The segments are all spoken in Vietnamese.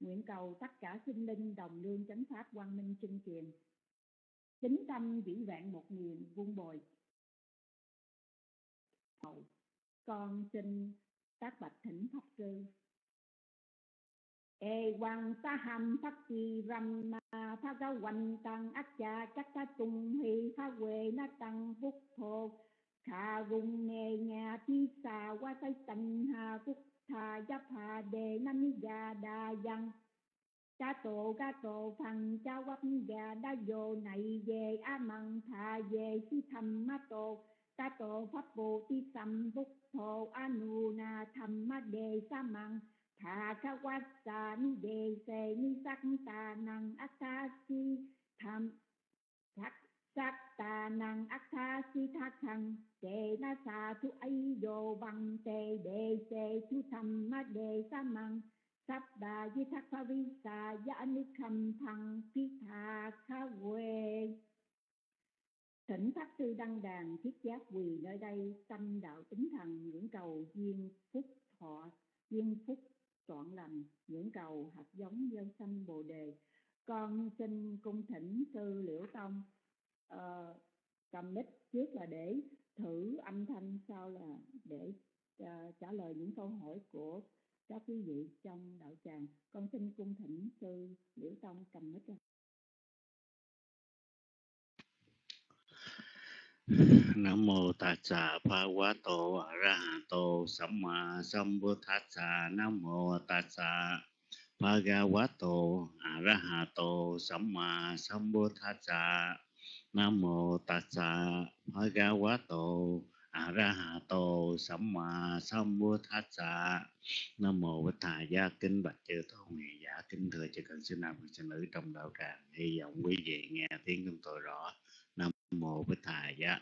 nguyện cầu tất cả sinh linh đồng lương chánh pháp quang minh chân kiền. Chính tâm vĩ vạn một niềm vun bồi. Con xin tác bạch thỉnh pháp sư. E quang ta ham pháp kỳ ram ma tha giáo quanh tăng ác cha chắc ta tung hi tha quê na tăng phúc thô kha vùng nghe nhà chi xà qua tay tăng hà phúc tha chấp hà đề nam ga đa văn cha tổ, ca tổ phật cha quắp gà đa vô này về a măng thà về si thầm ma tổ. Ca tổ pháp bồ ti sam bút thô anu na tham ma đề sa măng thà ca quát sa ni đề se ni sắc ta năng a ta si tham sắc sắc ta năng ác ta si thác thằng Tê na sa thu ấy vô bằng tê đề se thu tham ma đề sa măng sắp đà di thác pha vi sa ya ni khâm thăng phi tha kha quê thỉnh pháp sư đăng đàn thiết giác quỳ nơi đây tâm đạo tính thần những cầu, duyên phúc thọ, duyên phúc trọn lành. Những cầu hạt giống dân sanh bồ đề. Con xin cung thỉnh sư liễu tông uh, cầm mic trước là để thử âm thanh sau là để uh, trả lời những câu hỏi của các quý vị trong đạo tràng. Con xin cung thỉnh sư liễu tông cầm mic Nam mô Tassa Bhagavato bồ Samma Sambuddhassa. Nam mô Tassa Bhagavato bồ Samma Sambuddhassa. Nam mô Tassa Bhagavato Arahato Samma Sambuddhassa Nam mô Bích Thà Gia kính bạch chư tôn hiền giả kính thưa chư cần sư nam và sư nữ trong đạo tràng. Hy vọng quý vị nghe tiếng chúng tôi rõ. Nam mô Bích Thà Gia.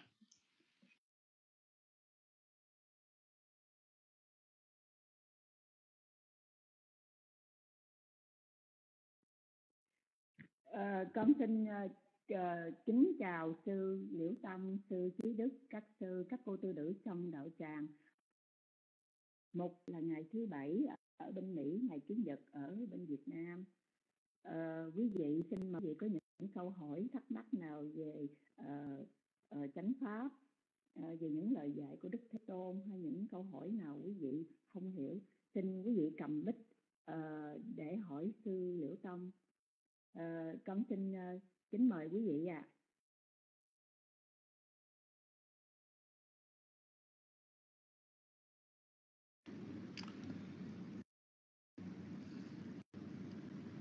À, con xin uh, Ờ, kính chào sư Liễu Tâm, sư Trí Đức, các sư, các cô tư nữ trong đạo tràng. Một là ngày thứ bảy ở bên Mỹ, ngày Chủ nhật ở bên Việt Nam. Uh, quý vị xin mời quý vị có những câu hỏi thắc mắc nào về uh, uh, chánh pháp, uh, về những lời dạy của Đức Thế Tôn hay những câu hỏi nào quý vị không hiểu, xin quý vị cầm bích uh, để hỏi sư Liễu Tâm à, con xin uh, kính mời quý vị ạ. À.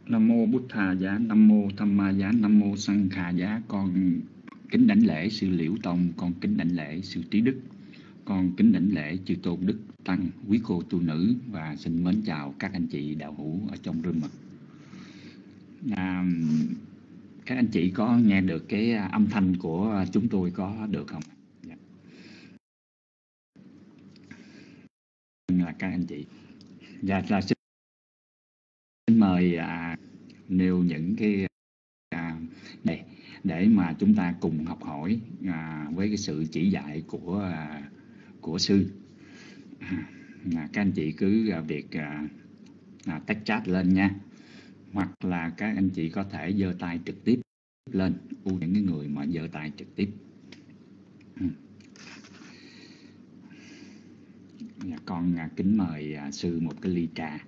Nam mô Bụt Thà giá, Nam mô Tham Ma giá, Nam mô Sang Khà giá. Con kính đảnh lễ sư Liễu Tông, con kính đảnh lễ sư Trí Đức, con kính đảnh lễ chư Tôn Đức Tăng, quý cô tu nữ và xin mến chào các anh chị đạo hữu ở trong rừng mật. À, các anh chị có nghe được cái à, âm thanh của chúng tôi có được không? Dạ. Là các anh chị. Dạ là xin, xin mời à, nêu những cái à, này để mà chúng ta cùng học hỏi à, với cái sự chỉ dạy của à, của sư. À, các anh chị cứ à, việc à, à, tách chat lên nha hoặc là các anh chị có thể giơ tay trực tiếp lên u những cái người mà giơ tay trực tiếp. Ừ. Dạ, con à, kính mời à, sư một cái ly trà.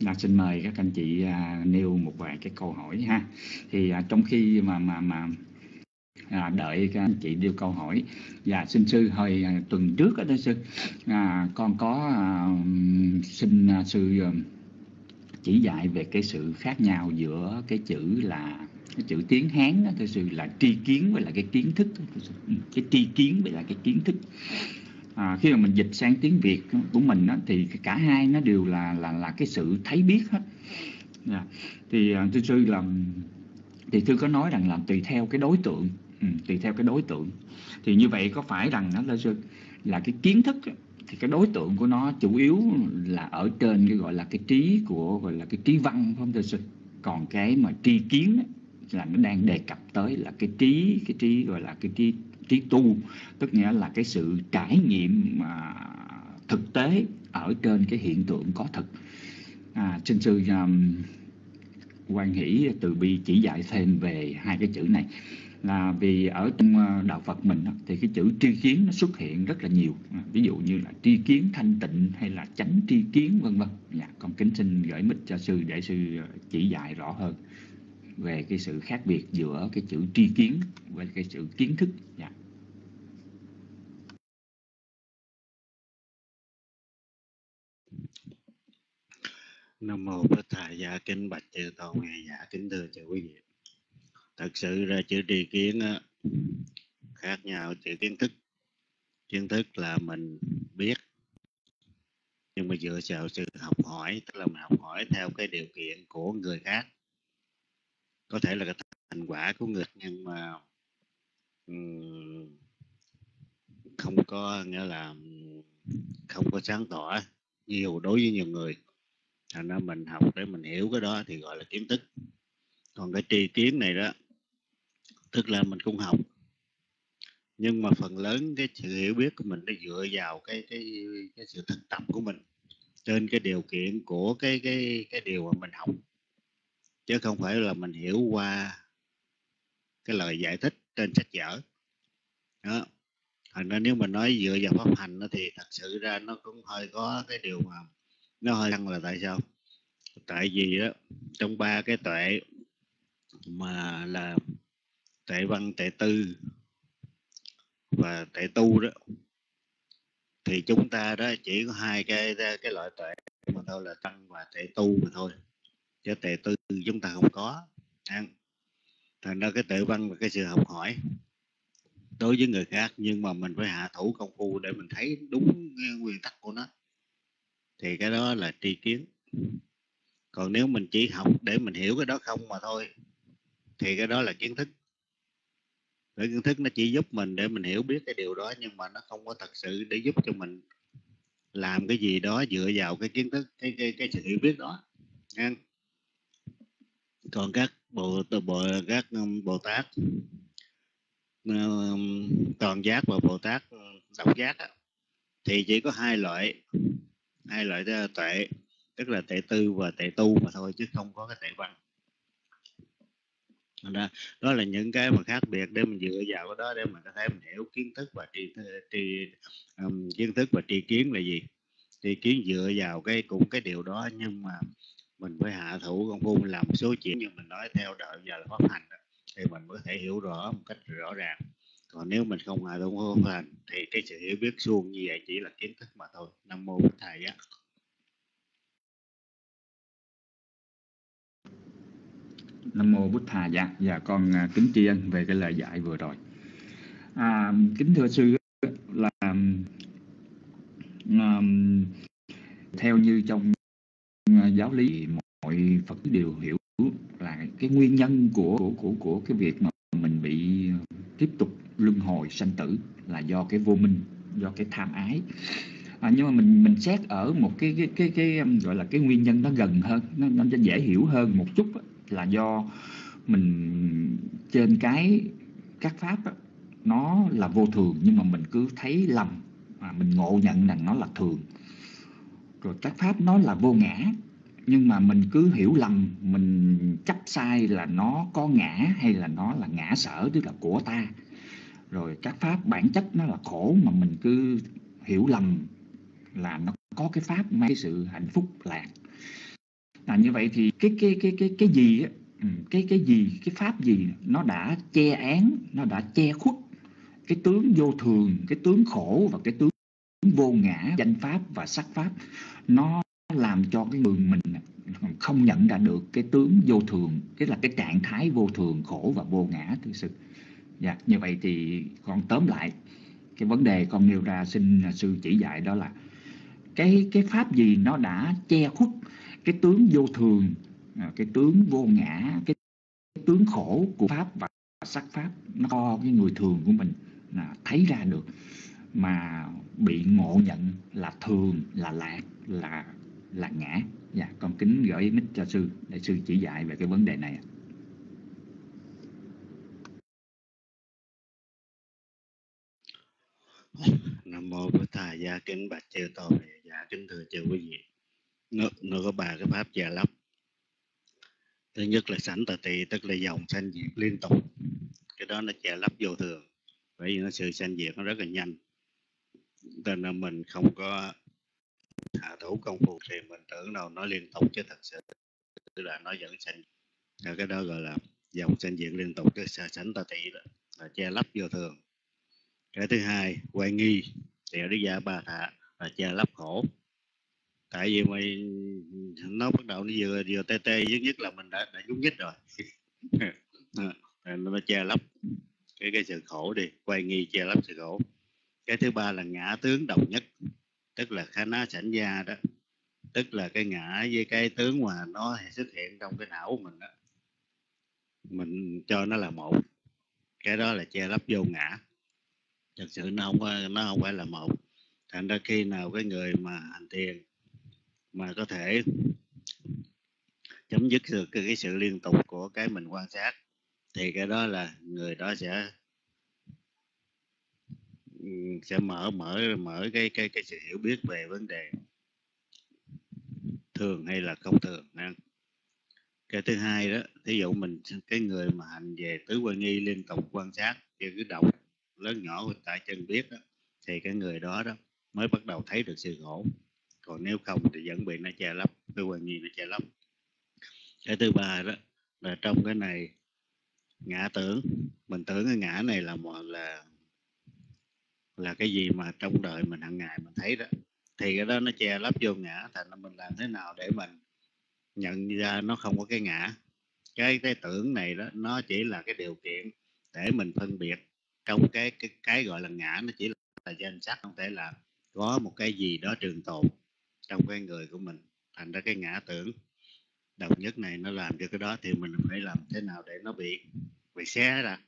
Là xin mời các anh chị à, nêu một vài cái câu hỏi ha. Thì trong khi mà mà mà à, đợi các anh chị đưa câu hỏi. Và xin sư hồi à, tuần trước đó sư à, con có à, xin à, sư à, chỉ dạy về cái sự khác nhau giữa cái chữ là cái chữ tiếng hán đó thưa sư là tri kiến với lại cái kiến thức ừ, cái tri kiến với lại cái kiến thức. À, khi mà mình dịch sang tiếng việt của mình đó, thì cả hai nó đều là là là cái sự thấy biết hết. Yeah. Thì à, thưa sư là thì thư có nói rằng là tùy theo cái đối tượng ừ, tùy theo cái đối tượng. Thì như vậy có phải rằng nó là là cái kiến thức thì cái đối tượng của nó chủ yếu là ở trên cái gọi là cái trí của gọi là cái trí văn không thưa sư? Còn cái mà tri kiến là nó đang đề cập tới là cái trí cái trí gọi là cái trí trí tu tức nghĩa là cái sự trải nghiệm mà thực tế ở trên cái hiện tượng có thực à, xin sư um, quan hỷ từ bi chỉ dạy thêm về hai cái chữ này là vì ở trong ờ, đạo Phật mình thì cái chữ tri kiến nó xuất hiện rất là nhiều à, ví dụ như là tri kiến thanh tịnh hay là chánh tri kiến vân vân dạ, con kính xin gửi mic cho sư để sư ờ, chỉ dạy rõ hơn về cái sự khác biệt giữa cái chữ tri kiến và cái sự kiến thức dạ. Nam mô Bích Thầy Gia kính bạch chư tôn ngài giả dạ, kính thưa chư quý vị. Thật sự ra chữ tri kiến á, khác nhau chữ kiến thức. Kiến thức là mình biết nhưng mà dựa vào sự học hỏi tức là mình học hỏi theo cái điều kiện của người khác. Có thể là cái thành quả của người nhưng mà không có nghĩa là không có sáng tỏ nhiều đối với nhiều người. Thành ra mình học để mình hiểu cái đó thì gọi là kiến thức. Còn cái tri kiến này đó tức là mình cũng học. Nhưng mà phần lớn cái sự hiểu biết của mình nó dựa vào cái cái cái sự thực tập của mình trên cái điều kiện của cái cái cái điều mà mình học. Chứ không phải là mình hiểu qua cái lời giải thích trên sách vở. Đó. Thành ra nếu mà nói dựa vào pháp hành thì thật sự ra nó cũng hơi có cái điều mà nó hơi căng là tại sao? Tại vì đó trong ba cái tuệ mà là tệ văn, tệ tư và tệ tu đó. Thì chúng ta đó chỉ có hai cái cái loại tệ mà thôi là tăng và tệ tu mà thôi. Chứ tệ tư chúng ta không có. Thành ra cái tệ văn và cái sự học hỏi đối với người khác, nhưng mà mình phải hạ thủ công phu để mình thấy đúng nguyên tắc của nó. Thì cái đó là tri kiến. Còn nếu mình chỉ học để mình hiểu cái đó không mà thôi, thì cái đó là kiến thức cái kiến thức nó chỉ giúp mình để mình hiểu biết cái điều đó nhưng mà nó không có thật sự để giúp cho mình làm cái gì đó dựa vào cái kiến thức cái cái, cái sự hiểu biết đó. Nha. Còn các bộ bộ các bồ tát toàn giác và bồ tát độc giác thì chỉ có hai loại hai loại tuệ tức là tệ tư và tệ tu mà thôi chứ không có cái tệ văn đó, đó là những cái mà khác biệt để mình dựa vào cái đó để mình có thể mình hiểu kiến thức và tri, tri um, kiến thức và tri kiến là gì. Tri kiến dựa vào cái cũng cái điều đó nhưng mà mình phải hạ thủ công phu làm một số chuyện như mình nói theo đợi giờ là pháp hành đó, thì mình mới có thể hiểu rõ một cách rõ ràng. Còn nếu mình không hạ thủ pháp hành thì cái sự hiểu biết suông như vậy chỉ là kiến thức mà thôi. Nam mô thầy á. Nam mô bút Thà dạ dạ con à, kính tri ân về cái lời dạy vừa rồi. À, kính thưa sư là um, theo như trong à, giáo lý mọi Phật đều hiểu là cái nguyên nhân của của của, của cái việc mà mình bị tiếp tục luân hồi sanh tử là do cái vô minh do cái tham ái. À, nhưng mà mình mình xét ở một cái cái cái cái gọi là cái nguyên nhân nó gần hơn nó nó dễ hiểu hơn một chút là do mình trên cái các pháp đó, nó là vô thường nhưng mà mình cứ thấy lầm mà mình ngộ nhận rằng nó là thường. Rồi các pháp nó là vô ngã nhưng mà mình cứ hiểu lầm mình chấp sai là nó có ngã hay là nó là ngã sở tức là của ta. Rồi các pháp bản chất nó là khổ mà mình cứ hiểu lầm là nó có cái pháp mang cái sự hạnh phúc lạc là như vậy thì cái cái cái cái cái gì á ừ, cái cái gì, cái pháp gì nó đã che án, nó đã che khuất cái tướng vô thường, cái tướng khổ và cái tướng vô ngã, danh pháp và sắc pháp, nó làm cho cái người mình không nhận ra được cái tướng vô thường, cái là cái trạng thái vô thường, khổ và vô ngã thực sự. Dạ như vậy thì con tóm lại, cái vấn đề con nêu ra xin sư chỉ dạy đó là cái cái pháp gì nó đã che khuất cái tướng vô thường à, cái tướng vô ngã cái, cái tướng khổ của pháp và sắc pháp nó cho cái người thường của mình là thấy ra được. Mà bị ngộ nhận là thường là lạc là là ngã. Dạ con kính gửi mic cho sư để sư chỉ dạy về cái vấn đề này. Nam mô bổn thầy gia kính bạch chư tôn. Dạ kính thưa chư quý vị nó, nó có ba cái pháp che lấp. Thứ nhất là sẵn tà tỳ tức là dòng sanh diệt liên tục. Cái đó nó che lấp vô thường. Bởi vì nó sự sanh diệt nó rất là nhanh. Nên là mình không có hạ thủ công phu thì mình tưởng đâu nó liên tục chứ thật sự tức là nó vẫn sanh và cái đó gọi là dòng sanh diệt liên tục cái sẵn tà tỳ đó là che lấp vô thường. Cái thứ hai quay nghi thì ở gia ba thạ là che lấp khổ tại vì mày nó bắt đầu nó vừa vừa tê tê nhất nhất là mình đã đã nhúc nhích rồi. Nó che lấp cái cái sự khổ đi quay nghi che lấp sự khổ. Cái thứ ba là ngã tướng đồng nhất tức là khả ná sảnh gia đó. Tức là cái ngã với cái tướng mà nó xuất hiện trong cái não của mình đó. Mình cho nó là một cái đó là che lấp vô ngã. Thật sự nó không nó không phải là một. Thành ra khi nào cái người mà hành thiền mà có thể chấm dứt được cái, cái sự liên tục của cái mình quan sát thì cái đó là người đó sẽ sẽ mở mở mở cái cái cái sự hiểu biết về vấn đề thường hay là không thường cái thứ hai đó thí dụ mình cái người mà hành về tứ quan nghi liên tục quan sát kia cứ động lớn nhỏ tại chân biết đó, thì cái người đó đó mới bắt đầu thấy được sự khổ còn nếu không thì vẫn bị nó che lấp cái quan nghi nó che lấp. Cái thứ ba đó là trong cái này, ngã tưởng. Mình tưởng cái ngã này là một là là cái gì mà trong đời mình hàng ngày mình thấy đó. Thì cái đó nó che lấp vô ngã, thành là mình làm thế nào để mình nhận ra nó không có cái ngã. Cái cái tưởng này đó, nó chỉ là cái điều kiện để mình phân biệt trong cái cái cái gọi là ngã, nó chỉ là danh sách không thể là có một cái gì đó trường tồn trong cái người của mình thành ra cái ngã tưởng đồng nhất này nó làm cho cái đó thì mình phải làm thế nào để nó bị bị xé ra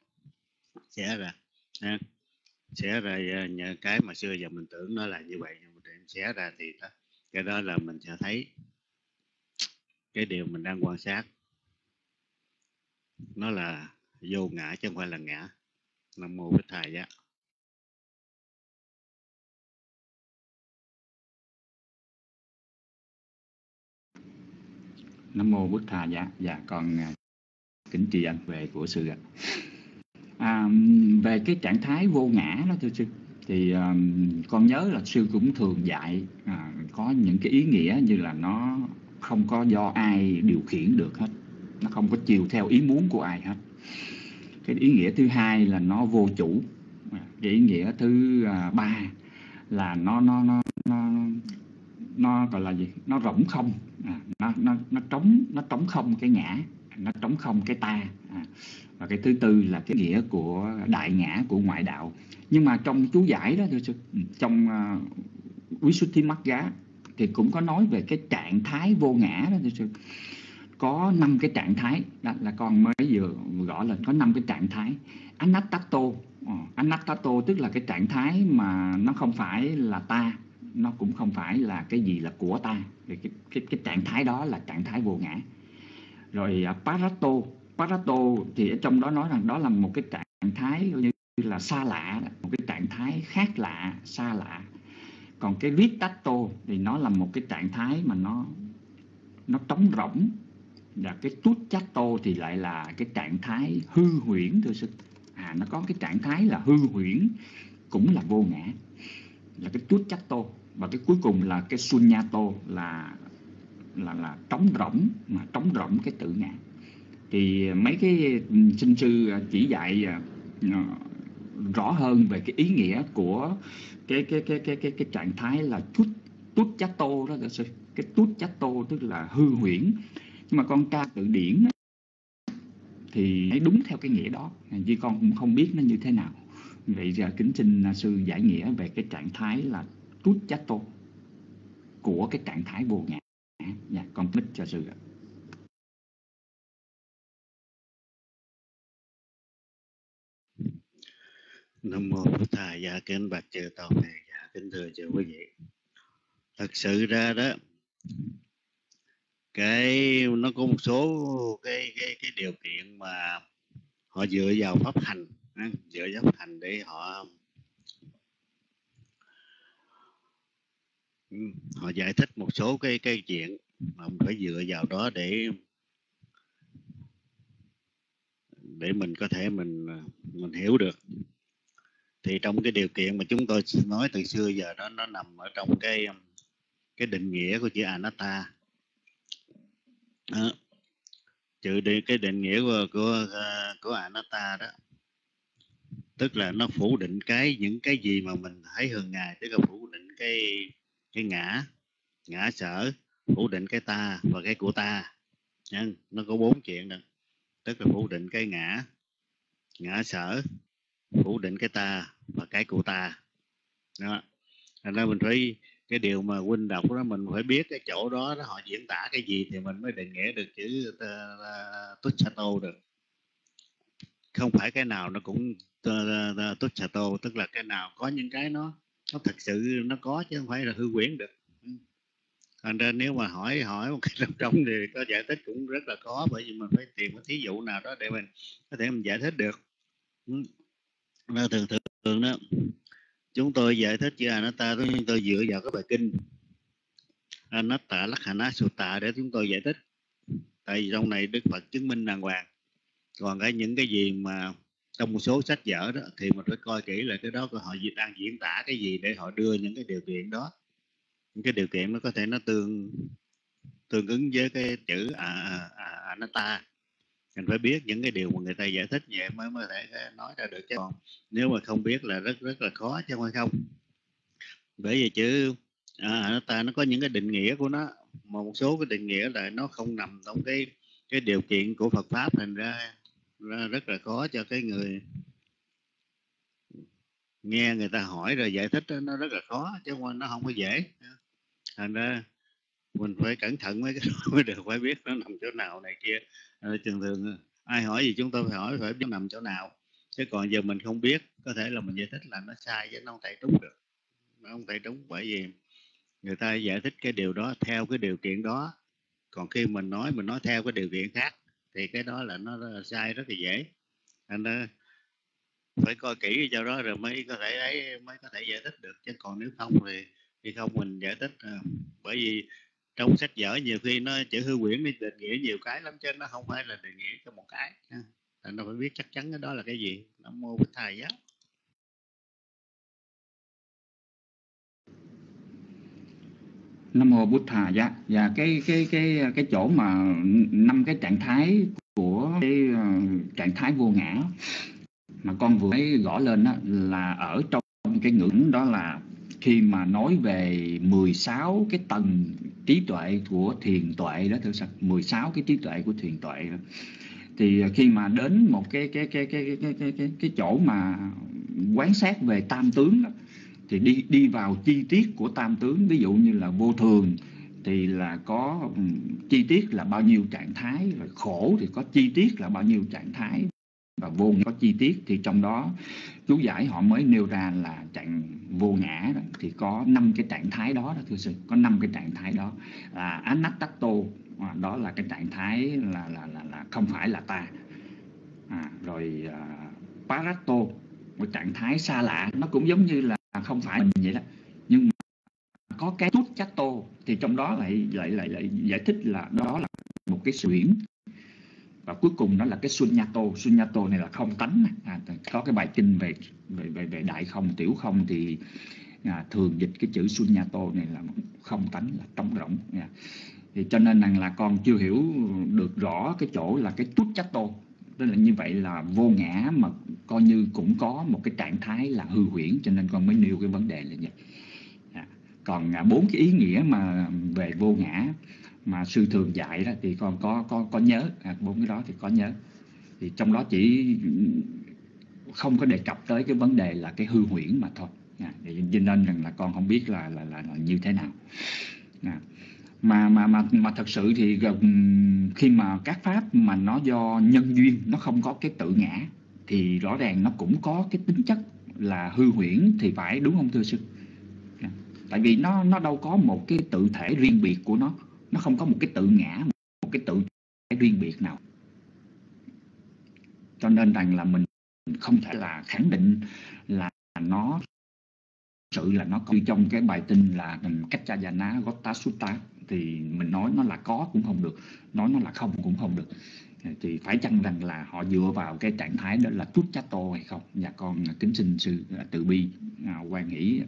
xé ra ha. xé ra ờ, nhờ cái mà xưa giờ mình tưởng nó là như vậy nhưng mà để xé ra thì đó, cái đó là mình sẽ thấy cái điều mình đang quan sát. Nó là vô ngã chứ không phải là ngã. Nam mô bích thầy giá nam mô bích thà dạ dạ còn à, kính tri anh về của sư ạ. À, về cái trạng thái vô ngã đó thưa sư thì um, con nhớ là sư cũng thường dạy à, có những cái ý nghĩa như là nó không có do ai điều khiển được hết nó không có chiều theo ý muốn của ai hết. Cái ý nghĩa thứ hai là nó vô chủ à, cái ý nghĩa thứ à, ba là nó nó nó nó nó gọi là gì? Nó rỗng không à, nó nó nó trống nó trống không cái ngã nó trống không cái ta. À, và cái thứ tư là cái nghĩa của đại ngã của ngoại đạo. Nhưng mà trong chú giải đó thưa sư ừ, trong uh, quý xuất thi mắt giá thì cũng có nói về cái trạng thái vô ngã đó thưa sư. Có năm cái trạng thái đó là con mới vừa gọi là có năm cái trạng thái. Anattato ờ, anattato tức là cái trạng thái mà nó không phải là ta nó cũng không phải là cái gì là của ta. Thì cái, cái, cái trạng thái đó là trạng thái vô ngã. Rồi uh, parato parato thì ở trong đó nói rằng đó là một cái trạng thái như là xa lạ một cái trạng thái khác lạ xa lạ. Còn cái vitato thì nó là một cái trạng thái mà nó nó trống rỗng và cái tút tô thì lại là cái trạng thái hư huyễn thưa sư. À nó có cái trạng thái là hư huyễn cũng là vô ngã. Là cái tút tô và cái cuối cùng là cái sunyato là là là trống rỗng, mà trống rỗng cái tự ngã. Thì mấy cái sinh sư à, chỉ dạy à, ờ, rõ hơn về cái ý nghĩa của cái cái cái cái cái cái trạng thái là tút tút tô đó thưa sư cái tút tô tức là hư huyễn. Nhưng mà con tra tự điển thì đúng theo cái nghĩa đó. Chứ con cũng không biết nó như thế nào. Vậy giờ kính xin à, sư giải nghĩa về cái trạng thái là tút của cái trạng thái vô ngã. Nha con mít cho sư ạ. Nam mô bổn thầy dạ kính bạch chư tôn này dạ kính thưa chư quý vị. Thật sự ra đó, cái, nó có một số cái cái cái điều kiện mà họ dựa vào pháp hành dựa vào pháp hành để họ ừ, họ giải thích một số cái cái chuyện mà mình phải dựa vào đó để để mình có thể mình mình hiểu được thì trong cái điều kiện mà chúng tôi nói từ xưa giờ đó nó nằm ở trong cái cái định nghĩa của chữ anatta đó. chữ đi cái định nghĩa của của ờ, của anatta đó tức là nó phủ định cái những cái gì mà mình thấy thường ngày tức là phủ định cái cái ngã ngã sở phủ định cái ta và cái của ta. Nhân, nó có bốn chuyện đó. Tức là phủ định cái ngã ngã sở phủ định cái ta và cái của ta. Đó. Thành ra mình phải cái điều mà huynh đọc đó mình phải biết cái chỗ đó, đó họ diễn tả cái gì thì mình mới định nghĩa được chữ ờ, ờ, Tuchato được. Không phải cái nào nó cũng Tuchato tức là cái nào có những cái nó nó thật sự nó có chứ, không phải là hư quyển được. Ừ. Thành ra nếu mà hỏi hỏi một cái trong trong thì có giải thích cũng rất là khó, bởi vì mình phải tìm cái thí dụ nào đó để mình có thể mình giải thích được. Ừ. Và thường thường đó, chúng tôi giải thích chữ anatta chúng tôi dựa vào cái bài kinh anatta lakhana sutta để chúng tôi giải thích. Tại vì trong này đức phật chứng minh đàng hoàng. Còn cái những cái gì mà trong một số sách vở đó thì mình phải coi kỹ là cái đó họ đang diễn tả cái gì để họ đưa những cái điều kiện đó. Những cái điều kiện nó có thể nó tương tương ứng với cái chữ à, à, à, anatta. Mình phải biết những cái điều mà người ta giải thích vậy mới mới thể nói ra được chứ. Còn nếu mà không biết là rất rất là khó chứ không hay không. Bởi vì chữ à, ta nó có những cái định nghĩa của nó mà một số cái định nghĩa là nó không nằm trong cái cái điều kiện của Phật pháp thành ra rất là khó cho cái người nghe người ta hỏi rồi giải thích đó, nó rất là khó chứ không nó không có dễ. Thành ra mình phải cẩn thận mấy cái đó mới được phải biết nó nằm chỗ nào này kia. À, thường thường ai hỏi gì chúng tôi phải hỏi phải biết nằm chỗ nào. Chứ còn giờ mình không biết có thể là mình giải thích là nó sai chứ nó không thể đúng được. Nó không thể đúng bởi vì người ta giải thích cái điều đó theo cái điều kiện đó. Còn khi mình nói mình nói theo cái điều kiện khác thì cái đó là nó sai rất là dễ. Anh đó phải coi kỹ cho đó rồi mới có thể ấy mới có thể giải thích được. Chứ còn nếu không thì thì không mình giải thích à, bởi vì trong sách vở nhiều khi nó chữ hư quyển đi định nghĩa nhiều cái lắm chứ nó không phải là định nghĩa cho một cái anh nó phải biết chắc chắn cái đó là cái gì. Nó mô bích thầy giáo nam mô bút thà dạ và cái cái cái cái chỗ mà năm cái trạng thái của cái uh, trạng thái vô ngã mà con vừa mới gõ lên đó là ở trong cái ngưỡng đó là khi mà nói về 16 cái tầng trí tuệ của thiền tuệ đó thưa sạch 16 cái trí tuệ của thiền tuệ đó. thì khi mà đến một cái cái cái cái cái cái cái, cái chỗ mà quán sát về tam tướng đó, thì đi đi vào chi tiết của tam tướng. Ví dụ như là vô thường thì là có ừ, chi tiết là bao nhiêu trạng thái rồi khổ thì có chi tiết là bao nhiêu trạng thái và vô có chi tiết thì trong đó chú giải họ mới nêu ra là trạng vô ngã đó, thì có năm cái trạng thái đó đó thưa sư có năm cái trạng thái đó. Là anattato à, đó là cái trạng thái là là là, là không phải là ta. À, rồi uh, parato một trạng thái xa lạ nó cũng giống như là À, không phải mình vậy đó. Nhưng mà có cái tút tô thì trong đó lại lại lại lại giải thích là đó là một cái xuyển và cuối cùng nó là cái sunyato. Sunyato này là không tánh à, có cái bài kinh về về về, về đại không tiểu không thì à, thường dịch cái chữ sunyato này là không tánh là trống rỗng. À. thì cho nên rằng là con chưa hiểu được rõ cái chỗ là cái tút tô tức là như vậy là vô ngã mà coi như cũng có một cái trạng thái là hư huyễn cho nên con mới nêu cái vấn đề là vậy. À. còn à, bốn cái ý nghĩa mà về vô ngã mà sư thường dạy đó thì con có có có nhớ. À, bốn cái đó thì có nhớ. Thì trong đó chỉ không có đề cập tới cái vấn đề là cái hư huyễn mà thôi. À, thì cho nên rằng là con không biết là là là, là như thế nào. À, mà mà mà mà thật sự thì khi mà các pháp mà nó do nhân duyên, nó không có cái tự ngã, thì rõ ràng nó cũng có cái tính chất là hư huyễn thì phải, đúng không thưa sư? Tại vì nó nó đâu có một cái tự thể riêng biệt của nó. Nó không có một cái tự ngã, một cái tự thể riêng biệt nào. Cho nên rằng là mình không thể là khẳng định là nó sự là nó có trong cái bài tin là cách cha già ná Gotta Sutta thì mình nói nó là có cũng không được, nói nó là không cũng không được. Thì phải chăng rằng là họ dựa vào cái trạng thái đó là tút chát tô hay không? Và con, kính xin sư à, từ tự bi à, quan nghĩ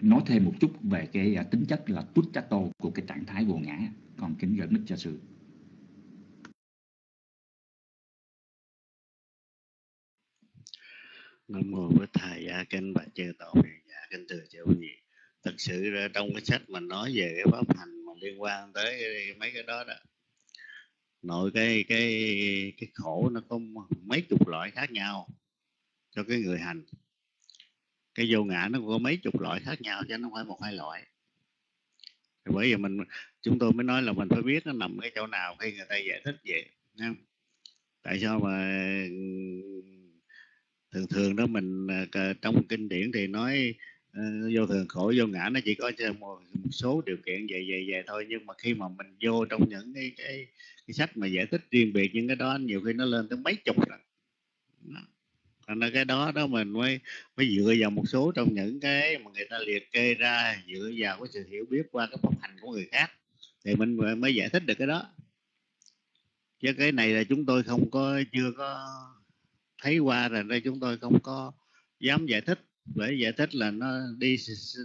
nói thêm một chút về cái à, tính chất là tút chát tô của cái trạng thái vô ngã. Con kính gửi mic cho sư. Nam mô bổn thầy a kinh bà chư tổ hiền kinh từ chỗ chư vị thật sự ra trong cái sách mình nói về cái pháp hành mà liên quan tới mấy cái đó đó, nội cái cái cái khổ nó có mấy chục loại khác nhau cho cái người hành. Cái vô ngã nó có mấy chục loại khác nhau chứ nó không phải một hai loại. Bởi vì mình, chúng tôi mới nói là mình phải biết nó nằm cái chỗ nào khi người ta giải thích vậy, nha. Tại sao mà thường thường đó mình ờ, trong kinh điển thì nói vô thường khổ vô ngã nó chỉ có một, số điều kiện vậy vậy vậy thôi. Nhưng mà khi mà mình vô trong những cái cái, cái sách mà giải thích riêng biệt những cái đó nhiều khi nó lên tới mấy chục lần. Thành cái đó đó mình mới mới dựa vào một số trong những cái mà người ta liệt kê ra dựa vào cái sự hiểu biết qua cái phong hành của người khác thì mình mới giải thích được cái đó. Chứ cái này là chúng tôi không có chưa có thấy qua rồi đây chúng tôi không có dám giải thích bởi giải thích là nó đi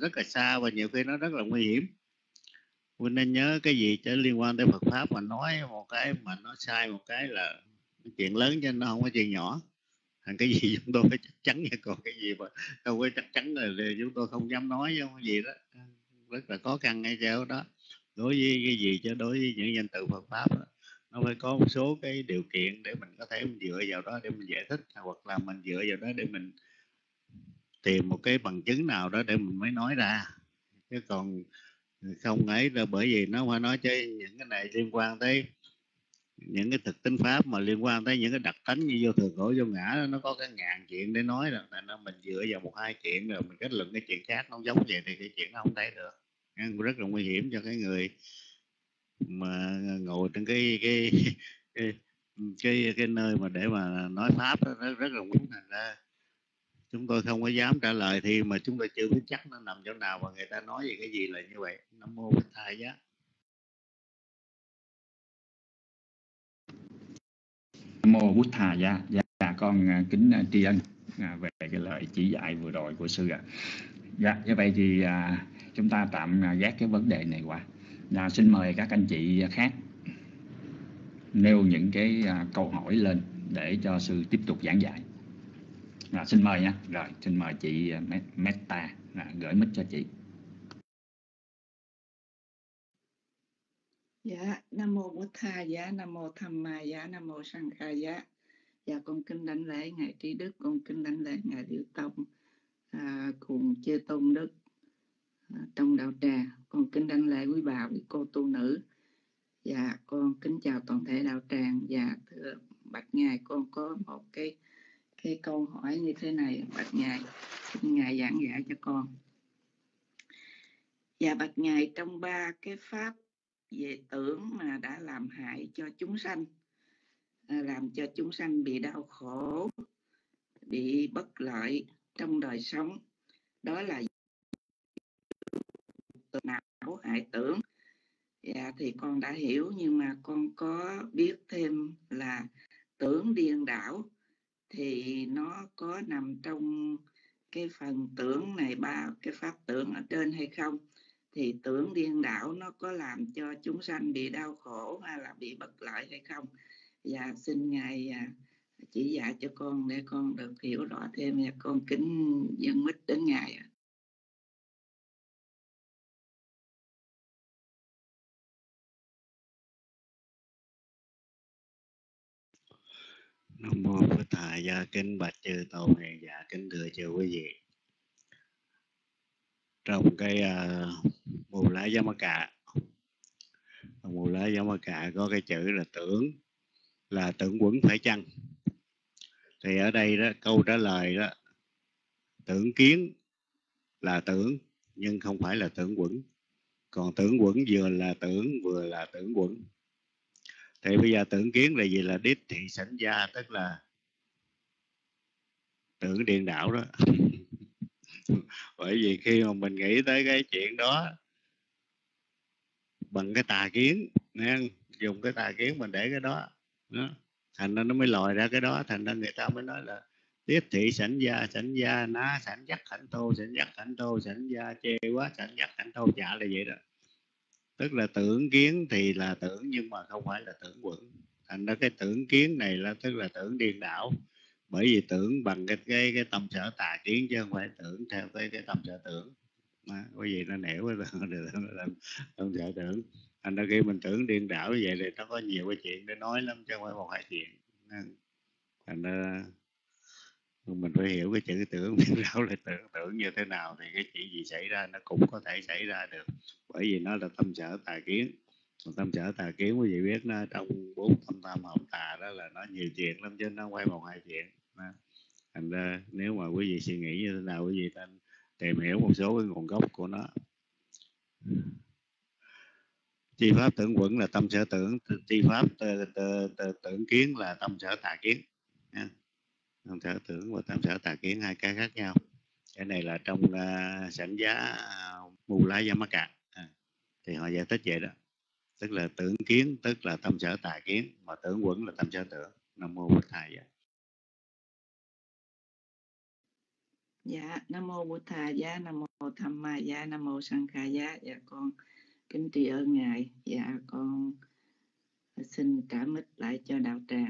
rất là xa và nhiều khi nó rất là nguy hiểm. Mình nên nhớ cái gì cho liên quan tới Phật pháp mà nói một cái mà nó sai một cái là chuyện lớn cho nó không có chuyện nhỏ. Thành cái gì chúng tôi phải chắc chắn nha còn cái gì mà đâu có chắc chắn là chúng tôi không dám nói không cái gì đó. Rất là khó khăn ngay chỗ đó. Đối với cái gì cho đối với những danh từ Phật pháp đó, nó phải có một số cái điều kiện để mình có thể mình dựa vào đó để mình giải thích hoặc là mình dựa vào đó để mình tìm một cái bằng chứng nào đó để mình mới nói ra. Chứ còn không ấy là bởi vì nó phải nói chứ những cái này liên quan tới những cái thực tính pháp mà liên quan tới những cái đặc tính như vô thường khổ vô ngã nó có cái ngàn chuyện để nói rồi. Nên mình dựa vào một hai chuyện rồi mình kết luận cái chuyện khác nó giống vậy thì cái chuyện nó không thấy được. Rất là nguy hiểm cho cái người mà ngồi trên cái cái cái cái, cái nơi mà để mà nói pháp đó, rất, rất là nguy hiểm. Thành ra chúng tôi không có dám trả lời thì mà chúng tôi chưa biết chắc nó nằm chỗ nào và người ta nói về cái gì là như vậy. Nam mô bích thầy giá nam mô bút thà dạ, dạ con à, kính à, tri ân à, về cái lời chỉ dạy vừa rồi của sư ạ. Dạ như vậy thì à, chúng ta tạm gác cái vấn đề này qua. Dạ, xin mời các anh chị khác nêu những cái câu hỏi lên để cho sư tiếp tục giảng dạy à, xin mời nha. Rồi xin mời chị ờ, Meta à, dạ, gửi mic cho chị. Dạ nam mô Bố tha dạ nam mô tham ma dạ nam mô sang kha dạ. Dạ con kinh đánh lễ ngài trí đức con kinh đánh lễ ngài diệu tông à, cùng chư tôn đức à, trong đạo trà con kính đánh lễ quý bà quý cô tu nữ. Dạ con kính chào toàn thể đạo tràng. Dạ thưa bạch ngài con có một cái cái câu hỏi như thế này, bạch ngài, xin ngài giảng giải cho con. Và bạch ngài trong ba cái pháp về tưởng mà đã làm hại cho chúng sanh à, làm cho chúng sanh bị đau khổ, bị bất lợi trong đời sống, đó là não hại tưởng. Dạ thì con đã hiểu, nhưng mà con có biết thêm là tưởng điên đảo thì nó có nằm trong cái phần tưởng này, ba cái pháp tưởng ở trên hay không? Thì tưởng điên đảo nó có làm cho chúng sanh bị đau khổ hay là bị bất lợi hay không? Và xin ngài à, chỉ dạy cho con để con được hiểu rõ thêm và con kính dân mít đến ngài nam mô phật. Thầy gia kính bạch chư tôn hiền giả dạ, kính thưa chư quý vị. Trong cái uh, mù lá giá mắc cà mù lá giá mắc cà có cái chữ là tưởng là tưởng quẩn phải chăng? Thì ở đây đó câu trả lời đó tưởng kiến là tưởng nhưng không phải là tưởng quẩn. Còn tưởng quẩn vừa là tưởng vừa là tưởng quẩn thì bây giờ tưởng kiến là gì là đích thị sảnh gia tức là tưởng điền đảo đó. Bởi vì khi mà mình nghĩ tới cái chuyện đó bằng cái tà kiến nha dùng cái tà kiến mình để cái đó, đó. thành ra nó mới lòi ra cái đó thành ra người ta mới nói là tiếp thị sảnh gia sảnh gia ná sảnh dắt hạnh tô sảnh dắt hạnh tô sảnh gia chê quá sảnh dắt hạnh tô chả là vậy đó tức là tưởng kiến thì là tưởng, nhưng mà không phải là tưởng quẩn. Thành ra cái tưởng kiến này là, tức là tưởng điên đảo. Bởi vì tưởng bằng cái cái cái tâm sở tà kiến chứ không phải tưởng theo cái cái tâm sở tưởng. Mà cái gì nó nẻo cái tâm sở tưởng. Thành ra khi mình tưởng điên đảo như vậy thì nó có nhiều cái chuyện để nói lắm chứ không phải một hai chuyện. Thành ra mình phải hiểu cái chữ tưởng biết đâu là tưởng tưởng như thế nào thì cái chuyện gì xảy ra nó cũng có thể xảy ra được. Bởi vì nó là tâm sở tà kiến. Tâm sở tà kiến quý vị biết nó trong bốn tâm tam học tà đó là nó nhiều chuyện lắm chứ nó không phải một hai chuyện. Thành ra nếu mà quý vị suy nghĩ như thế nào quý vị nên tìm hiểu một số cái nguồn gốc của nó. Chi pháp tưởng quẩn là tâm sở tưởng, chi pháp tưởng kiến là tâm sở tà kiến tâm sở tưởng và tâm sở tà kiến hai cái khác nhau. Cái này là trong uh, sảnh giá à, uh, mù lá gia mắc cạn. À, thì họ giải thích vậy đó. Tức là tưởng kiến tức là tâm sở tà kiến mà tưởng quẩn là tâm sở tưởng nam mô bổn thầy vậy dạ nam mô bổn thầy giá nam mô tham ma giá nam mô sanh kha giá. Dạ con kính tri ơn ngài. Dạ con xin trả mít lại cho đạo tràng.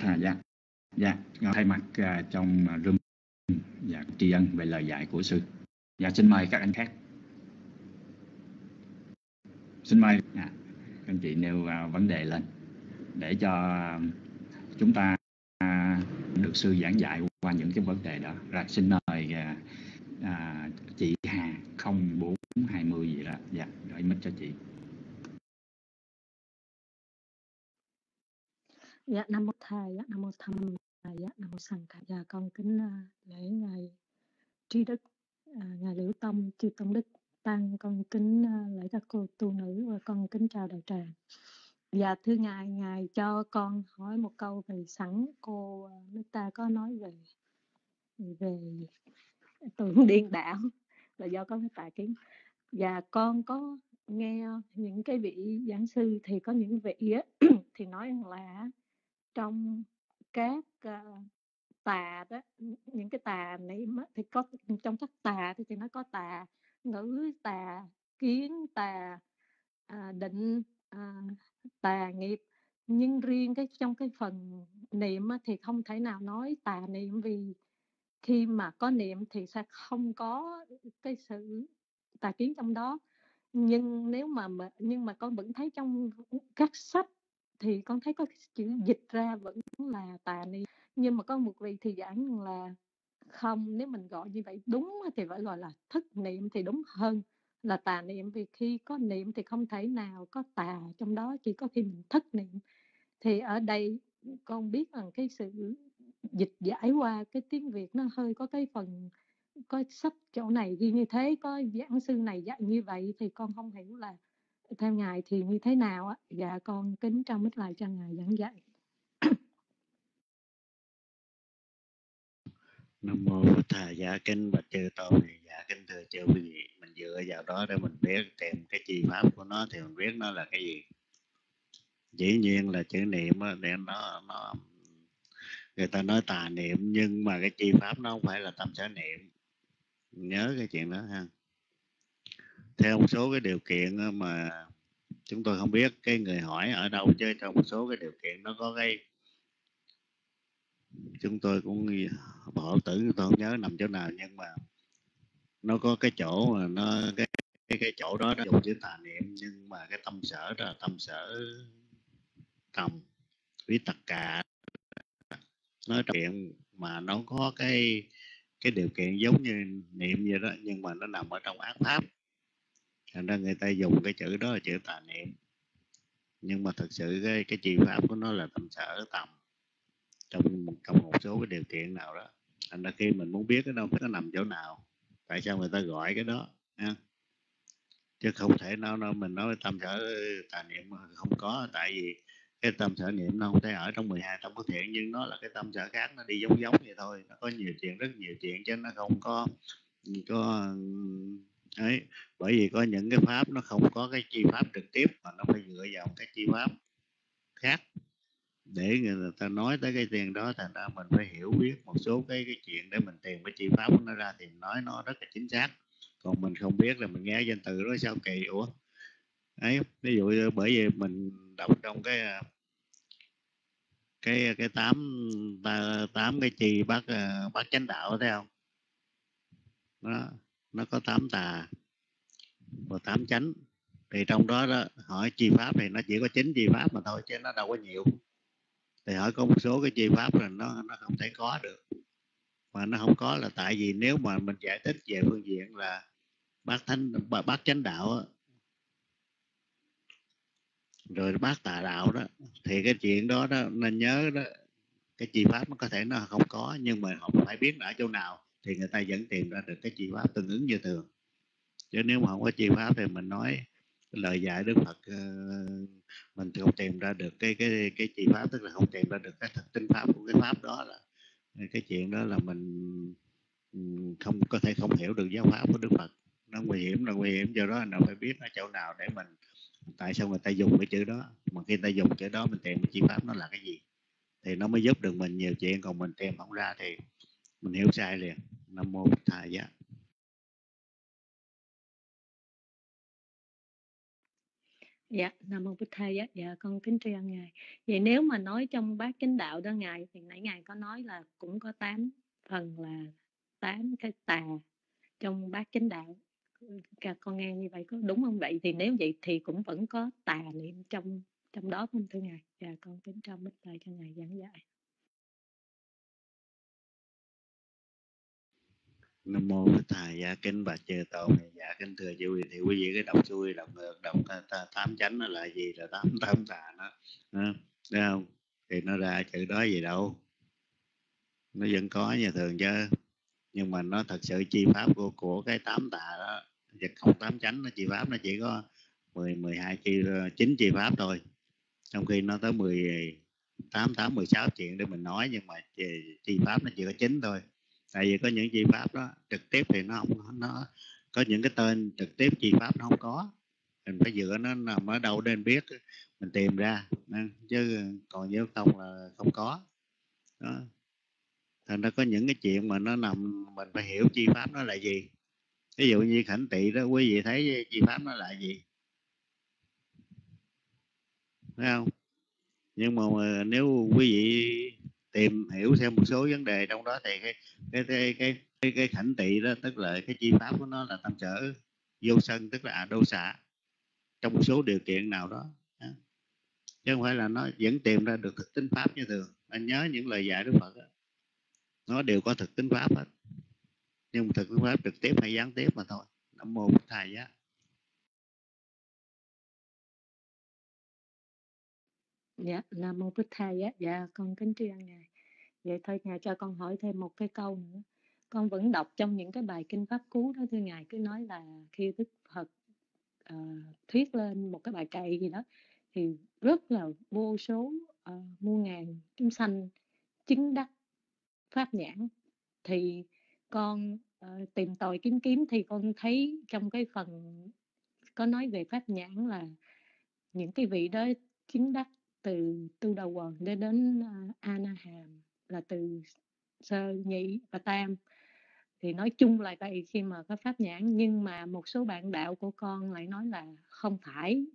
Thà dạ. Dạ à, thay mặt uh, trong à, room. Dạ tri ân về lời dạy của sư. Dạ xin mời các anh khác. Xin mời dạ, các anh chị nêu uh, vấn đề lên để cho chúng ta uh, được sư giảng dạy qua những cái vấn đề đó. Rồi xin mời uh, uh, chị Hà không bốn hai mươi gì đó. Dạ gửi mất cho chị. Dạ, Nam Mô Thầy, dạ, Nam Mô Tham Thầy, dạ, Nam Mô Sằng cả Dạ, con kính à, lễ Ngài Tri Đức, à, Ngài Liễu Tâm, Chư Tông Đức Tăng, con kính à, lễ các cô tu nữ và con kính chào đạo tràng. Dạ, thưa Ngài, Ngài cho con hỏi một câu về sẵn cô nước ta có nói về về tượng điên đảo là do có cái tài kiến. Và con có nghe những cái vị giảng sư thì có những vị á, thì nói là trong các uh, tà đó những cái tà niệm thì có trong các tà thì, thì nó có tà ngữ tà kiến tà à, định à, tà nghiệp. Nhưng riêng cái trong cái phần niệm á, thì không thể nào nói tà niệm vì khi mà có niệm thì sẽ không có cái sự tà kiến trong đó. Nhưng nếu mà, mà nhưng mà con vẫn thấy trong các sách thì con thấy có chữ dịch ra vẫn là tà ni nhưng mà có một vị thì giảng là không, nếu mình gọi như vậy đúng thì phải gọi là thất niệm thì đúng hơn là tà niệm. Vì khi có niệm thì không thể nào có tà trong đó, chỉ có khi mình thất niệm. Thì ở đây con biết rằng cái sự dịch giải qua cái tiếng Việt nó hơi có cái phần, có sách chỗ này ghi như thế, có giảng sư này dạy như vậy thì con không hiểu là theo ngài thì như thế nào á? Dạ con kính trong mít lại cho ngài giảng dạy. Nam mô Phật Thà dạ kinh bạch chư tôn dạ kính thưa chư quý vị, mình dựa vào đó để mình biết tìm cái chi pháp của nó thì mình biết nó là cái gì. Dĩ nhiên là chữ niệm để nó nó, người ta nói tà niệm nhưng mà cái chi pháp nó không phải là tâm sở niệm. Nhớ cái chuyện đó ha theo một số cái điều kiện mà chúng tôi không biết cái người hỏi ở đâu chứ trong một số cái điều kiện nó có cái chúng tôi cũng bỏ tử tôi không nhớ nằm chỗ nào nhưng mà nó có cái chỗ mà nó cái cái, cái chỗ đó nó dùng chữ tà niệm nhưng mà cái tâm sở đó là tâm sở tầm với tất cả. Nó chuyện mà nó có cái cái điều kiện giống như niệm vậy đó nhưng mà nó nằm ở trong ác pháp thành ra người ta dùng cái chữ đó là chữ tà niệm. Nhưng mà thực sự cái cái chi pháp của nó là tâm sở tầm trong một, trong một số cái điều kiện nào đó. Thành ra khi mình muốn biết cái đâu nó nằm chỗ nào? Tại sao người ta gọi cái đó ha? chứ không thể nào nó mình nói tâm sở tà niệm không có. Tại vì cái tâm sở niệm nó không thể ở trong 12 tâm bất thiện nhưng nó là cái tâm sở khác nó đi giống giống vậy thôi. Nó có nhiều chuyện rất nhiều chuyện chứ nó không có có ấy bởi vì có những cái pháp nó không có cái chi pháp trực tiếp mà nó phải dựa vào cái chi pháp khác. Để người ta nói tới cái tiền đó, thành ra mình phải hiểu biết một số cái cái chuyện để mình tìm cái chi pháp của nó ra thì nói nó rất là chính xác. Còn mình không biết là mình nghe danh từ đó sao kỳ, ủa? Ấy ví dụ bởi vì mình đọc trong cái à, cái à, cái tám tám cái chi bác à, bác chánh đạo, thấy không? Đó nó có tám tà và tám chánh. Thì trong đó đó, hỏi chi pháp thì nó chỉ có chín chi pháp mà thôi, chứ nó đâu có nhiều. Thì hỏi có một số cái chi pháp là nó nó không thể có được. Mà nó không có là tại vì nếu mà mình giải thích về phương diện là bác thánh bác chánh đạo rồi bác tà đạo đó, thì cái chuyện đó đó, nên nhớ đó, cái chi pháp nó có thể nó không có, nhưng mà họ phải biết ở chỗ nào thì người ta vẫn tìm ra được cái chi pháp tương ứng như thường. Chứ nếu mà không có chi pháp thì mình nói lời dạy đức phật ờ, mình không tìm ra được cái cái cái chi pháp tức là không tìm ra được cái thực tinh pháp của cái pháp đó là, cái chuyện đó là mình ừ, không có thể không hiểu được giáo pháp của đức phật. Nó nguy hiểm là nguy hiểm do đó nào phải biết ở chỗ nào để mình, tại sao người ta dùng cái chữ đó. Mà khi ta dùng chữ đó mình tìm cái chi pháp nó là cái gì, thì nó mới giúp được mình nhiều chuyện, còn mình tìm không ra thì mình hiểu sai liền nam mô bổn thầy giá Dạ, Nam Mô bổn Thầy giá dạ con kính tri ân Ngài. Vậy nếu mà nói trong bát chánh đạo đó Ngài, thì nãy Ngài có nói là cũng có tám phần là tám cái tà trong bát chánh đạo. Cả con nghe như vậy có đúng không vậy? Thì nếu vậy thì cũng vẫn có tà niệm trong trong đó không thưa Ngài? Dạ con kính trong Bích Thầy cho Ngài giảng dạy. Nam mô bổn thầy dạ kính. Bạch chư tôn dạ kính thưa chư vị thì quý vị cái đọc xuôi đọc ngược đọc tám chánh nó là gì? Là tám tám tà nó. Thấy không? Thì nó ra chữ đó gì đâu. Nó vẫn có như thường chứ. Nhưng mà nó thật sự chi pháp của của cái tám tà đó vật không tám chánh nó chi pháp nó chỉ có 10 12 chi chín chi pháp thôi. Trong khi nó tới 10 8 8 16 chuyện để mình nói nhưng mà chi, chi pháp nó chỉ có chín thôi tại vì có những chi pháp đó trực tiếp thì nó không nó có những cái tên trực tiếp chi pháp nó không có. Mình phải dựa nó nằm ở đâu nên biết mình tìm ra. Chứ còn nếu không là không có. Đó. Thành ra có những cái chuyện mà nó nằm mình phải hiểu chi pháp nó là gì. Ví dụ như khảnh tị đó quý vị thấy chi pháp nó là gì? Thấy không? Nhưng mà, mà nếu quý vị tìm hiểu xem một số vấn đề trong đó thì cái cái cái cái cái, cái khảnh tỵ đó tức là cái chi pháp của nó là tâm sở vô sân tức là à đô xạ trong một số điều kiện nào đó. Chứ không phải là nó vẫn tìm ra được thực tính pháp như thường. Anh nhớ những lời dạy đức phật đó. nó đều có thực tính pháp hết. Nhưng thực tính pháp trực tiếp hay gián tiếp mà thôi. Nam mô bổn thầy giá Dạ, Nam Mô Bích Thầy á, dạ con kính tri ân Ngài. Vậy thôi Ngài cho con hỏi thêm một cái câu nữa. Con vẫn đọc trong những cái bài kinh pháp cú đó thưa Ngài cứ nói là khi Đức Phật uh, thuyết lên một cái bài kệ gì đó thì rất là vô số uh, muôn ngàn chúng sanh chứng đắc pháp nhãn thì con uh, tìm tòi kiếm kiếm thì con thấy trong cái phần có nói về pháp nhãn là những cái vị đó chứng đắc từ tu đầu quần đến à, đến ana hàm là từ sơ nhị và tam. Thì nói chung là vậy khi mà có pháp nhãn nhưng mà một số bạn đạo của con lại nói là không phải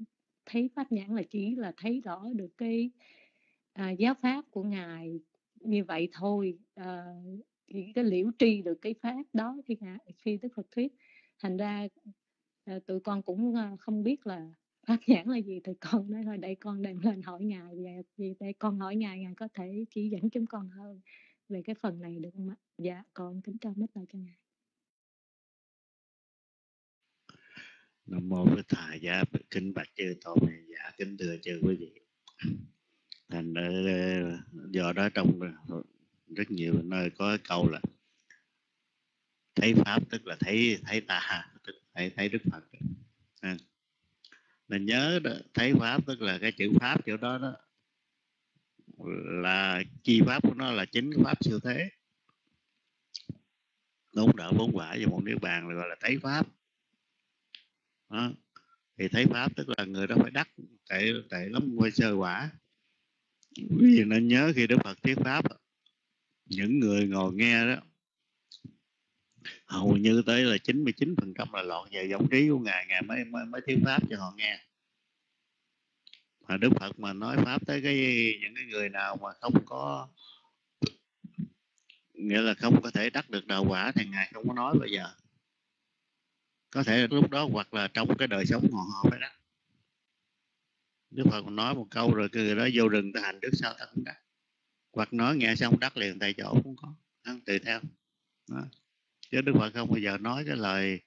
thấy pháp nhãn là chỉ là thấy rõ được cái à, giáo pháp của ngài như vậy thôi. À, cái liễu tri được cái pháp đó khi ngài khi đức phật thuyết. Thành ra à, tụi con cũng à, không biết là pháp nhãn là gì? Thì con nói thôi đây con đem lên hỏi ngài vì đây con hỏi ngài ngài có thể chỉ dẫn chúng con hơn về cái phần này được không ạ? Dạ con kính chào mít lại cho ngài. Nam mô với thầy giá kính bạch chư tôn dạ kính thưa chư quý vị. Thành ờ, do đó trong ờ, rất nhiều nơi có câu là thấy pháp, tức là thấy thấy ta, tức thấy thấy đức phật. À mình nhớ đó, thấy pháp tức là cái chữ pháp chỗ đó đó là chi pháp của nó là chính pháp siêu thế bốn đạo bốn quả và một niết bàn gọi là thấy pháp đó. thì thấy pháp tức là người đó phải đắc tệ tệ lắm quay sơ quả vì nên nhớ khi đức phật thuyết pháp những người ngồi nghe đó hầu như tới là 99 phần trăm là lọt về giống trí của ngài ngài mới mới, mới thuyết pháp cho họ nghe. Mà đức phật mà nói pháp tới cái những cái người nào mà không có nghĩa là không có thể đắc được đạo quả thì ngài không có nói bây giờ. Có thể lúc đó hoặc là trong cái đời sống họ họ phải đắc. Đức phật nói một câu rồi cái người đó vô rừng ta hành đức sao ta không đắc. Hoặc nói nghe xong đắc liền tại chỗ cũng có. Tùy theo. Đó chứ đức phật không bao giờ nói cái lời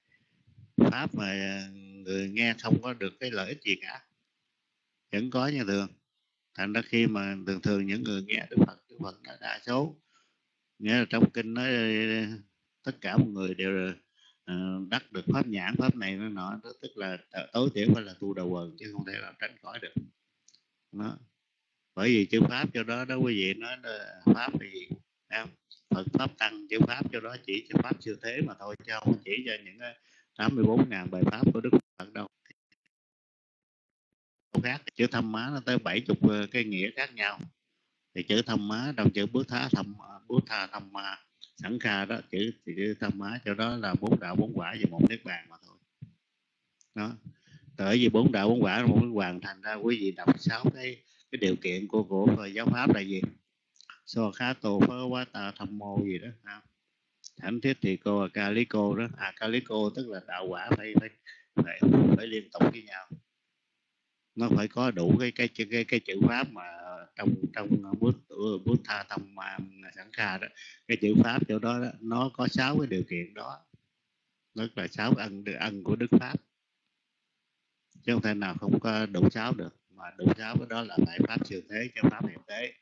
pháp mà người nghe không có được cái lợi ích gì cả. Vẫn có như thường thành ra khi mà thường thường những người nghe đức phật đức phật đã đa số. Nghĩa là trong kinh nói, tất cả mọi người đều ờ, đắc được pháp nhãn, pháp này nó nọ, tức là tối thiểu phải là tu đầu quần chứ không thể nào tránh khỏi được. Đó. Bởi vì chữ pháp cho đó đó quý vị nói là pháp thì gì? Không? Phật pháp tăng chữ pháp cho đó chỉ cho pháp siêu thế mà thôi, chứ không chỉ cho những ờ, 84 ngàn bài pháp của Đức Phật đâu. Khác chữ thâm má nó tới 70 ờ, cái nghĩa khác nhau. Thì chữ thâm má, trong chữ bút thá thâm ờ, bút tha thâm ma, sẵn kha đó, chữ chữ thâm má cho đó là bốn đạo bốn quả và một niết bàn mà thôi. Đó. Bởi vì bốn đạo bốn quả, một niết bàn thành ra quý vị đọc sáu cái cái điều kiện của của giáo pháp là gì? So khá tổ phơ quá ta thầm mô gì đó à, thánh thiết thì cô là ca lý cô đó. À ca lý cô tức là đạo quả phải phải phải, phải liên tục với nhau. Nó phải có đủ cái cái cái cái, cái chữ pháp mà trong trong bút ừ, bút tha tâm mà sẵn kha đó. Cái chữ pháp chỗ đó, đó nó có sáu cái điều kiện đó. Tức là sáu ân ân của đức pháp. Chứ không thể nào không có đủ sáu được. Mà đủ sáu cái đó là phải pháp siêu thế cho pháp hiệp thế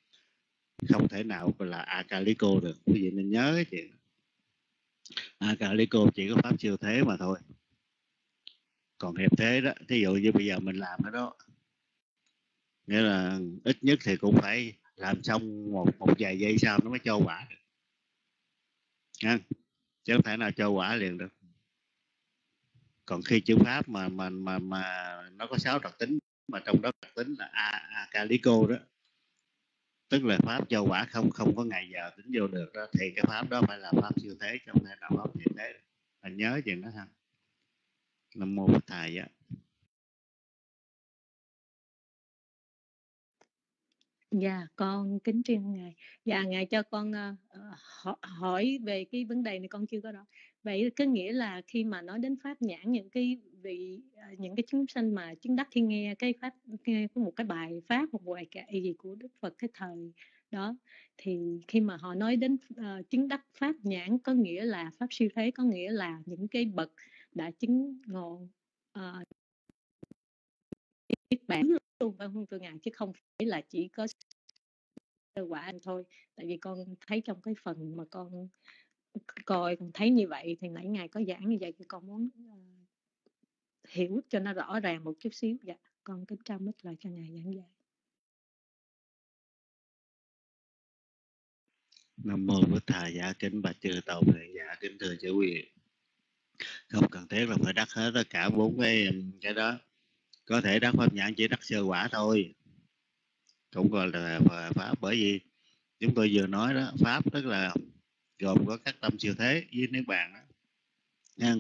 không thể nào là akaliko được. Quý vị nên nhớ cái chuyện akaliko chỉ có pháp siêu thế mà thôi. Còn hiệp thế đó thí dụ như bây giờ mình làm cái đó nghĩa là ít nhất thì cũng phải làm xong một một vài giây sau nó mới cho quả được. Nha chứ không thể nào cho quả liền được. Còn khi chữ pháp mà mà mà mà nó có sáu đặc tính mà trong đó đặc tính là a, a calico đó tức là pháp cho quả không không có ngày giờ tính vô được đó thì cái pháp đó phải là pháp siêu thế trong thể đạo pháp hiện thế mình nhớ chuyện đó ha nam mô phật thầy á Dạ, con kính tri Ngài. Dạ, Ngài cho con uh, hỏi về cái vấn đề này con chưa có rõ. Vậy có nghĩa là khi mà nói đến pháp nhãn những cái vị à, những cái chúng sanh mà chứng đắc khi nghe cái pháp nghe có một cái bài pháp một bài kệ gì của Đức Phật cái thời đó thì khi mà họ nói đến uh, chứng đắc pháp nhãn có nghĩa là pháp siêu thế có nghĩa là những cái bậc đã chứng ngộ uh, bản luôn phải không thưa ngài chứ không phải là chỉ có quả anh thôi. Tại vì con thấy trong cái phần mà con coi con thấy như vậy thì nãy ngài có giảng như vậy thì con muốn uh, hiểu cho nó rõ ràng một chút xíu. Dạ con kính trao mít lại cho ngài giảng dạy. Nam mô bổn thầy dạ kính bạch chư tàu thầy dạ kính thưa chư quý không cần thiết là phải đắc hết tất cả bốn cái cái đó. Có thể đắc pháp nhãn chỉ đắc sơ quả thôi. Cũng gọi là ờ, pháp bởi vì chúng tôi vừa nói đó pháp tức là gồm có các tâm siêu thế với nếu bạn, đó nha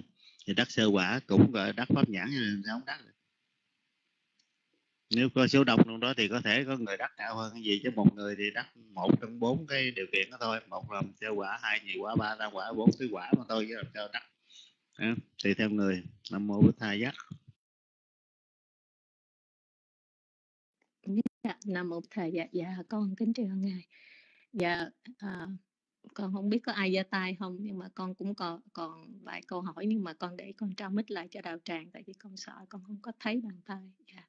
thì đắc sơ quả cũng gọi đắc pháp nhãn nên sao không đắc được? Nếu có số đông trong đó thì có thể có người đắc cao hơn cái gì chứ một người thì đắc một trong bốn cái điều kiện đó thôi. Một là sơ quả hai nhị quả ba tam quả bốn tứ quả mà thôi chứ làm sao đắc. Tùy theo người nam mô bích thai giác. Dạ, Nam Mô Thầy dạ dạ con kính chào ngài. Dạ à, con không biết có ai giơ tay không nhưng mà con cũng còn còn vài câu hỏi nhưng mà con để con trao mít lại cho đạo tràng tại vì con sợ con không có thấy bàn tay. Dạ.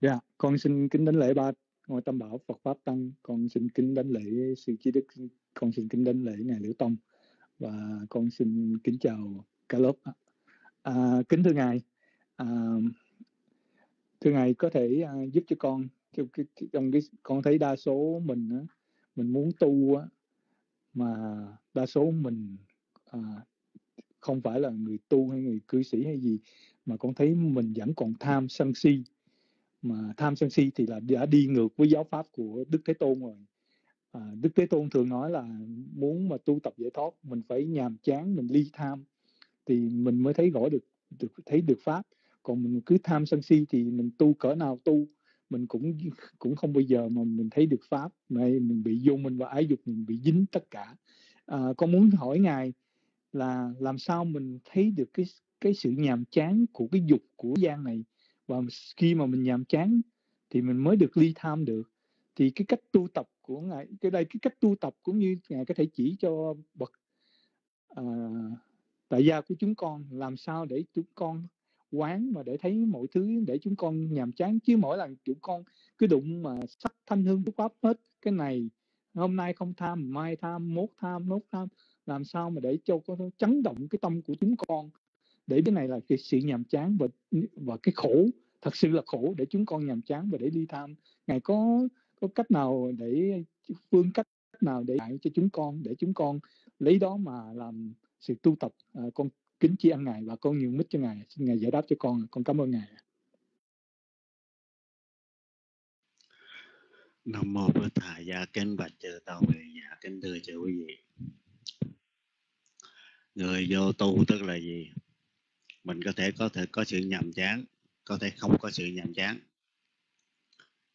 Dạ, con xin kính đến lễ ba ngôi tam bảo Phật pháp tăng con xin kính đánh lễ sư trí đức con xin kính đánh lễ ngài liễu tông và con xin kính chào cả lớp à, kính thưa ngài à, thưa ngài có thể à, giúp cho con trong cái, trong cái con thấy đa số mình á, mình muốn tu á, mà đa số mình à, không phải là người tu hay người cư sĩ hay gì mà con thấy mình vẫn còn tham sân si mà tham sân si thì là đã đi ngược với giáo pháp của Đức Thế Tôn rồi. À, Đức Thế Tôn thường nói là muốn mà tu tập giải thoát mình phải nhàm chán mình ly tham thì mình mới thấy rõ được được thấy được pháp. Còn mình cứ tham sân si thì mình tu cỡ nào tu mình cũng cũng không bao giờ mà mình thấy được pháp. Mà mình bị vô minh và ái dục mình bị dính tất cả. À, con muốn hỏi ngài là làm sao mình thấy được cái cái sự nhàm chán của cái dục của gian này? Và khi mà mình nhàm chán thì mình mới được ly tham được. Thì cái cách tu tập của ngài cái đây cái cách tu tập cũng như ngài có thể chỉ cho bậc à, tại gia của chúng con làm sao để chúng con quán mà để thấy mọi thứ để chúng con nhàm chán. Chứ mỗi lần chúng con cứ đụng mà sắc thanh hương của pháp hết cái này hôm nay không tham mai tham mốt tham nốt tham làm sao mà để cho có chấn động cái tâm của chúng con để cái này là cái sự nhàm chán và và cái khổ thật sự là khổ để chúng con nhàm chán và để đi tham. Ngài có có cách nào để phương cách nào để dạy cho chúng con để chúng con lấy đó mà làm sự tu tập? À, con kính tri ân ngài và con nhường mít cho ngài. Xin ngài giải đáp cho con. Con cảm ơn ngài Nam mô Bổn Thầy Gia kính bạch chư tao về nhà dạ kính thưa chư quý vị. Người vô tu tức là gì? Mình có thể có thể có sự nhàm chán, có thể không có sự nhàm chán.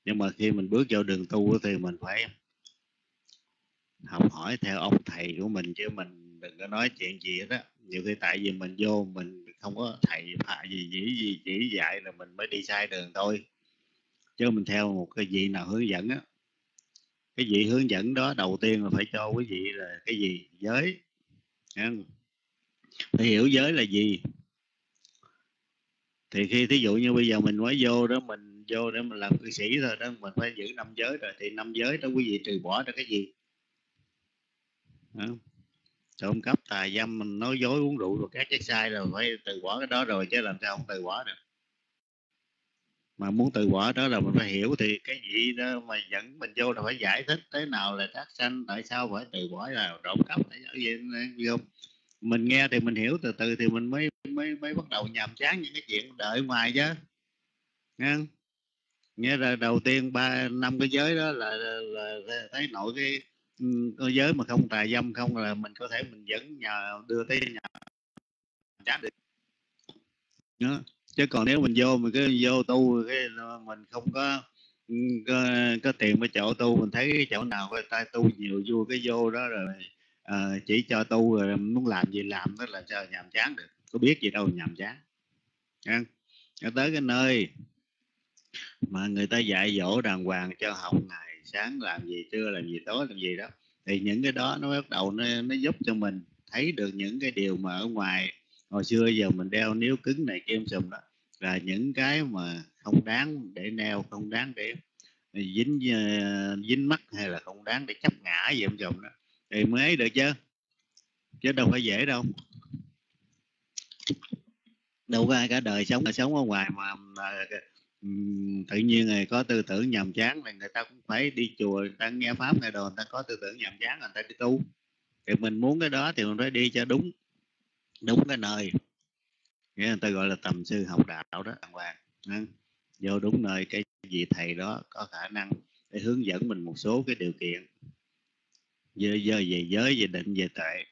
Nhưng mà khi mình bước vào đường tu thì mình phải học hỏi theo ông thầy của mình chứ mình đừng có nói chuyện gì đó nhiều khi tại vì mình vô mình không có thầy phạ gì chỉ gì chỉ dạy là mình mới đi sai đường thôi. Chứ mình theo một cái vị nào hướng dẫn á. Cái vị hướng dẫn đó đầu tiên là phải cho quý vị là cái gì? Giới. Phải hiểu giới là gì? Thì khi, thí dụ như bây giờ mình mới vô đó, mình vô để mình làm cư sĩ thôi đó, mình phải giữ năm giới rồi, thì năm giới đó quý vị trừ bỏ ra cái gì? Trộm cắp, tà dâm, mình nói dối, uống rượu rồi các cái sai rồi, phải từ bỏ cái đó rồi chứ làm sao không từ bỏ được? Mà muốn từ bỏ đó là mình phải hiểu thì cái gì đó mà dẫn mình vô là phải giải thích, thế nào là tác sanh, tại sao phải từ bỏ là trộm cắp, tại gì không? Mình nghe thì mình hiểu từ từ thì mình mới mới mới bắt đầu nhàm chán những cái chuyện đợi ngoài chứ nghe không? nghe là đầu tiên ba năm cái giới đó là, là, là thấy nội cái ừ, cái giới mà không tà dâm không là mình có thể mình vẫn nhờ đưa tới nhà chán được đó. chứ còn nếu mình vô mình cứ vô tu cái mình không có ừ, có, có tiền với chỗ tu mình thấy cái chỗ nào người ta tu nhiều vui cái vô đó rồi à, chỉ cho tu rồi muốn làm gì làm đó là cho nhàm chán được có biết gì đâu nhàm chán. À, tới cái nơi mà người ta dạy dỗ đàng hoàng cho học ngày sáng làm gì trưa làm gì tối làm gì đó thì những cái đó nó bắt đầu nó, nó giúp cho mình thấy được những cái điều mà ở ngoài hồi xưa giờ mình đeo níu cứng này kim sùm đó là những cái mà không đáng để neo không đáng để dính ờ, dính mắt hay là không đáng để chấp ngã gì em chồng đó thì mới ấy được chứ? Chứ đâu phải dễ đâu. Đâu có ai cả đời sống là sống ở ngoài mà, mà tự nhiên người có tư tưởng nhàm chán thì người ta cũng phải đi chùa người ta nghe pháp này đồ người ta có tư tưởng nhàm chán người ta đi tu. Thì mình muốn cái đó thì mình phải đi cho đúng đúng cái nơi. Nghĩa người ta gọi là tầm sư học đạo đó đàng hoàng vô đúng nơi cái vị thầy đó có khả năng để hướng dẫn mình một số cái điều kiện về, về giới về định về tệ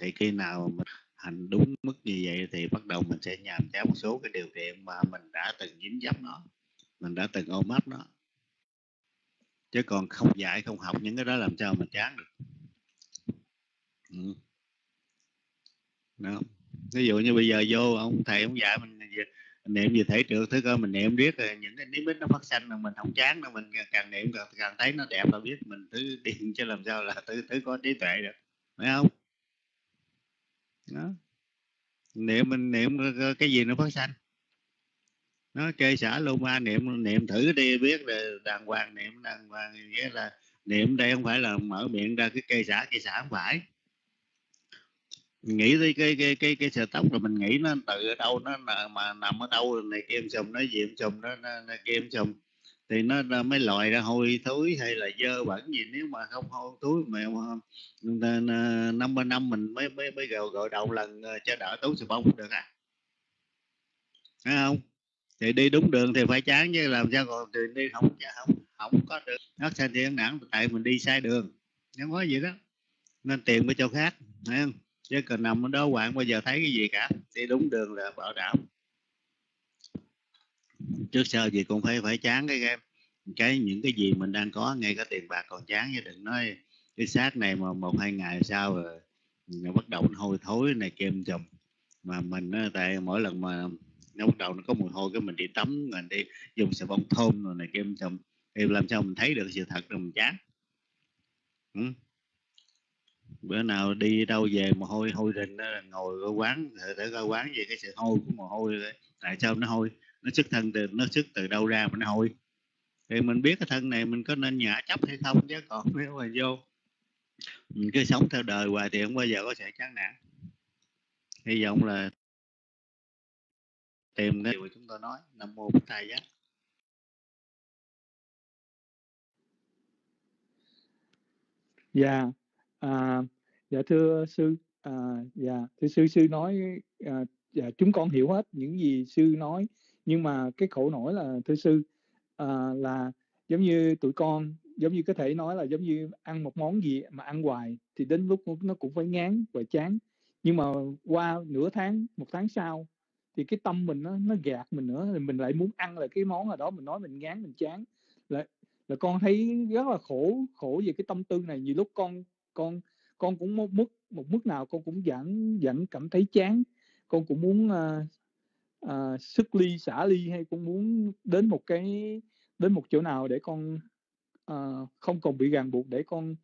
thì khi nào mình hành đúng mức như vậy thì bắt đầu mình sẽ nhàm chán một số cái điều kiện mà mình đã từng dính dấp nó mình đã từng ôm ấp nó chứ còn không dạy không học những cái đó làm sao mình chán được ừ. Đó. ví dụ như bây giờ vô ông thầy ông dạy mình niệm gì thể trượt thứ cơ mình niệm biết rồi những cái niệm nó phát sanh mà mình không chán đâu mình càng niệm càng, càng thấy nó đẹp là biết mình thứ điên chứ làm sao là thứ thứ có trí tuệ được phải không? Đó. Niệm mình niệm cái gì nó phát sanh? Nó kê xả luôn ma niệm niệm thử đi biết là đàng hoàng niệm đàng hoàng nghĩa là niệm đây không phải là mở miệng ra cái cây xả cây xả không phải nghĩ tới cái cái cái cái sợi tóc rồi mình nghĩ nó từ ở đâu nó mà nằm ở đâu này kem chồng nói gì sùm nó, nó, nó em chồng. Thì nó, nó mới loại ra hôi thối hay là dơ bẩn gì nếu mà không hôi thối mà ờ, ờ, năm ba năm mình mới mới mới gọi gọi đầu lần ờ, cho đỡ túi xà bông được à. Thấy không? Thì đi đúng đường thì phải chán chứ làm sao còn thì đi không không không có được. Nó sanh thiên nản tại mình đi sai đường. Nó có gì đó. Nên tiền với cho khác thấy không? Chứ còn nằm ở đó quạng bao giờ thấy cái gì cả. Đi đúng đường là bảo đảm. Trước sau gì cũng phải phải chán cái game. Cái những cái gì mình đang có, ngay cả tiền bạc còn chán, chứ đừng nói cái xác này mà một, hai ngày sau rồi nó bắt đầu nó hôi thối này kem chùm mà mình tại mỗi lần mà nó bắt đầu nó có mùi hôi cái mình đi tắm, mình đi dùng xà bông thơm rồi này kem chùm thì làm sao mình thấy được sự thật rồi mình chán. Ừ? Bữa nào đi đâu về mà hôi hôi rình đó, là ngồi ở quán để ra quán gì cái sự hôi của mồ hôi tại sao nó hôi? Nó xuất thân từ nó xuất từ đâu ra mà nó hôi? Thì mình biết cái thân này mình có nên nhả chấp hay không chứ còn nếu mà vô mình cứ sống theo đời hoài thì không bao giờ có sẽ chán nản. Hy vọng là tìm cái điều chúng tôi nói. Nam mô bích thầy giác dạ à, dạ thưa sư à, dạ thưa sư sư nói à, dạ chúng con hiểu hết những gì sư nói nhưng mà cái khổ nổi là thưa sư à, là giống như tụi con giống như có thể nói là giống như ăn một món gì mà ăn hoài thì đến lúc nó cũng phải ngán và chán. Nhưng mà qua nửa tháng một tháng sau thì cái tâm mình nó nó gạt mình nữa thì mình lại muốn ăn lại cái món nào đó mình nói mình ngán mình chán. Là là con thấy rất là khổ khổ về cái tâm tư này. Nhiều lúc con con con cũng một mức một mức nào con cũng vẫn vẫn cảm thấy chán. Con cũng muốn uh, uh, sức ly xả ly hay cũng muốn đến một cái đến một chỗ nào để con uh, không còn bị ràng buộc để con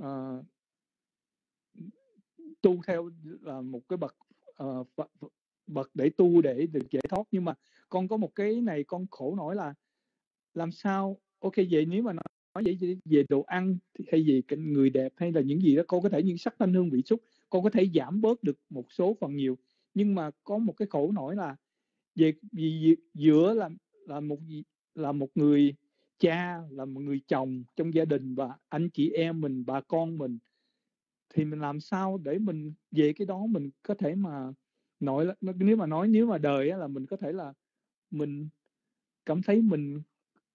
uh, tu theo là một cái bậc uh, bậc để tu để được giải thoát. Nhưng mà con có một cái này con khổ nổi là làm sao? Ok vậy nếu mà nói vậy về đồ ăn hay về người đẹp hay là những gì đó, con có thể những sắc thanh hương vị xúc, con có thể giảm bớt được một số phần nhiều. Nhưng mà có một cái khổ nổi là về, vì giữa là là một là một người cha, là một người chồng trong gia đình và anh chị em mình, bà con mình, thì mình làm sao để mình, về cái đó mình có thể mà nói nếu mà nói, nếu mà đời là mình có thể là mình cảm thấy mình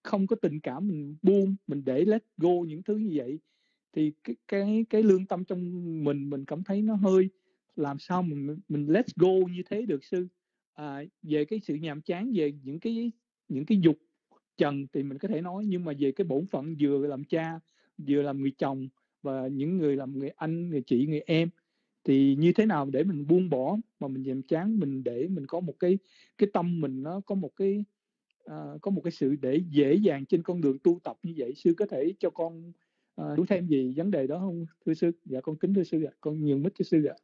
không có tình cảm mình buông mình để let go những thứ như vậy thì cái cái cái lương tâm trong mình mình cảm thấy nó hơi làm sao mình mình let go như thế được sư? À, về cái sự nhàm chán về những cái những cái dục trần thì mình có thể nói nhưng mà về cái bổn phận vừa làm cha vừa làm người chồng và những người làm người anh người chị người em thì như thế nào để mình buông bỏ mà mình nhàm chán mình để mình có một cái cái tâm mình nó có một cái uh, có một cái sự để dễ dàng trên con đường tu tập như vậy. Sư có thể cho con uh, thêm gì vấn đề đó không thưa sư? Dạ con kính thưa sư ạ. Con nhường mít cho sư ạ.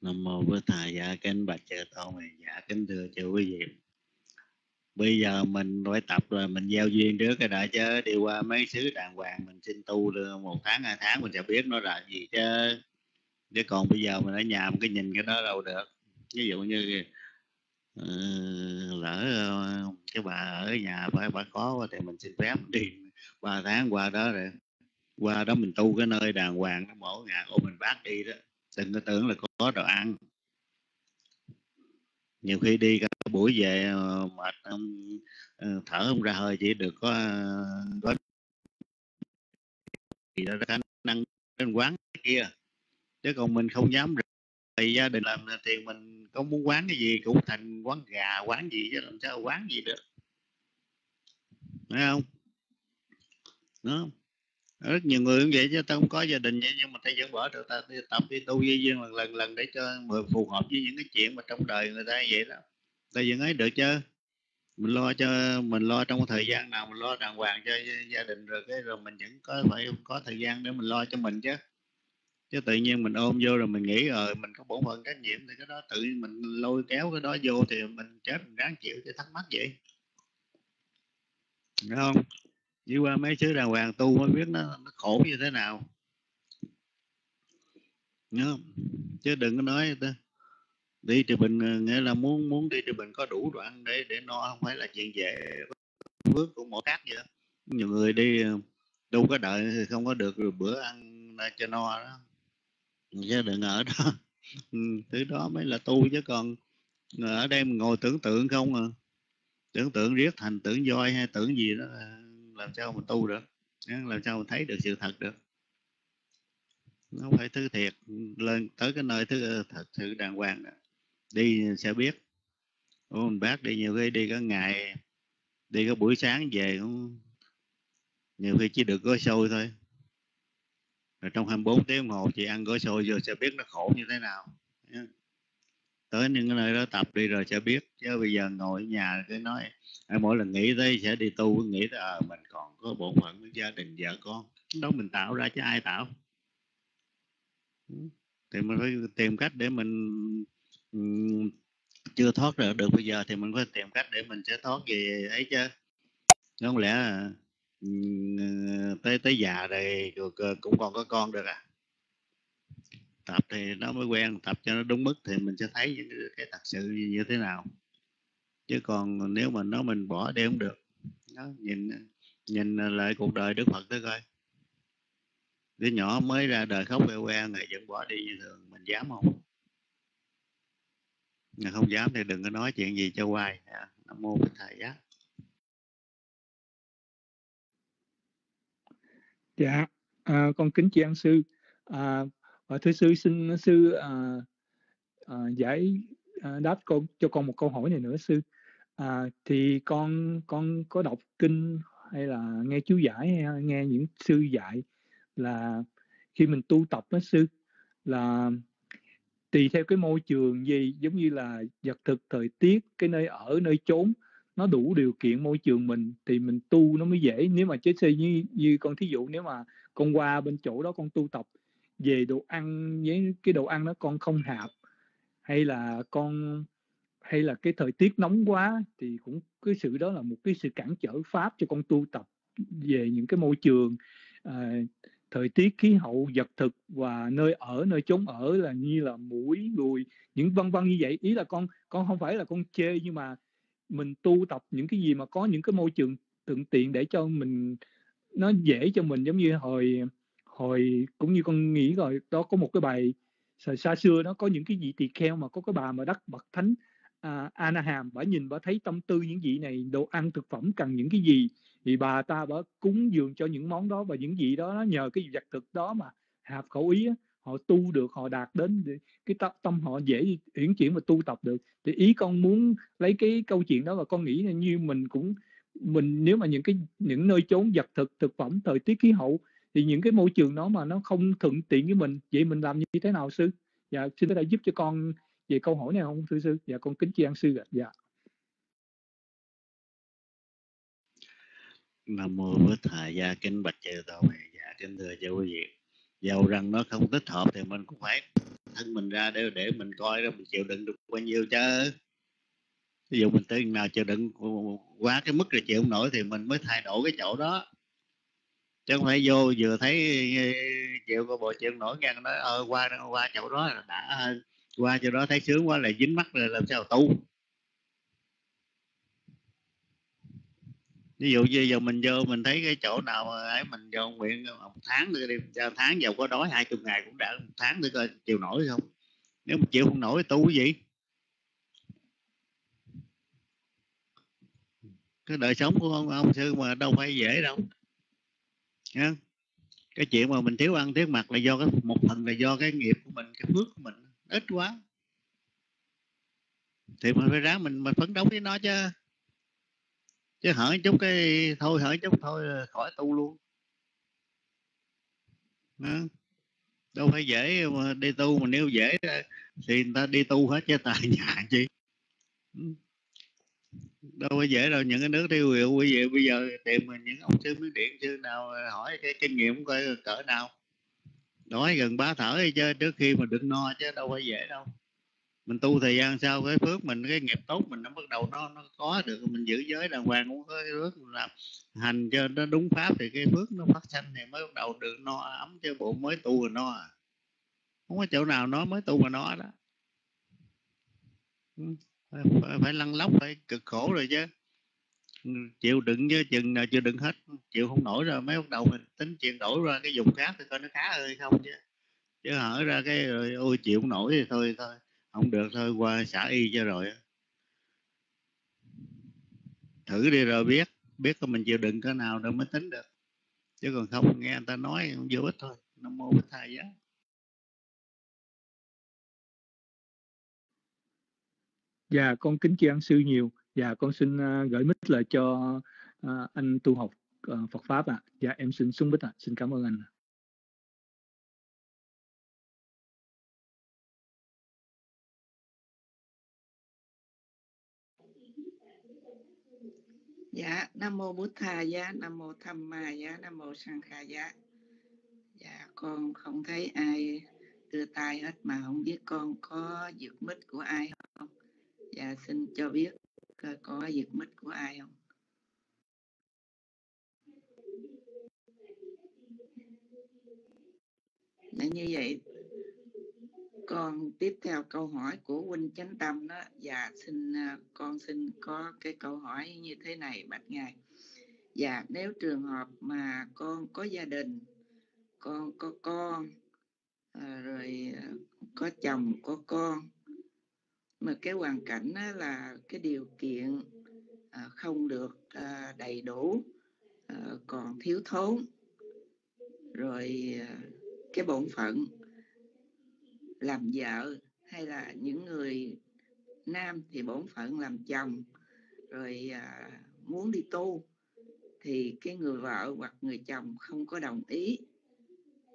Nam mô bổn thầy dạ kính bạch chư tôn dạ kính thưa chư quý vị. Bây giờ mình phải tập rồi mình giao duyên trước cái đã chứ. Đi qua mấy xứ đàng hoàng mình xin tu được một tháng hai tháng mình sẽ biết nó là gì chứ. Chứ còn bây giờ mình ở nhà mình cứ nhìn cái đó đâu được. Ví dụ như lỡ ờ, cái bà ở nhà phải bà có thì mình xin phép đi ba tháng qua đó rồi, qua đó mình tu cái nơi đàng hoàng mỗi ngày ô mình bác đi đó, đừng có tưởng là có đồ ăn. Nhiều khi đi cả buổi về ờ, mệt ờ, thở không ra hơi chỉ được có có khả năng đến quán kia. Chứ còn mình không dám thì à, gia đình làm thì mình có muốn quán cái gì cũng thành quán gà, quán gì chứ làm sao quán gì được. Phải không? Đó rất nhiều người cũng vậy chứ ta không có gia đình vậy nhưng mà ta vẫn bỏ được ta tập, đi tu di duyên lần lần lần để cho người phù hợp với những cái chuyện mà trong đời người ta vậy đó. Ta vẫn ấy được chứ. Mình lo cho, mình lo trong thời gian nào, mình lo đàng hoàng cho gia đình rồi cái rồi mình vẫn có phải có thời gian để mình lo cho mình chứ chứ tự nhiên mình ôm vô rồi mình nghĩ rồi mình có bổn phận trách nhiệm thì cái đó tự mình lôi kéo cái đó vô thì mình chết mình ráng chịu cho thắc mắc vậy. Đúng không? Đi qua mấy xứ đàng hoàng tu mới biết nó, nó khổ như thế nào. Đúng không? chứ đừng có nói đi thì mình ờ, nghĩa là muốn muốn đi thì mình có đủ đồ ăn để để no không phải là chuyện dễ. Bước của mỗi khác vậy nhiều người đi ờ, đâu có đợi thì không có được rồi bữa ăn cho no đó chứ đừng ở đó. Ừ, thứ đó mới là tu chứ còn ờ, ở đây mình ngồi tưởng tượng không à. Tưởng tượng riết thành tưởng voi hay tưởng gì đó làm sao mà tu được. Làm sao mà thấy được sự thật được. Nó không phải thứ thiệt. Ừ, lên tới cái nơi thứ ờ, thật sự đàng hoàng đó. đi sẽ biết. Ủa, mình bác đi nhiều khi đi có ngày đi có buổi sáng về cũng nhiều khi chỉ được có sôi thôi rồi trong 24 tiếng đồng hồ chị ăn gói xôi rồi sẽ biết nó khổ như thế nào. Tới những cái nơi đó tập đi rồi sẽ biết. Chứ bây giờ ngồi ở nhà cái nói mỗi lần nghĩ tới sẽ đi tu nghĩ tới à, mình còn có bổn phận với gia đình vợ con. Đó mình tạo ra chứ ai tạo. Thì mình phải tìm cách để mình chưa thoát được được. Bây giờ thì mình phải tìm cách để mình sẽ thoát về ấy chứ. Không lẽ Ờ, tới tới già rồi cũng còn có con được à. Tập thì nó mới quen, tập cho nó đúng mức thì mình sẽ thấy những cái thật sự như thế nào. Chứ còn nếu mà nó mình bỏ đi không được. Nó nhìn nhìn lại cuộc đời đức phật tới coi. Đứa nhỏ mới ra đời khóc queo queo, ngày vẫn bỏ đi như thường, mình dám không? Không dám thì đừng có nói chuyện gì cho hoài. À, Nam mô bích thầy giá dạ. À, con kính chị an sư. À, và thưa sư xin sư à, à, giải à, đáp con cho con một câu hỏi này nữa sư. À, thì con con có đọc kinh hay là nghe chú giải hay nghe những sư dạy là khi mình tu tập đó sư là tùy theo cái môi trường gì giống như là vật thực thời tiết cái nơi ở nơi chốn nó đủ điều kiện môi trường mình thì mình tu nó mới dễ. Nếu mà chế xây như như con thí dụ nếu mà con qua bên chỗ đó con tu tập về đồ ăn với cái đồ ăn đó con không hạp hay là con hay là cái thời tiết nóng quá thì cũng cái sự đó là một cái sự cản trở pháp cho con tu tập về những cái môi trường à, thời tiết khí hậu vật thực và nơi ở nơi chốn ở là như là mũi lùi những vân vân như vậy. Ý là con con không phải là con chê nhưng mà mình tu tập những cái gì mà có những cái môi trường thuận tiện để cho mình nó dễ cho mình giống như hồi hồi cũng như con nghĩ rồi đó có một cái bài xa xưa nó có những cái vị tỳ kheo mà có cái bà mà đắc bậc thánh à, Anaham bà nhìn bà thấy tâm tư những vị này đồ ăn thực phẩm cần những cái gì thì bà ta bà cúng dường cho những món đó và những vị đó nó nhờ cái vật thực đó mà hạp khẩu ý họ tu được, họ đạt đến cái tâm họ dễ uyển chuyển và tu tập được. Thì ý con muốn lấy cái câu chuyện đó và con nghĩ là như mình cũng, mình nếu mà những cái, những nơi chốn vật thực thực phẩm, thời tiết khí hậu, thì những cái môi trường đó mà nó không thuận tiện với mình, vậy mình làm như thế nào, sư? Dạ xin có thể giúp cho con về câu hỏi này không, thưa sư? Dạ con kính tri ân sư ạ. Dạ. Nam mô bổn thầy gia kính bạch chư tổ mẹ dạ kính thưa cho quý vị dầu rằng nó không thích hợp thì mình cũng phải thân mình ra để để mình coi đó mình chịu đựng được bao nhiêu chứ. Ví dụ mình tới nào chịu đựng quá cái mức rồi chịu không nổi thì mình mới thay đổi cái chỗ đó. Chứ không phải vô vừa thấy ờ, chịu có bộ chịu nổi ngang nói ơ qua qua chỗ đó là đã hơn qua chỗ đó thấy sướng quá là dính mắt rồi làm sao tu. Ví dụ như giờ mình vô mình thấy cái chỗ nào ấy mình vô nguyện ờ, một tháng nữa đi cho tháng giàu có đói hai chục ngày cũng đã một tháng nữa coi chịu nổi không? Nếu mà chịu không nổi tu cái gì? Cái đời sống của ông, ông sư mà đâu phải dễ đâu. Nha. cái chuyện mà mình thiếu ăn thiếu mặc là do cái một phần là do cái nghiệp của mình cái phước của mình ít quá. Thì mình phải ráng mình mình phấn đấu với nó chứ chứ hỏi chút cái thôi hỏi chút thôi ờ, khỏi tu luôn. Đó. đâu phải dễ mà đi tu, mà nếu dễ thì người ta đi tu hết chứ tại nhà chi? Đâu có dễ đâu, những cái nước tiêu hiệu quý vị bây giờ tìm những ông sư miếng điện sư nào ờ, hỏi cái kinh nghiệm coi cỡ nào. Đói gần bá thở chứ trước khi mà được no chứ đâu phải dễ đâu mình tu thời gian sau cái phước mình cái nghiệp tốt mình nó bắt đầu nó nó có được mình giữ giới đàng hoàng cũng có cái phước làm hành cho nó đúng pháp thì cái phước nó phát sanh thì mới bắt đầu được no ấm cho bộ mới tu rồi no à. Không có chỗ nào nó mới tu mà nó đó. Ừ, phải, phải, phải lăn lóc phải cực khổ rồi chứ. Ừ, chịu đựng chứ chừng nào chưa đựng hết chịu không nổi rồi mới bắt đầu mình tính chuyển đổi ra cái dùng khác thì coi nó khá hơn không chứ. Chứ hở ra cái rồi ôi chịu không nổi thì thôi thôi không được thôi qua xã y cho rồi thử đi rồi biết biết có mình chịu đựng cái nào rồi mới tính được chứ còn không nghe người ta nói vô ích thôi nam mô bích thai giá Dạ con kính tri ân sư nhiều. Dạ con xin uh, gửi mít lại cho uh, anh tu học uh, Phật pháp ạ. À. Dạ em xin xuống bích ạ. À. Xin cảm ơn anh. Dạ, Nam Mô bút Thà Giá, Nam Mô Tham Ma Giá, Nam Mô Sang Kha Giá. Dạ, con không thấy ai đưa tay hết mà không biết con có giật mít của ai không. Dạ, xin cho biết có giật mít của ai không. Dạ, như vậy con tiếp theo câu hỏi của huynh chánh tâm đó. Dạ xin à, con xin có cái câu hỏi như thế này, bạch ngài. Dạ nếu trường hợp mà con có gia đình, con có con à, rồi à, có chồng, có con, mà cái hoàn cảnh đó là cái điều kiện không được đầy đủ còn thiếu thốn, rồi cái bổn phận làm vợ hay là những người nam thì bổn phận làm chồng rồi à, muốn đi tu thì cái người vợ hoặc người chồng không có đồng ý.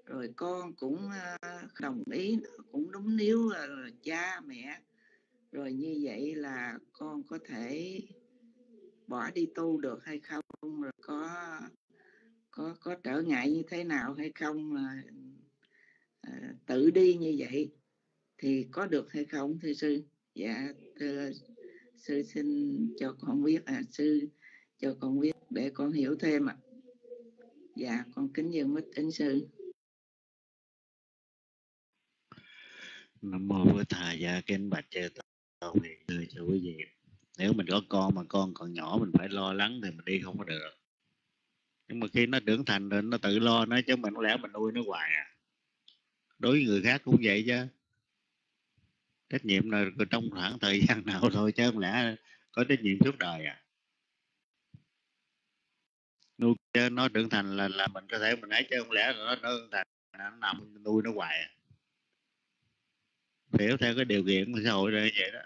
Rồi con cũng à, đồng ý cũng đúng nếu là, là cha mẹ. Rồi như vậy là con có thể bỏ đi tu được hay không? Rồi có có có trở ngại như thế nào hay không? Mà à, tự đi như vậy thì có được hay không thưa sư? Dạ thưa sư xin cho con biết à sư cho con biết để con hiểu thêm ạ. À. dạ con kính dân mít kính sư. Nam mô bổn thầy gia kính bạch chư tôn người cho quý vị. Nếu mình có con mà con còn nhỏ mình phải lo lắng thì mình đi không có được. Nhưng mà khi nó trưởng thành rồi nó tự lo nó chứ mình không lẽ mình nuôi nó hoài à đối với người khác cũng vậy chứ. Trách nhiệm là trong khoảng thời gian nào thôi, chứ không lẽ có trách nhiệm suốt đời à? Nuôi nó trưởng thành là là mình có thể mình ấy, chứ không lẽ nó nó trưởng thành nó nằm nuôi nó hoài à? Hiểu theo cái điều kiện của xã hội như vậy đó.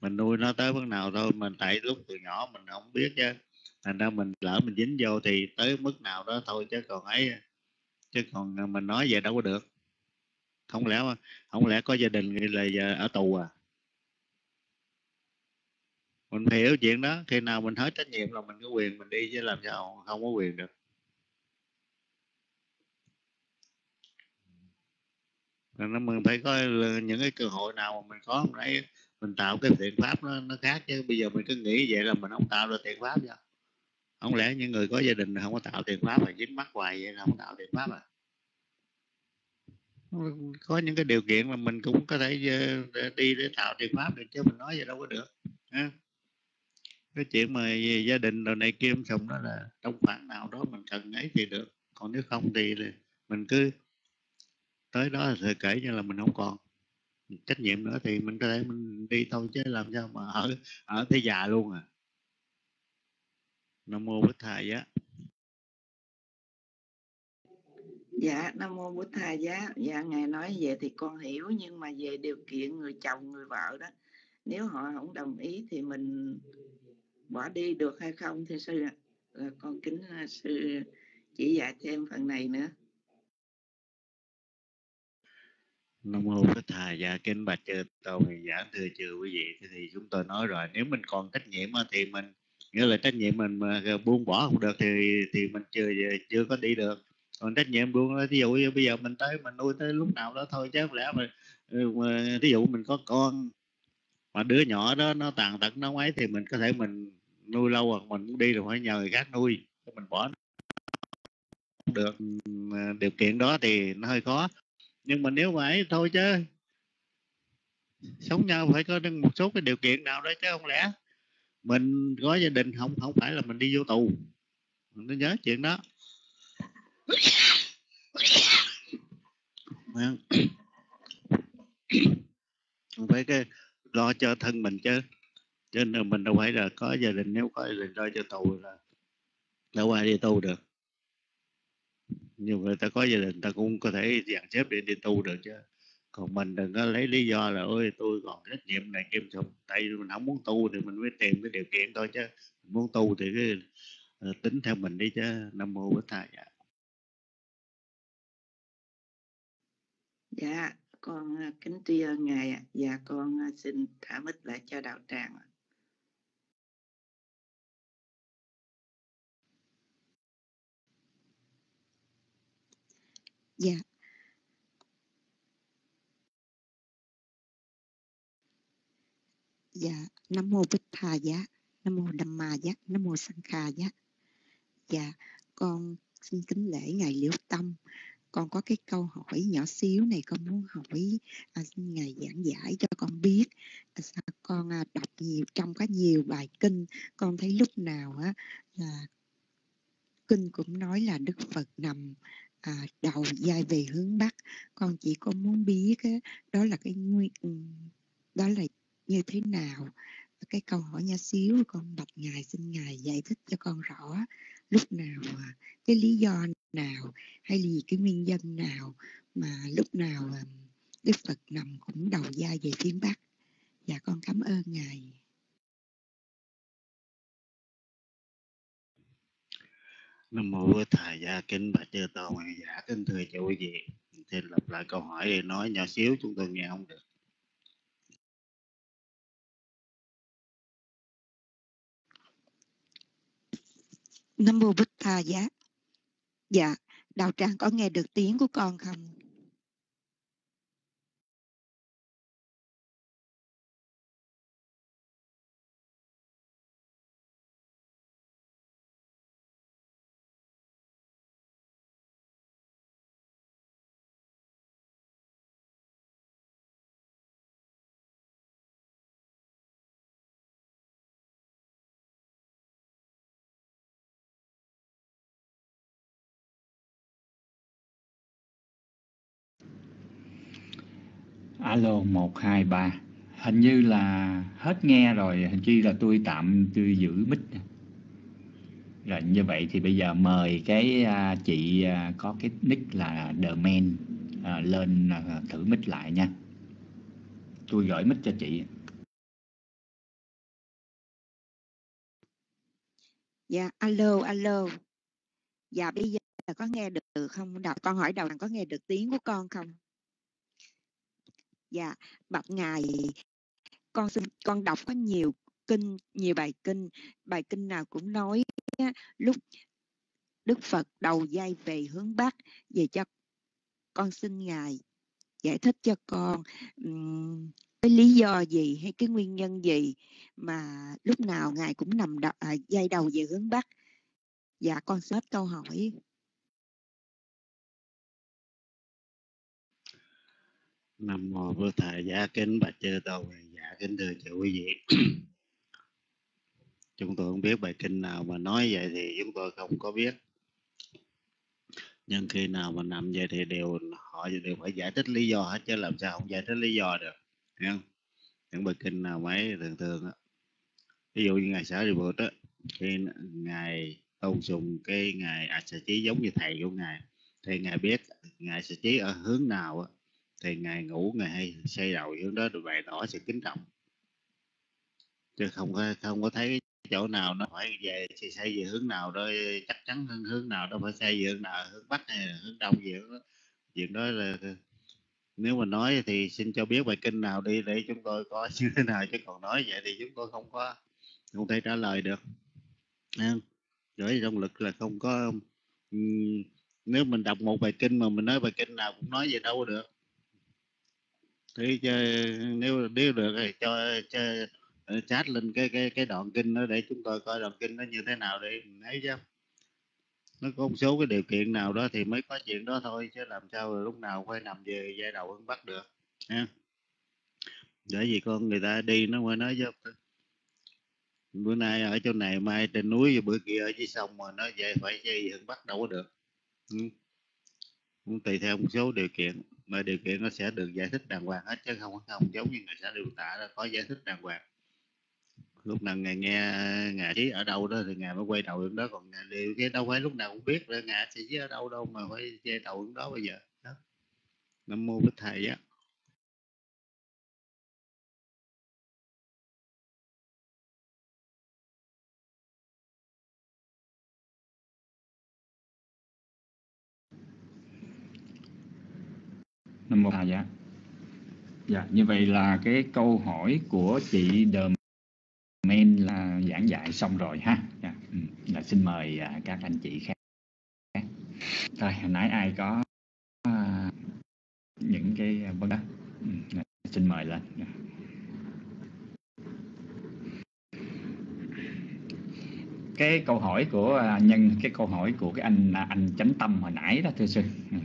Mình nuôi nó tới mức nào thôi, mình tại lúc từ nhỏ mình không biết chứ. Thành ra mình lỡ mình dính vô thì tới mức nào đó thôi chứ còn ấy chứ còn mình nói vậy đâu có được. Không lẽ không lẽ có gia đình là giờ ở tù à? Mình hiểu chuyện đó khi nào mình hết trách nhiệm là mình có quyền mình đi chứ làm sao không có quyền được. Nên mình phải có những cái cơ hội nào mà mình có mình ấy mình tạo cái thiện pháp nó, nó khác chứ. Bây giờ mình cứ nghĩ vậy là mình không tạo được thiện pháp vậy không lẽ những người có gia đình không có tạo tiền pháp mà dính mắc hoài vậy? Là không tạo tiền pháp à? Có những cái điều kiện mà mình cũng có thể ờ, đi để tạo tiền pháp được chứ mình nói vậy đâu có được, ha? cái chuyện mà gia đình rồi này kia xong đó là trong khoảng nào đó mình cần ấy thì được, còn nếu không thì mình cứ tới đó thì kể như là mình không còn. Trách nhiệm nữa thì mình có thể mình đi thôi chứ làm sao mà ở ở thế già luôn à nam mô bích thầy giá dạ nam mô bổn thầy giá dạ ngài nói vậy thì con hiểu nhưng mà về điều kiện người chồng người vợ đó nếu họ không đồng ý thì mình bỏ đi được hay không thưa sư ạ? À? con kính à, sư chỉ dạy thêm phần này nữa. Nam mô Phật Thầy. Dạ kính bạch chư tôn giảng thưa chư quý vị. Thì chúng tôi nói rồi nếu mình còn trách nhiệm thì mình nghĩa là trách nhiệm mình mà buông bỏ không được thì thì mình chưa chưa có đi được. Còn trách nhiệm buông ví dụ như bây giờ mình tới mình nuôi tới lúc nào đó thôi chứ không lẽ mà, mà ví dụ mình có con mà đứa nhỏ đó nó tàn tật nó ấy thì mình có thể mình nuôi lâu hoặc mình muốn đi rồi phải nhờ người khác nuôi mình bỏ được. Điều kiện đó thì nó hơi khó. Nhưng mà nếu mà ấy thôi chứ sống nhau phải có một số cái điều kiện nào đó chứ không lẽ mình có gia đình, không không phải là mình đi vô tù. Mình nhớ chuyện đó. Phải cái lo cho thân mình chứ. Cho nên mình đâu phải là có gia đình, nếu có gia đình lo cho tù là, đâu ai đi tu được. Nhưng người ta có gia đình ta cũng có thể dàn xếp để đi tu được chứ còn mình đừng có lấy lý do là ôi tôi còn trách nhiệm này kim sùng tại vì mình không muốn tu thì mình mới tìm cái điều kiện thôi chứ mình muốn tu thì cái uh, tính theo mình đi chứ. Nam mô bổn thầy dạ. dạ con à, kính tri ân ngài ạ. Dạ con à, xin thả mít lại cho đạo tràng dạ dạ nam mô bích thà giá nam mô đầm ma giá nam mô sanh kha giá. Dạ con xin kính lễ ngài liễu tâm. Con có cái câu hỏi nhỏ xíu này con muốn hỏi à, xin ngài giảng giải cho con biết. À, sao con à, đọc nhiều trong có nhiều bài kinh con thấy lúc nào á là kinh cũng nói là đức phật nằm à, đầu dài về hướng bắc. Con chỉ có muốn biết á, đó là cái nguyên ừ, đó là như thế nào? Cái câu hỏi nhỏ xíu, con bạch ngài, xin ngài giải thích cho con rõ. Lúc nào à, cái lý do nào hay là cái nguyên nhân nào mà lúc nào à, đức phật nằm cũng đầu da về phía bắc? Dạ con cảm ơn ngài. Nam mô Thầy Gia Kính Bà Chư Tôn. Giả Kính thưa chủ quý vị. Xin lặp lại câu hỏi để nói nhỏ xíu, chúng tôi nghe không được. Nam mô Bích Tha Giá. Dạ, đạo tràng có nghe được tiếng của con không? Alo, một, hai, ba. Hình như là hết nghe rồi, hình như là tôi tạm tôi giữ mic. Rồi, như vậy thì bây giờ mời cái à, chị à, có cái nick là the man à, lên thử mic lại nha. Tôi gửi mic cho chị. Dạ alo alo. Dạ bây giờ có nghe được không? Đọc, con hỏi đầu có nghe được tiếng của con không? Dạ bạch ngài con xin con đọc có nhiều kinh nhiều bài kinh bài kinh nào cũng nói lúc đức phật đầu dây về hướng bắc về cho con xin ngài giải thích cho con um, cái lý do gì hay cái nguyên nhân gì mà lúc nào ngài cũng nằm đ- à, dây đầu về hướng bắc. Dạ con xin hết câu hỏi. Nam mô Bổn Thầy giá kính, bạch chư tôn dạ kính thưa chư quý vị. Chúng tôi không biết bài kinh nào mà nói vậy thì chúng tôi không có biết. Nhưng khi nào mà nằm vậy thì đều họ đều phải giải thích lý do hết, chứ làm sao không giải thích lý do được không? Những bài kinh nào mấy thường thường á. Ví dụ như ngày sở đi bột đó khi ngài tôn sùng cái ngài a sa chí giống như thầy của ngài, thì ngài biết ngài sa chí ở hướng nào á thì ngày ngủ ngày hay xây đầu hướng đó được bày tỏ sự kính trọng. Chứ không có không có thấy chỗ nào nó phải về thì xây về hướng nào đó, chắc chắn hơn hướng nào đó phải xây về hướng nào, hướng bắc hay hướng đông gì đó. Chuyện đó là, nếu mà nói thì xin cho biết bài kinh nào đi để chúng tôi có như thế nào, chứ còn nói vậy thì chúng tôi không có, không thể trả lời được. Rồi trong lực là không có nếu mình đọc một bài kinh mà mình nói bài kinh nào cũng nói vậy đâu được thì nếu nếu được thì cho, cho ờ, chat lên cái cái cái đoạn kinh đó để chúng tôi coi đoạn kinh nó như thế nào để mình thấy chứ nó có một số cái điều kiện nào đó thì mới có chuyện đó thôi chứ làm sao lúc nào phải nằm về giai đầu vẫn bắt được nha để gì con người ta đi nó mới nói chứ bữa nay ở chỗ này mai trên núi bữa kia ở dưới sông mà nó vậy phải chơi vẫn bắt đâu có được ừ. cũng tùy theo một số điều kiện mà điều kiện nó sẽ được giải thích đàng hoàng hết, chứ không không giống như người xã điều tả đó có giải thích đàng hoàng. Lúc nào ngài nghe, ngài trí ở đâu đó thì ngài mới quay đầu đến đó, còn ngài điều cái đâu phải lúc nào cũng biết là ngài sẽ ở đâu đâu mà phải quay đầu đến đó bây giờ. Đó. Nam mô bích thầy á. Nam mô à, dạ. Dạ, như vậy là cái câu hỏi của chị Đờm Men là giảng dạy xong rồi ha. Dạ, ừ, là xin mời à, các anh chị khác. Rồi, hồi nãy ai có à, những cái à, vấn đề ừ, dạ, xin mời lên. Dạ. cái câu hỏi của à, nhân cái câu hỏi của cái anh anh chánh tâm hồi nãy đó thưa sư ừ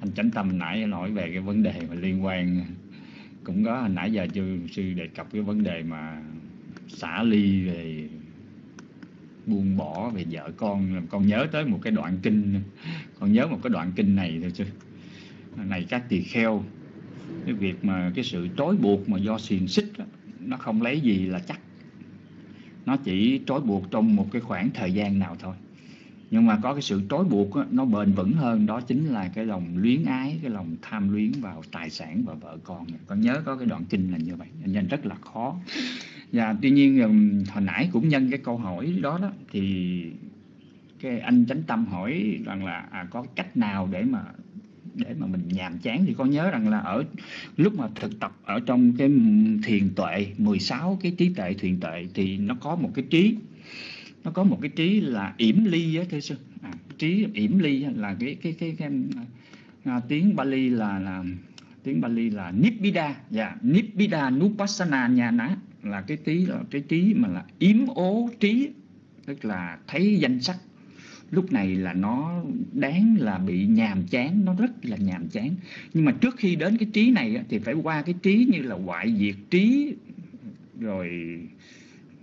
anh chánh tâm nãy nói về cái vấn đề mà liên quan cũng có hồi nãy giờ chưa sư đề cập cái vấn đề mà xả ly về buông bỏ về vợ con. Con nhớ tới một cái đoạn kinh con nhớ một cái đoạn kinh này thôi chứ. Này các tỳ kheo cái việc mà cái sự trói buộc mà do xiềng xích đó, nó không lấy gì là chắc. Nó chỉ trói buộc trong một cái khoảng thời gian nào thôi nhưng mà có cái sự trói buộc đó, nó bền vững hơn đó chính là cái lòng luyến ái cái lòng tham luyến vào tài sản và vợ con. Con nhớ có cái đoạn kinh là như vậy nên rất là khó. Và tuy nhiên hồi nãy cũng nhân cái câu hỏi đó đó thì cái anh chánh tâm hỏi rằng là à, có cách nào để mà để mà mình nhàm chán? Thì con nhớ rằng là ở lúc mà thực tập ở trong cái thiền tuệ 16 cái trí tuệ thiền tuệ thì nó có một cái trí nó có một cái trí là yểm ly á thưa sư. À, trí yểm ly là cái cái cái, cái à, tiếng Bali là là tiếng Bali là Nibbida dạ Nibbida Nupassana nhà ná là cái trí là cái trí mà là yếm ố trí tức là thấy danh sắc. Lúc này là nó đáng là bị nhàm chán nó rất là nhàm chán. Nhưng mà trước khi đến cái trí này thì phải qua cái trí như là ngoại diệt trí rồi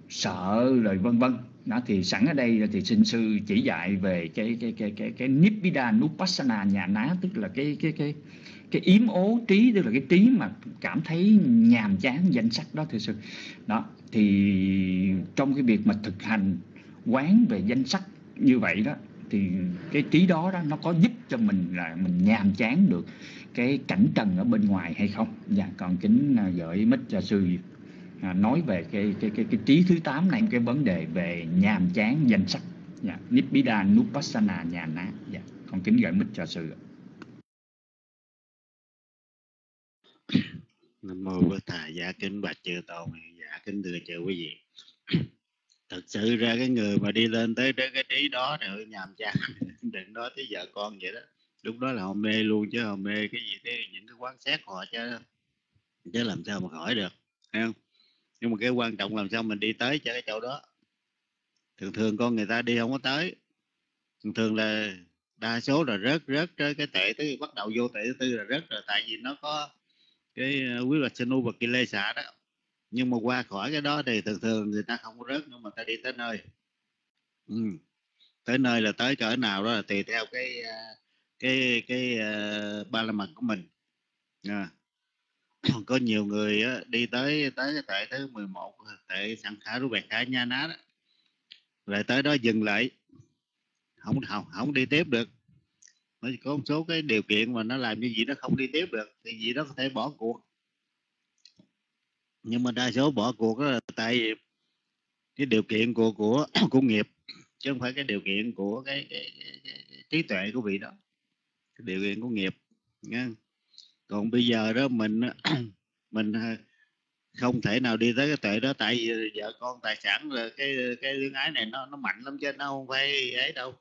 sợ rồi vân vân. Đó, thì sẵn ở đây thì sinh sư chỉ dạy về cái cái cái cái cái nibbida nupassana nhà ná, tức là cái cái cái cái yếm ố trí, tức là cái trí mà cảm thấy nhàm chán danh sắc đó, thưa sư. Đó, thì trong cái việc mà thực hành quán về danh sắc như vậy đó, thì cái trí đó đó nó có giúp cho mình là mình nhàm chán được cái cảnh trần ở bên ngoài hay không? Dạ còn kính à, gửi mít cho sư à, nói về cái cái cái cái trí thứ 8 này cái vấn đề về nhàm chán danh sắc. Dạ. Nibbida Nupassana nhà ná. Dạ. con kính gửi mít cho sư Nam mô Bổn Thầy dạ kính bạch chư tôn. Dạ kính thưa chư quý vị. Thật sự ra cái người mà đi lên tới tới cái trí đó nữa nhàm chán. Đừng nói tới vợ con vậy đó. Lúc đó là họ mê luôn chứ họ mê cái gì thế những cái quán xét họ chứ. Chứ làm sao mà khỏi được thấy không? Nhưng mà cái quan trọng làm sao mình đi tới cho cái chỗ đó. Thường thường con người ta đi không có tới. Thường thường là đa số là rớt rớt tới cái tệ tới bắt đầu vô tệ thứ tư là rớt rồi tại vì nó có cái ờ, quý luật sinh và kỳ lê xạ đó. Nhưng mà qua khỏi cái đó thì thường thường người ta không có rớt nữa mà ta đi tới nơi. Ừ. tới nơi là tới cỡ nào đó là tùy theo cái ờ, cái cái cái uh, ba la mật của mình. À có nhiều người á, đi tới tới cái tệ thứ 11 tệ sẵn khả rú bẹt khả nha ná đó. Lại tới đó dừng lại. Không không không đi tiếp được. Nó có một số cái điều kiện mà nó làm như vậy nó không đi tiếp được thì gì đó có thể bỏ cuộc. Nhưng mà đa số bỏ cuộc đó là tại vì cái điều kiện của của của nghiệp chứ không phải cái điều kiện của cái, cái, cái, cái, cái trí tuệ của vị đó. Cái điều kiện của nghiệp nghe còn bây giờ đó mình mình à, không thể nào đi tới cái tệ đó tại vì vợ con tài sản rồi cái cái luyến ái này nó nó mạnh lắm chứ nó không phải ấy đâu.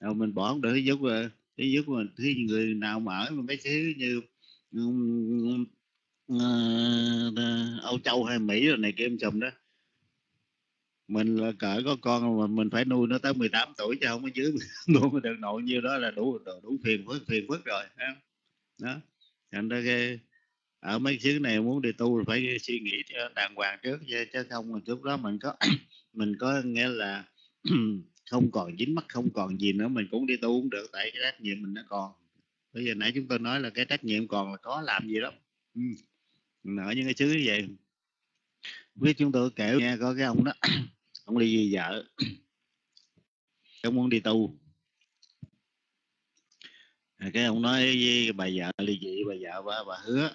Rồi mình bỏ không được cái giúp à, cái giúp mà thứ người nào mở mà mấy thứ như uh, Âu Châu hay Mỹ rồi này kia em chùm đó mình là cỡ có con mà mình phải nuôi nó tới 18 tuổi chứ không có dưới nuôi được nội nhiêu đó là đủ đủ phiền phức phiền phức rồi đó thành ra cái, ở mấy xứ này muốn đi tu phải suy nghĩ cho đàng hoàng trước chứ không lúc đó mình có mình có nghĩa là không còn dính mắt, không còn gì nữa, mình cũng đi tu cũng được, tại cái trách nhiệm mình nó còn. Bây giờ nãy chúng tôi nói là cái trách nhiệm còn là có làm gì đó ừ. ở những cái xứ như vậy. Biết chúng tôi kể nghe có cái ông đó, ông đi với vợ, ông muốn đi tu cái ông nói với bà vợ ly dị bà vợ bà, bà hứa.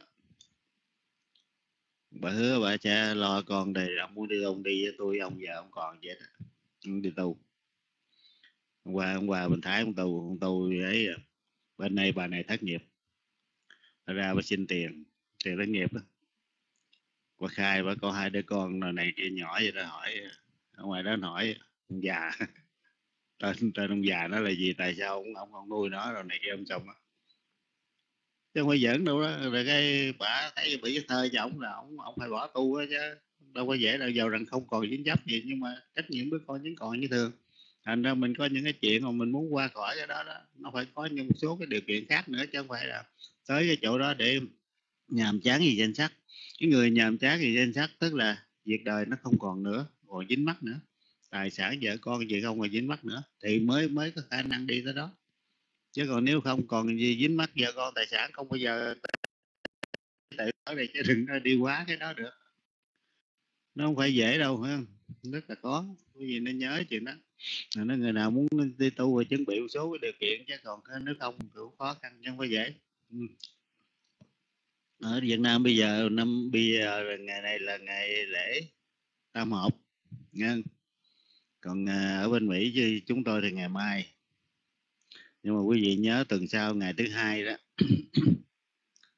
Bà hứa bà cha lo con đây ông muốn đi ông đi với tôi ông vợ ông còn vậy đó. Ông đi tù. Hôm qua hôm qua mình thái ông tù ông tù ấy bên này bà này thất nghiệp. Bà ra bà xin tiền tiền thất nghiệp đó. Bà khai bà có hai đứa con này, này kia nhỏ vậy đó hỏi. Ở ngoài đó hỏi ông già tên tên ông già nó là gì tại sao ông ông không nuôi nó rồi này kia ông chồng á, chứ không phải giỡn đâu đó rồi cái bà thấy bị cái thơ cho ông là ông ông phải bỏ tu á chứ đâu có dễ đâu giàu rằng không còn dính chấp gì nhưng mà trách nhiệm với con vẫn còn như thường. Thành ra mình có những cái chuyện mà mình muốn qua khỏi cái đó đó nó phải có những số cái điều kiện khác nữa chứ không phải là tới cái chỗ đó để nhàm chán gì danh sắc. Cái người nhàm chán gì danh sắc tức là việc đời nó không còn nữa còn dính mắt nữa tài sản vợ con gì không còn dính mắt nữa, thì mới mới có khả năng đi tới đó. Chứ còn nếu không, còn gì dính mắt vợ con tài sản không bao giờ tự ở đây chứ đừng đi quá cái đó được. Nó không phải dễ đâu ha rất là khó cái gì nên nhớ chuyện đó. Nó người nào muốn đi tu và chuẩn bị một số cái điều kiện, chứ còn nếu không cũng khó khăn, chứ không phải dễ. Ừ. Ở Việt Nam bây giờ, năm bây giờ ngày này là ngày lễ tam hợp, nghe còn à, ở bên Mỹ chứ chúng tôi thì ngày mai. Nhưng mà quý vị nhớ tuần sau ngày thứ hai đó.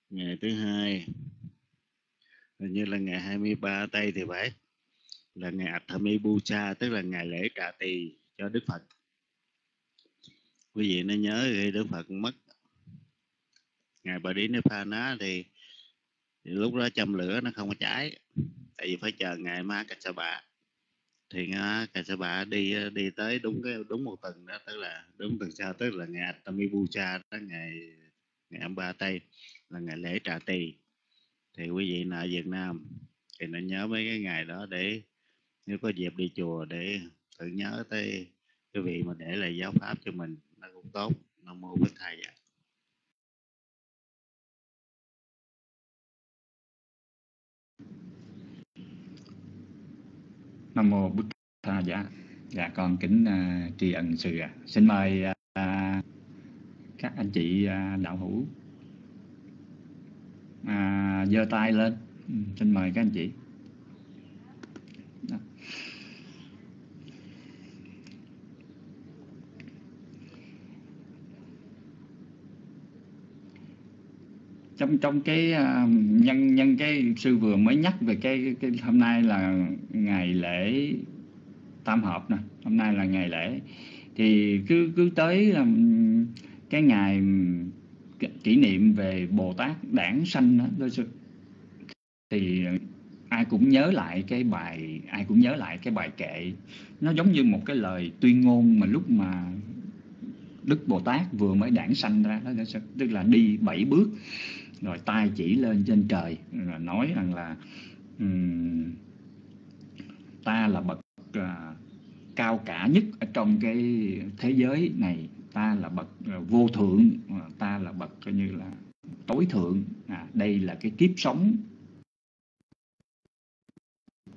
Ngày thứ hai. Hình như là ngày 23 tây thì phải. Là ngày Athami Puja tức là ngày lễ trà tỳ cho Đức Phật. Quý vị nên nhớ khi Đức Phật mất ngày bà đi Nibbana thì, thì lúc đó châm lửa nó không có cháy. Tại vì phải chờ ngày Ma Cà Sa Bạ thì ngã Cà Sa Bạ đi đi tới đúng cái đúng một tuần đó tức là đúng tuần sau tức là ngày Atami Puja đó ngày ngày 23 tây là ngày lễ trà tỳ. Thì quý vị ở Việt Nam thì nên nhớ mấy cái ngày đó để nếu có dịp đi chùa để tự nhớ tới cái vị mà để lại giáo pháp cho mình nó cũng tốt. Nam mô bích thầy dạ. Nam mô Bụt tha dạ dạ con kính uh, tri ân sư à. xin mời uh, các anh chị uh, đạo hữu à, giơ tay lên. Ừ, xin mời các anh chị. Trong trong cái uh, nhân nhân cái sư vừa mới nhắc về cái cái hôm nay là ngày lễ tam hợp nè hôm nay là ngày lễ. Thì cứ cứ tới um, cái ngày ừ, kỷ niệm về Bồ Tát đản sanh đó thì ai cũng nhớ lại cái bài ai cũng nhớ lại cái bài kệ. Nó giống như một cái lời tuyên ngôn mà lúc mà Đức Bồ Tát vừa mới đản sanh ra đó tức là đi bảy bước rồi tay chỉ lên trên trời rồi nói rằng là um, ta là bậc uh, cao cả nhất ở trong cái thế giới này. Ta là bậc uh, vô thượng uh, ta là bậc coi như là tối thượng. À, đây là cái kiếp sống.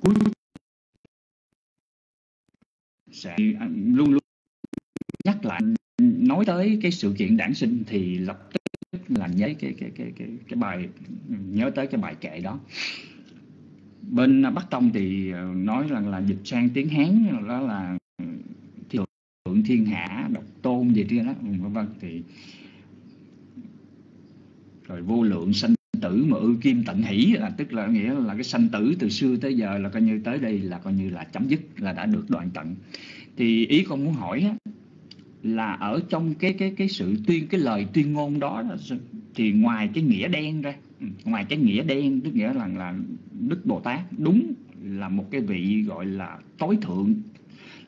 Cuối sẽ luôn luôn nhắc lại nói tới cái sự kiện đản sinh thì lập tức là nhớ cái cái cái cái cái bài nhớ tới cái bài kệ đó. Bên Bắc Tông thì ờ, nói rằng là dịch sang tiếng Hán đó là thượng thiên hạ độc tôn gì kia đó vân vân. Thì rồi vô lượng sanh tử mà ư kim tận hỷ là tức là nghĩa là cái sanh tử từ xưa tới giờ là coi như tới đây là coi như là chấm dứt là đã được đoạn tận. Thì ý con muốn hỏi á, là ở trong cái cái cái sự tuyên, cái lời tuyên ngôn đó thì ngoài cái nghĩa đen ra ừ, ngoài cái nghĩa đen, tức nghĩa là là đức bồ tát, đúng là một cái vị gọi là tối thượng,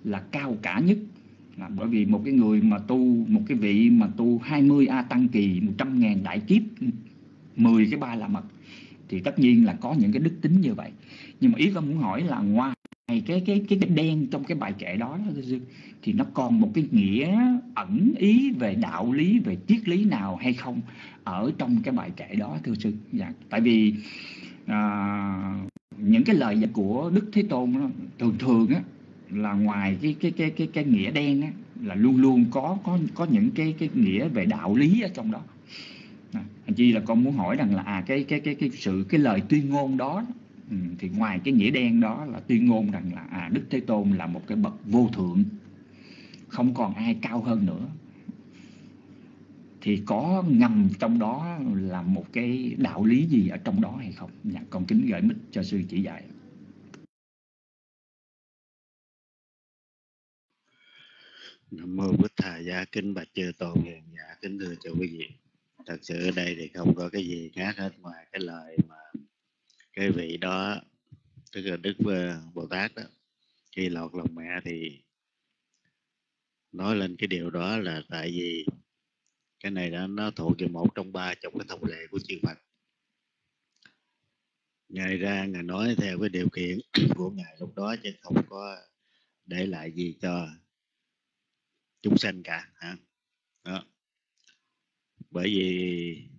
là cao cả nhất. Là bởi vì một cái người mà tu, một cái vị mà tu 20 a tăng kỳ 100 ngàn đại kiếp ừ, 10 cái ba là mật, thì tất nhiên là có những cái đức tính như vậy. Nhưng mà ý con muốn hỏi là ngoài cái cái cái cái đen trong cái bài kệ đó thì nó còn một cái nghĩa ẩn ý về đạo lý về triết lý nào hay không ở trong cái bài kệ đó thưa sư? Dạ. Tại vì à, những cái lời của đức thế tôn đó, thường thường á là ngoài cái cái cái cái cái nghĩa đen á là luôn luôn có có có những cái cái nghĩa về đạo lý ở trong đó. À, anh chi là con muốn hỏi rằng là à cái cái cái cái sự cái lời tuyên ngôn đó ừ, thì ngoài cái nghĩa đen đó là tuyên ngôn rằng là à đức thế tôn là một cái bậc vô thượng không còn ai cao hơn nữa. Thì có ngầm trong đó là một cái đạo lý gì ở trong đó hay không? Dạ, con kính gửi mít cho sư chỉ dạy. Nam mô Bích Thà Gia Kinh Bạch Chư Tôn Hiền giả. Kính thưa cho quý vị Thật sự ở đây thì không có cái gì khác hết ngoài cái lời mà cái vị đó, tức là Đức ờ, Bồ Tát đó, khi lọt lòng mẹ thì nói lên cái điều đó là tại vì cái này đó, nó thuộc về một trong ba trong cái thông lệ của chư Phật ngài ra ngài nói theo cái điều kiện của ngài lúc đó chứ không có để lại gì cho chúng sanh cả, hả đó. bởi vì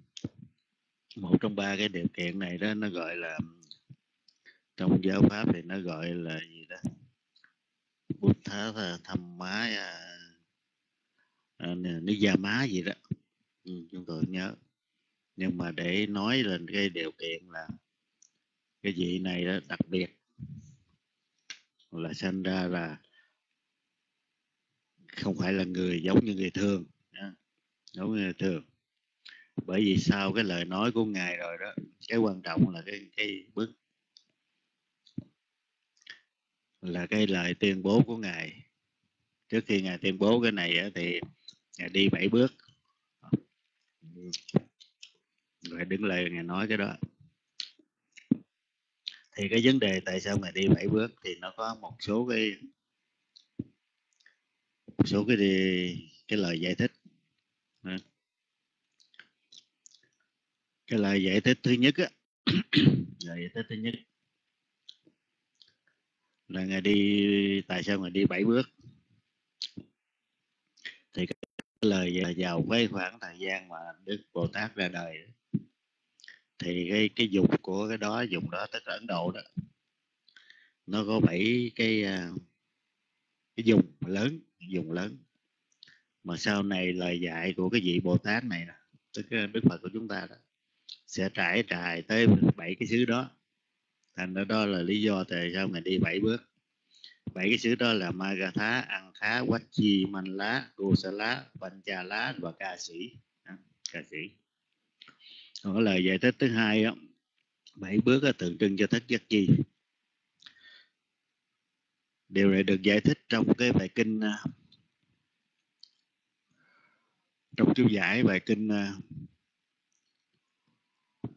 một trong ba cái điều kiện này đó nó gọi là trong giáo pháp thì nó gọi là gì đó? Bút thá má à, à, gia má gì đó. Ừ, chúng tôi nhớ. Nhưng mà để nói lên cái điều kiện là cái vị này đó đặc biệt là sinh ra là không phải là người giống như người thường giống như người thường bởi vì sau cái lời nói của ngài rồi đó cái quan trọng là cái cái bước là cái lời tuyên bố của ngài. Trước khi ngài tuyên bố cái này á, thì ngài đi bảy bước. Ngài đứng lại ngài nói cái đó. Thì cái vấn đề tại sao ngài đi bảy bước thì nó có một số cái một số cái cái lời giải thích. Cái lời giải thích thứ nhất á, lời giải thích thứ nhất là ngài đi, tại sao ngài đi bảy bước? Thì cái lời vào cái khoảng thời gian mà đức bồ tát ra đời thì cái cái dục của cái đó dùng đó tức là ấn độ đó, nó có bảy cái à, cái dùng lớn dùng lớn. Mà sau này lời dạy của cái vị bồ tát này tức đức phật của chúng ta đó sẽ trải trải tới bảy cái xứ đó. Thành ra đó là lý do tại sao ngài đi bảy bước. Bảy cái xứ đó là Magatha, Ankha, Lá, Manla, Gosala, Panchala và Ca sĩ. Ca sĩ. Còn lời giải thích thứ hai đó, bảy bước đó, tượng trưng cho thất giác chi. Điều này được giải thích trong cái bài kinh à, trong chú giải bài kinh à,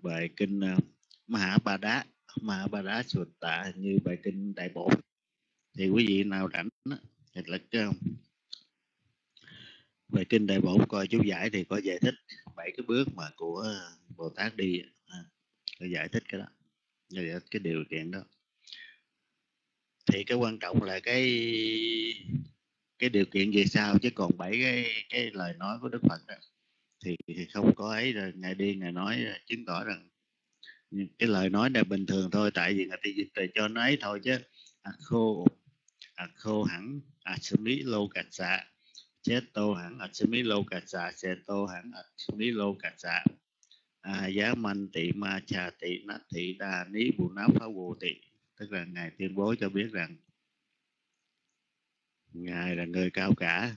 bài kinh ờ, uh, Maha Ba Đá Maha Ba Đá sụt Tạ như bài kinh Đại Bộ thì quý vị nào rảnh thì là uh, ờ, bài kinh Đại Bộ coi chú giải thì có giải thích bảy cái bước mà của Bồ Tát đi à, có giải thích cái đó giải thích cái điều kiện đó. Thì cái quan trọng là cái cái điều kiện về sau chứ còn bảy cái cái lời nói của Đức Phật đó thì, thì không có ấy rồi ngài đi ngài nói ờ, chứng tỏ rằng cái lời nói này bình thường thôi tại vì ngài dịch trời cho nó ấy thôi chứ. À khô à khô hẳn à lý lô cạch xạ chết tô hẳn à lý lô cạch xạ sẽ tô hẳn à lý lô cạch xạ à giá manh tị ma trà tị nát thị đà ní bù ná phá bù tị. Tức là ngài tuyên bố cho biết rằng ngài là người cao cả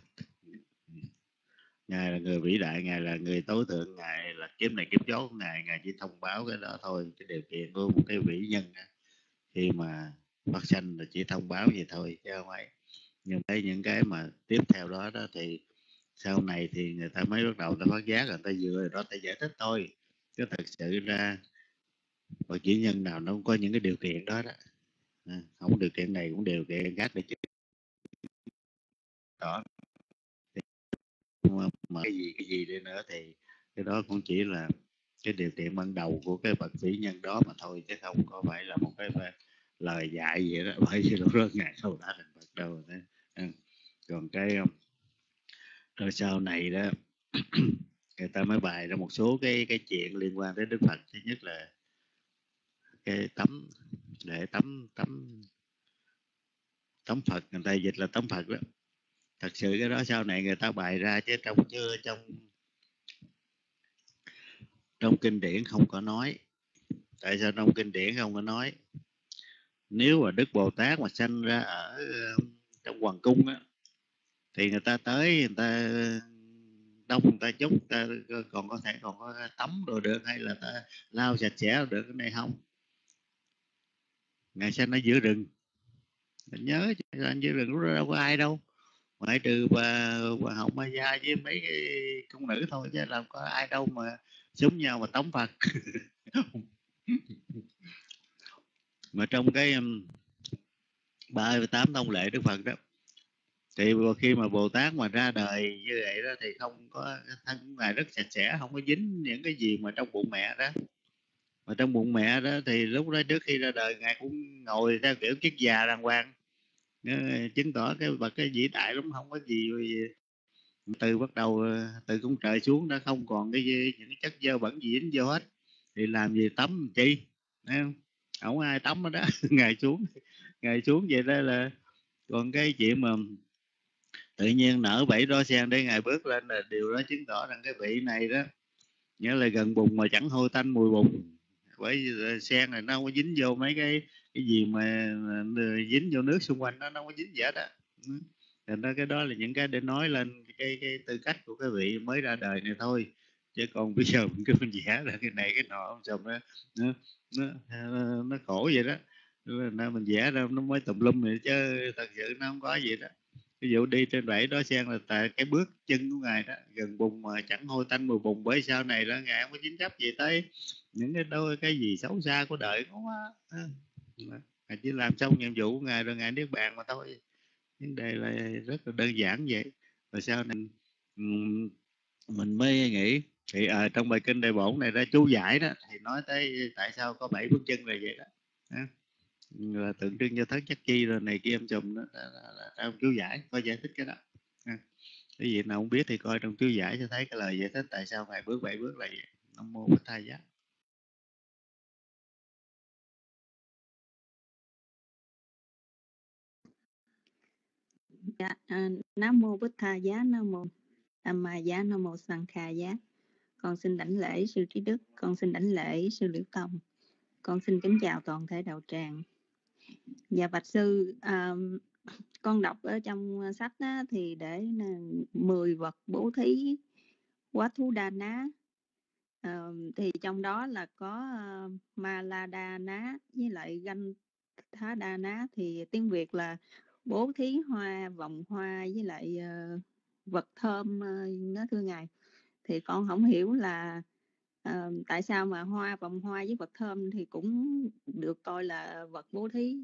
ngài là người vĩ đại, ngài là người tối thượng, ngài là kiếm này kiếm chốt ngài ngài chỉ thông báo cái đó thôi, cái điều kiện của một cái vĩ nhân khi mà phát sanh là chỉ thông báo vậy thôi, chứ không ấy nhưng cái những cái mà tiếp theo đó đó thì sau này thì người ta mới bắt đầu ta phát giác, người ta dựa rồi đó ta giải thích thôi. Chứ thật sự ra và chỉ nhân nào nó cũng có những cái điều kiện đó đó. À, không điều kiện này cũng điều kiện khác để đó mà, mà cái gì cái gì đi nữa thì cái đó cũng chỉ là cái điều kiện ban đầu của cái bậc vĩ nhân đó mà thôi chứ không có phải là một cái lời dạy gì đó. Bởi vì lúc đó ngài đâu đã thành phật đâu đấy. À, còn cái rồi sau này đó người ta mới bài ra một số cái cái chuyện liên quan tới đức phật. Thứ nhất là cái tấm để tấm tấm tấm phật. Người ta dịch là tấm phật đó thật sự cái đó sau này người ta bày ra chứ trong chưa, trong trong kinh điển không có nói. Tại sao trong kinh điển không có nói? Nếu mà đức bồ tát mà sanh ra ở um, trong hoàng cung á, thì người ta tới, người ta đông, người ta chúc ta còn có thể còn có tắm đồ được hay là ta lau sạch sẽ được cái này không? Ngày sanh ở giữa rừng. Mình nhớ anh giữa rừng lúc đó đâu có ai đâu ngoại trừ bà, bà hồng ma gia với mấy cái công nữ thôi chứ làm có ai đâu mà súng nhau mà tống phật mà trong cái ba mươi tám tông lệ đức phật đó thì khi mà bồ tát mà ra đời như vậy đó thì không có thân ngài rất sạch sẽ không có dính những cái gì mà trong bụng mẹ đó. Mà trong bụng mẹ đó thì lúc đó trước khi ra đời ngài cũng ngồi theo kiểu kiết già đàng hoàng chứng tỏ cái bậc cái vĩ đại lắm không có gì từ bắt đầu ờ, từ cung trời xuống đã không còn cái gì, những cái chất dơ bẩn gì dính vô hết. Thì làm gì tắm chi không? Không ai tắm ở đó ngày xuống ngày xuống vậy đó là còn cái chuyện mà tự nhiên nở bảy đo sen để ngày bước lên là điều đó chứng tỏ rằng cái vị này đó nghĩa là gần bùn mà chẳng hôi tanh mùi bùn bởi vì ờ, sen này nó không có dính vô mấy cái cái gì mà dính vô nước xung quanh nó nó không có dính gì hết á. Ừ. Thành ra cái đó là những cái để nói lên cái cái tư cách của cái vị mới ra đời này thôi. Chứ còn bây giờ mình cứ mình vẽ ra cái này cái nọ ông chồng nó nó nó, nó khổ vậy đó. Nên mình vẽ ra nó mới tùm lum vậy chứ thật sự nó không có gì đó. Ví dụ đi trên bãi đó sen là tại cái bước chân của ngài đó gần bùng mà chẳng hôi tanh mùi bùng bởi sau này đó ngài không có dính chấp gì tới những cái đôi cái gì xấu xa của đời nó quá ừ ngài chỉ làm xong nhiệm vụ của ngài rồi ngài niết bàn mà thôi. Vấn đề là rất là đơn giản vậy. Rồi sau này mình mới nghĩ thì ở à, trong bài kinh đại bổn này ra chú giải đó thì nói tới tại sao có bảy bước chân là vậy đó. Là tượng trưng cho thất chất chi rồi này kia em chùm đó là, là, là, trong chú giải có giải thích cái đó. Cái gì nào không biết thì coi trong chú giải cho thấy cái lời giải thích tại sao ngài bước bảy bước là vậy. Nam mô bích thai giác dạ à, nam mô bích tha giá nam mô tam ma giá nam mô sang kha giá. Con xin đảnh lễ sư trí đức con xin đảnh lễ sư liễu tông. Con xin kính chào toàn thể đạo tràng. Dạ bạch sư um, con đọc ở trong sách á, thì để 10 vật bố thí quá thú đa ná. Uh, thì trong đó là có uh, ma la đa ná với lại ganh thá đa ná. Thì tiếng việt là bố thí hoa vòng hoa với lại uh, vật thơm uh, nó thưa ngài. Thì con không hiểu là uh, tại sao mà hoa vòng hoa với vật thơm thì cũng được coi là vật bố thí.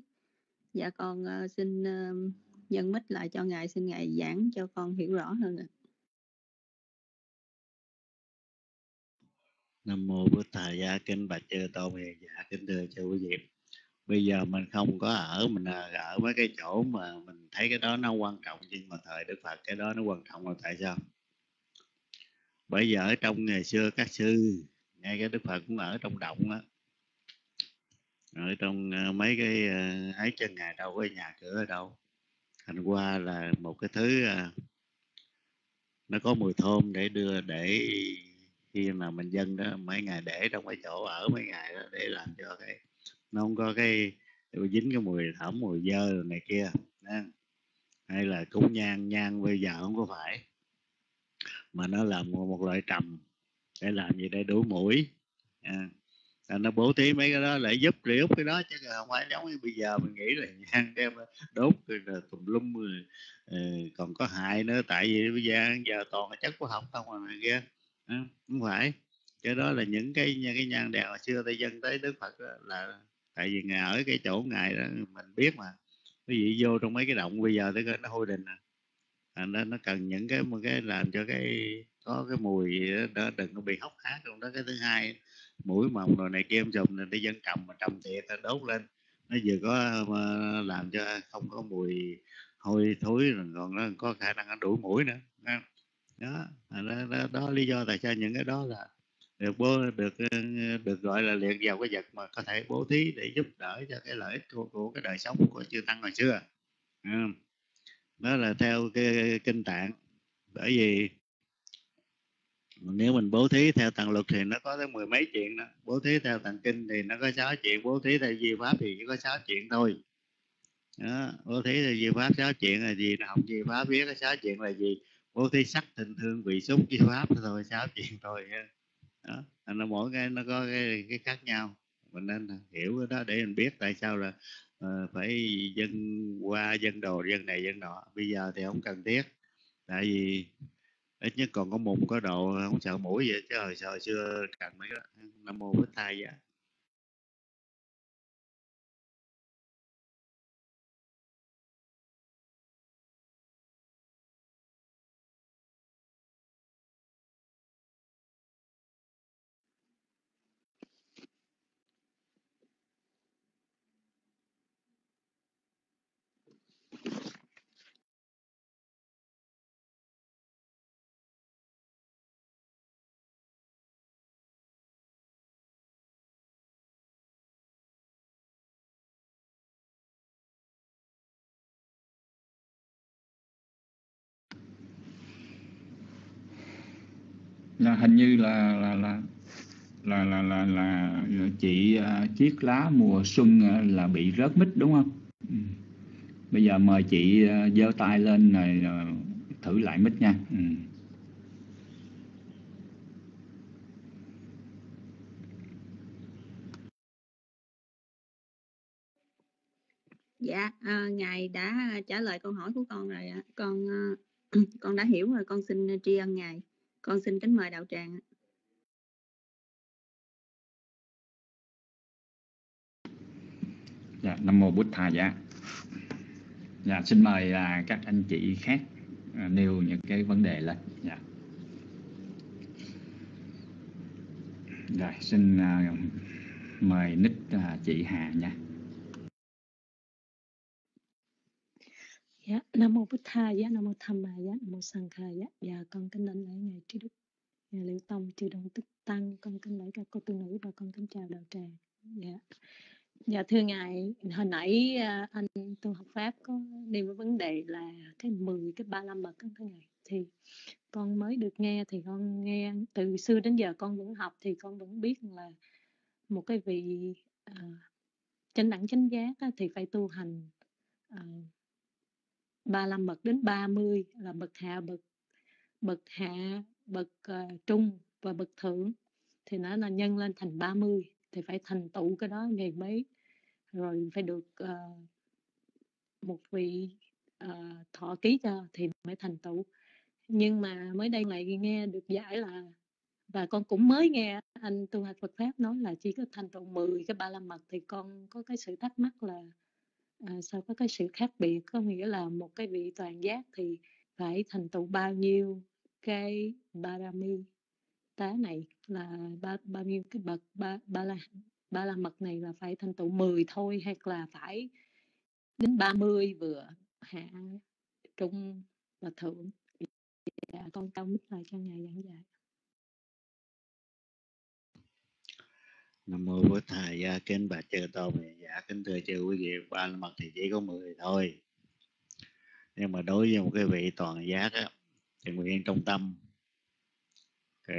Dạ con uh, xin uh, dân mít lại cho ngài xin ngài giảng cho con hiểu rõ hơn ạ. Nam mô Bổn Thầy Gia Kinh Bạch Chư Tôn Hiền Giả Kính thưa chư quý vị bây giờ mình không có ở, mình à, ở mấy cái chỗ mà mình thấy cái đó nó quan trọng, nhưng mà thời Đức Phật cái đó nó quan trọng là tại sao? Bởi giờ ở trong ngày xưa các sư, ngay cái Đức Phật cũng ở trong động á. Ở trong ờ, mấy cái ờ, ấy chân ngài đâu có nhà cửa ở đâu. Thành qua là một cái thứ ờ, nó có mùi thơm để đưa, để khi mà mình dân đó, mấy ngày để trong cái chỗ ở mấy ngày đó để làm cho cái nó không có cái dính cái mùi thẩm mùi dơ rồi này kia hay là cúng nhang nhang bây giờ không có phải. Mà nó làm một, loại trầm để làm gì để đuổi mũi à. là nó bố thí mấy cái đó lại giúp để giúp cái đó chứ không phải giống như bây giờ mình nghĩ là nhang đem đốt rồi là tùm lum rồi, ừ, còn có hại nữa. Tại vì bây giờ giờ toàn là chất hóa học không mà kia không phải. Cái đó là những cái cái nhang đèo xưa tây dân tới đức phật đó, là tại vì ngài ở cái chỗ ngài đó mình biết mà. Quý vị vô trong mấy cái động bây giờ tới nó hôi đình à. nó nó cần những cái một cái làm cho cái có cái mùi đó đừng có bị hốc hác trong đó. Cái thứ hai mũi mồng rồi này kia chùm này đi dân cầm mà trồng thiệt đốt lên. Nó vừa có ờ, làm cho không có mùi hôi thối rồi còn nó có khả năng nó đuổi mũi nữa. Đó đó, đó, đó lý do tại sao những cái đó là được bố được ờ, được gọi là liệt vào cái vật mà có thể bố thí để giúp đỡ cho cái lợi ích của, của cái đời sống của chư tăng hồi xưa. Đó là theo cái kinh tạng. Bởi vì nếu mình bố thí theo tầng luật thì nó có tới mười mấy chuyện đó. Bố thí theo tầng kinh thì nó có sáu chuyện bố thí theo di pháp thì chỉ có sáu chuyện thôi. Đó, bố thí theo di pháp sáu chuyện là gì? Học di pháp biết cái sáu chuyện là gì? Bố thí sắc tình thương vị xúc di pháp thôi sáu chuyện thôi đó nó mỗi cái nó có cái, cái khác nhau. Mình nên hiểu cái đó để mình biết tại sao là uh, phải dân qua dân đồ dân này dân nọ. Bây giờ thì không cần thiết. Tại vì ít nhất còn có mùng có độ không sợ mũi vậy chứ hồi, hồi xưa cần mấy cái nam mô bích thai vậy là hình như là là là là là là, là, là chị uh, chiếc lá mùa xuân uh, là bị rớt mít đúng không? Ừ. Bây giờ mời chị uh, giơ tay lên rồi uh, thử lại mít nha. Ừ. Dạ, à, ngài đã trả lời câu hỏi của con rồi ạ. Con uh, con đã hiểu rồi, con xin tri ân ngài. Con xin kính mời đạo tràng. Dạ, Nam Mô bút Thà Dạ. Dạ, xin mời là các anh chị khác à, nêu những cái vấn đề lên. Dạ. Rồi, xin uh, mời nick uh, chị Hà nha. Dạ, Nam mô Bụt Tha, dạ Nam mô Tham mà dạ Nam mô Sang Kha, dạ. Dạ con kính lãnh lễ ngài Trí Đức, ngài Liễu Tông, chư Đồng Tức Tăng, con kính lễ các cô tu nữ và con kính chào đạo tràng. Dạ. Dạ thưa ngài, hồi nãy à, anh tu học pháp có nêu với vấn đề là cái 10 cái ba la mật đó thưa ngài thì con mới được nghe thì con nghe từ xưa đến giờ con vẫn học thì con vẫn biết là một cái vị à, chánh đẳng chánh giác á, thì phải tu hành à, 35 bậc đến 30 là bậc hạ bậc bậc hạ bậc uh, trung và bậc thượng. Thì nó là nhân lên thành 30 thì phải thành tựu cái đó ngày mấy? Rồi phải được uh, một vị uh, thọ ký cho thì mới thành tựu. Nhưng mà mới đây lại nghe được giải là và con cũng mới nghe anh tu hành Phật pháp nói là chỉ có thành tựu 10 cái ba la mật thì con có cái sự thắc mắc là à, sao có cái sự khác biệt có nghĩa là một cái vị toàn giác thì phải thành tựu bao nhiêu cái barami tá này là ba, bao nhiêu cái bậc ba, ba la ba la mật này là phải thành tựu 10 thôi hay là phải đến 30 vừa hạ trung và thượng. Dạ, con cao mít lại cho ngài giảng dạy. Nam mô Bổn Thầy Gia kính bạch chư tôn dạ kính thưa chư quý vị ba mặt thì chỉ có 10 thôi. Nhưng mà đối với một cái vị toàn giác á thì nguyện trong tâm. Thì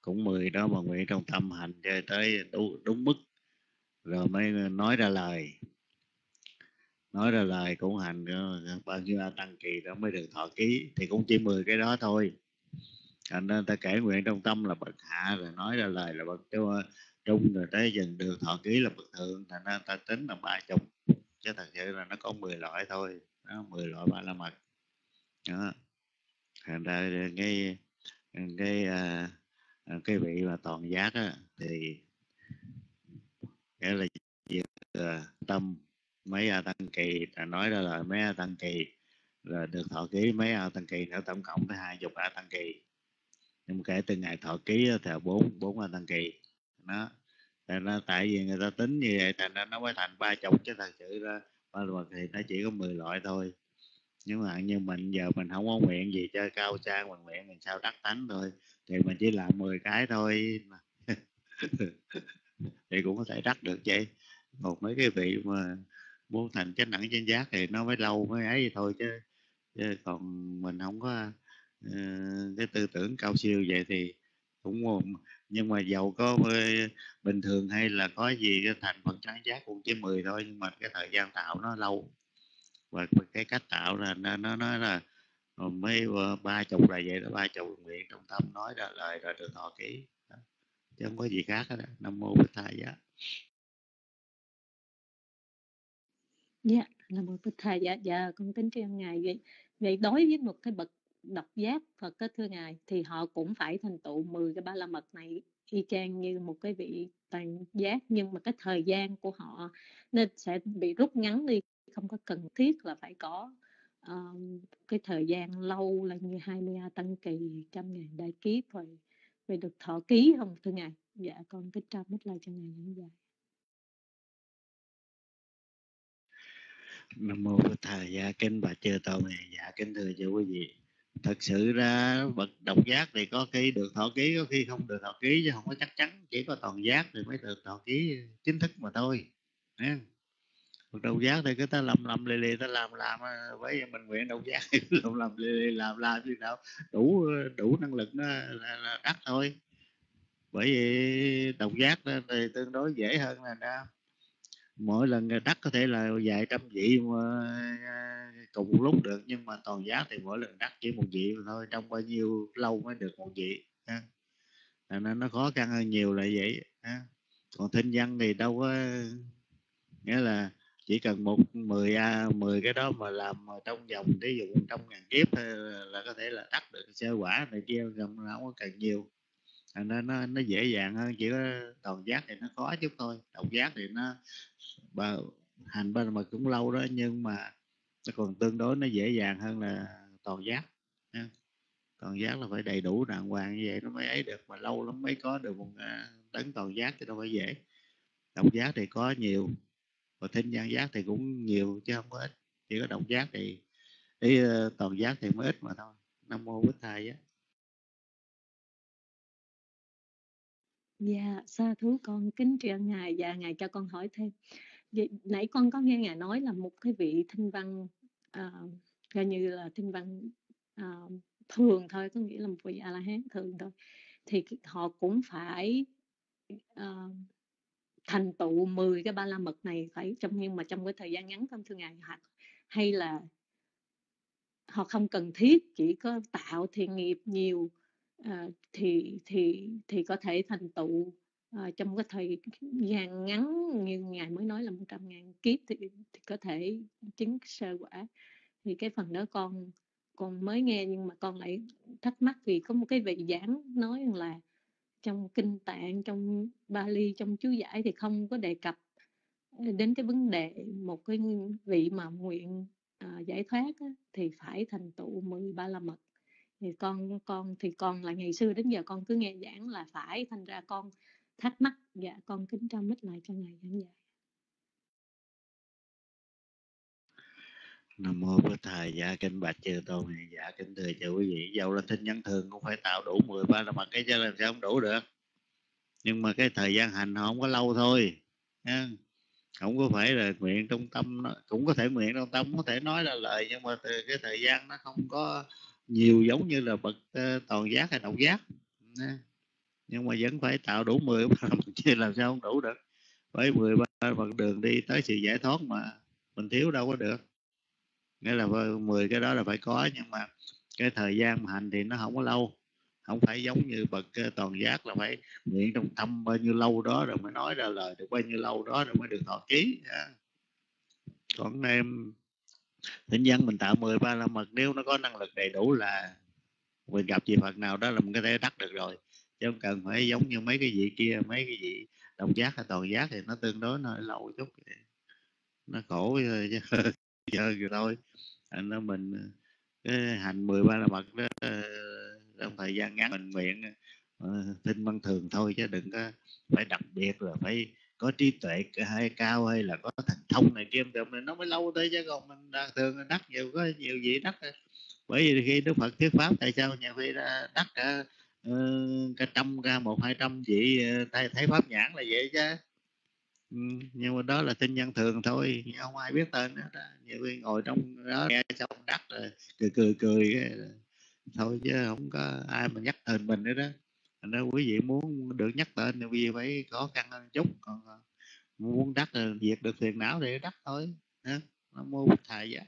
cũng 10 đó mà nguyện trong tâm hành chơi tới đúng, đúng mức. Rồi mới nói ra lời. Nói ra lời cũng hành ờ, bao nhiêu tăng kỳ đó mới được thọ ký. Thì cũng chỉ 10 cái đó thôi. Thành nên ta kể nguyện trong tâm là bậc hạ rồi nói ra lời là bậc ờ, trung rồi tới dần được thọ ký là bậc thượng thành ra ta tính là ba chục chứ thật sự là nó có 10 loại thôi nó 10 loại ba la mật. Đó. Thành ra cái cái à, à, cái vị mà toàn giác á, thì nghĩa là à, tâm mấy a tăng kỳ là nói ra là mấy a tăng kỳ là được thọ ký mấy a tăng kỳ nữa tổng cộng tới hai chục a tăng kỳ. Nhưng kể từ ngày thọ ký thì bốn bốn a tăng kỳ nó thành ra tại vì người ta tính như vậy thành ra nó mới thành ba chục chứ thật sự ra ba luật thì nó chỉ có 10 loại thôi. Nhưng mà như mình giờ mình không có nguyện gì cho cao sang mình nguyện mình sao đắc thánh thôi thì mình chỉ làm 10 cái thôi. Thì cũng có thể đắc được vậy. Một mấy cái vị mà muốn thành chánh đẳng chánh giác thì nó mới lâu mới ấy thôi chứ, chứ còn mình không có uh, cái tư tưởng cao siêu vậy thì cũng nhưng mà giàu có bình thường hay là có gì cái thành phần trái giác cũng chỉ 10 thôi, nhưng mà cái thời gian tạo nó lâu. Và cái cách tạo là nó nó nói là ờ, mấy ờ, ba chục là vậy đó, ba chục nguyện trong tâm nói ra lời rồi được thọ ký chứ không có gì khác hết nam mô bích thầy giá. Dạ nam mô bích thầy dạ dạ con kính tri ân ngài. Vậy vậy đối với một cái bậc độc giác Phật kết thưa ngài thì họ cũng phải thành tựu 10 cái ba la mật này y chang như một cái vị toàn giác nhưng mà cái thời gian của họ nên sẽ bị rút ngắn đi không có cần thiết là phải có um, cái thời gian lâu là như 20 a tăng kỳ trăm ngàn đại kiếp rồi về được thọ ký không thưa ngài? Dạ con kính trao mít lời cho ngài giảng dạy. Nam mô phật thầy dạ kính bà chư tôn này dạ kính thưa chư quý vị thật sự ra bậc độc giác thì có khi được thọ ký có khi không được thọ ký chứ không có chắc chắn. Chỉ có toàn giác thì mới được thọ ký chính thức mà thôi Bậc độc giác thì cứ ta làm làm lì lì ta làm làm à, với mình nguyện độc giác làm làm lì lì làm làm như nào đủ đủ năng lực nó là, là đắt thôi. Bởi vì độc giác thì tương đối dễ hơn là mỗi lần đắc có thể là vài trăm vị ờ, cùng một lúc được, nhưng mà toàn giác thì mỗi lần đắc chỉ một vị thôi, trong bao nhiêu lâu mới được một vị, ha. nên nó khó khăn hơn nhiều là vậy, ha. còn thinh văn thì đâu có, nghĩa là chỉ cần một mười a, mười cái đó mà làm trong vòng ví dụ trong ngàn kiếp là có thể là đắc được sơ quả này kia, không có cần nhiều nên nó nó dễ dàng hơn, chỉ có toàn giác thì nó khó chút thôi độc giác thì nó ba hành ba mà cũng lâu đó nhưng mà nó còn tương đối nó dễ dàng hơn là toàn giác ha. toàn giác là phải đầy đủ đàng hoàng như vậy nó mới ấy được mà lâu lắm mới có được một à, tấn toàn giác thì đâu phải dễ độc giác thì có nhiều và thinh gian giác thì cũng nhiều chứ không có ít chỉ có độc giác thì ý, ờ, toàn giác thì mới ít mà thôi nam mô bích thầy á Dạ, sa thú con kính tri ân ngài và ngài cho con hỏi thêm. Vậy, nãy con có nghe ngài nói là một cái vị thinh văn à, uh, gần như là thinh văn uh, thường thôi, có nghĩa là một vị a la hán thường thôi, thì họ cũng phải uh, thành tựu 10 cái ba la mật này phải trong nhưng mà trong cái thời gian ngắn không thưa ngài hoặc hay là họ không cần thiết chỉ có tạo thiện nghiệp nhiều uh, thì thì thì có thể thành tựu à, trong cái thời gian ngắn như ngài mới nói là 100 ngàn kiếp thì, thì có thể chứng sơ quả. Thì cái phần đó con con mới nghe nhưng mà con lại thắc mắc vì có một cái vị giảng nói là trong kinh tạng trong Bali trong chú giải thì không có đề cập đến cái vấn đề một cái vị mà nguyện à, giải thoát á, thì phải thành tựu 13 la mật. Thì con con thì con là ngày xưa đến giờ con cứ nghe giảng là phải thành ra con thắc mắc dạ con kính trao mít lại cho ngài giảng dạy. Nam mô Bố thầy dạ kính bạch chư tôn dạ kính thưa chư quý vị. Dầu là thinh nhắn thường cũng phải tạo đủ 13 là mặt cái chứ làm sao không đủ được. Nhưng mà cái thời gian hành họ không có lâu thôi nha không có phải là nguyện trong tâm nó cũng có thể nguyện trong tâm có thể nói là lời nhưng mà từ cái thời gian nó không có nhiều giống như là bậc uh, ờ, toàn giác hay độc giác nhưng mà vẫn phải tạo đủ 10 chia làm sao không đủ được. Với 13 bậc đường đi tới sự giải thoát mà mình thiếu đâu có được. Nghĩa là 10 cái đó là phải có, nhưng mà cái thời gian mà hành thì nó không có lâu. Không phải giống như bậc ờ, toàn giác là phải nguyện trong tâm bao nhiêu lâu đó rồi mới nói ra lời được bao nhiêu lâu đó rồi mới được thọ ký còn em thính dân mình tạo 13 la mật, nếu nó có năng lực đầy đủ là mình gặp vị Phật nào đó là mình có thể đắc được rồi chứ không cần phải giống như mấy cái vị kia mấy cái vị đồng giác hay toàn giác thì nó tương đối nó lâu chút nó khổ chứ giờ rồi thôi. Anh nó mình ờ, cái hành 13 là mật đó ờ, trong thời gian ngắn mình nguyện uh, thinh văn thường thôi chứ đừng có phải đặc biệt là phải có trí tuệ hay cao hay là có thành thông này kia. Thì nó mới lâu tới chứ còn mình thường đắc nhiều có nhiều gì đắc bởi vì khi đức phật thuyết pháp tại sao nhiều khi đắc cả Ờ, cả trăm ra một hai trăm vị ờ, thấy, thấy pháp nhãn là vậy chứ. Ừ, nhưng mà đó là tin nhân thường thôi không ai biết tên nữa đó nhiều khi ngồi trong đó nghe trong đắc rồi cười cười cười thôi chứ không có ai mà nhắc tên mình nữa đó. Thành quý vị muốn được nhắc tên thì quý vị phải khó khăn hơn chút còn ờ, muốn đắt là việc được phiền não thì đắt thôi nó mô thầy vậy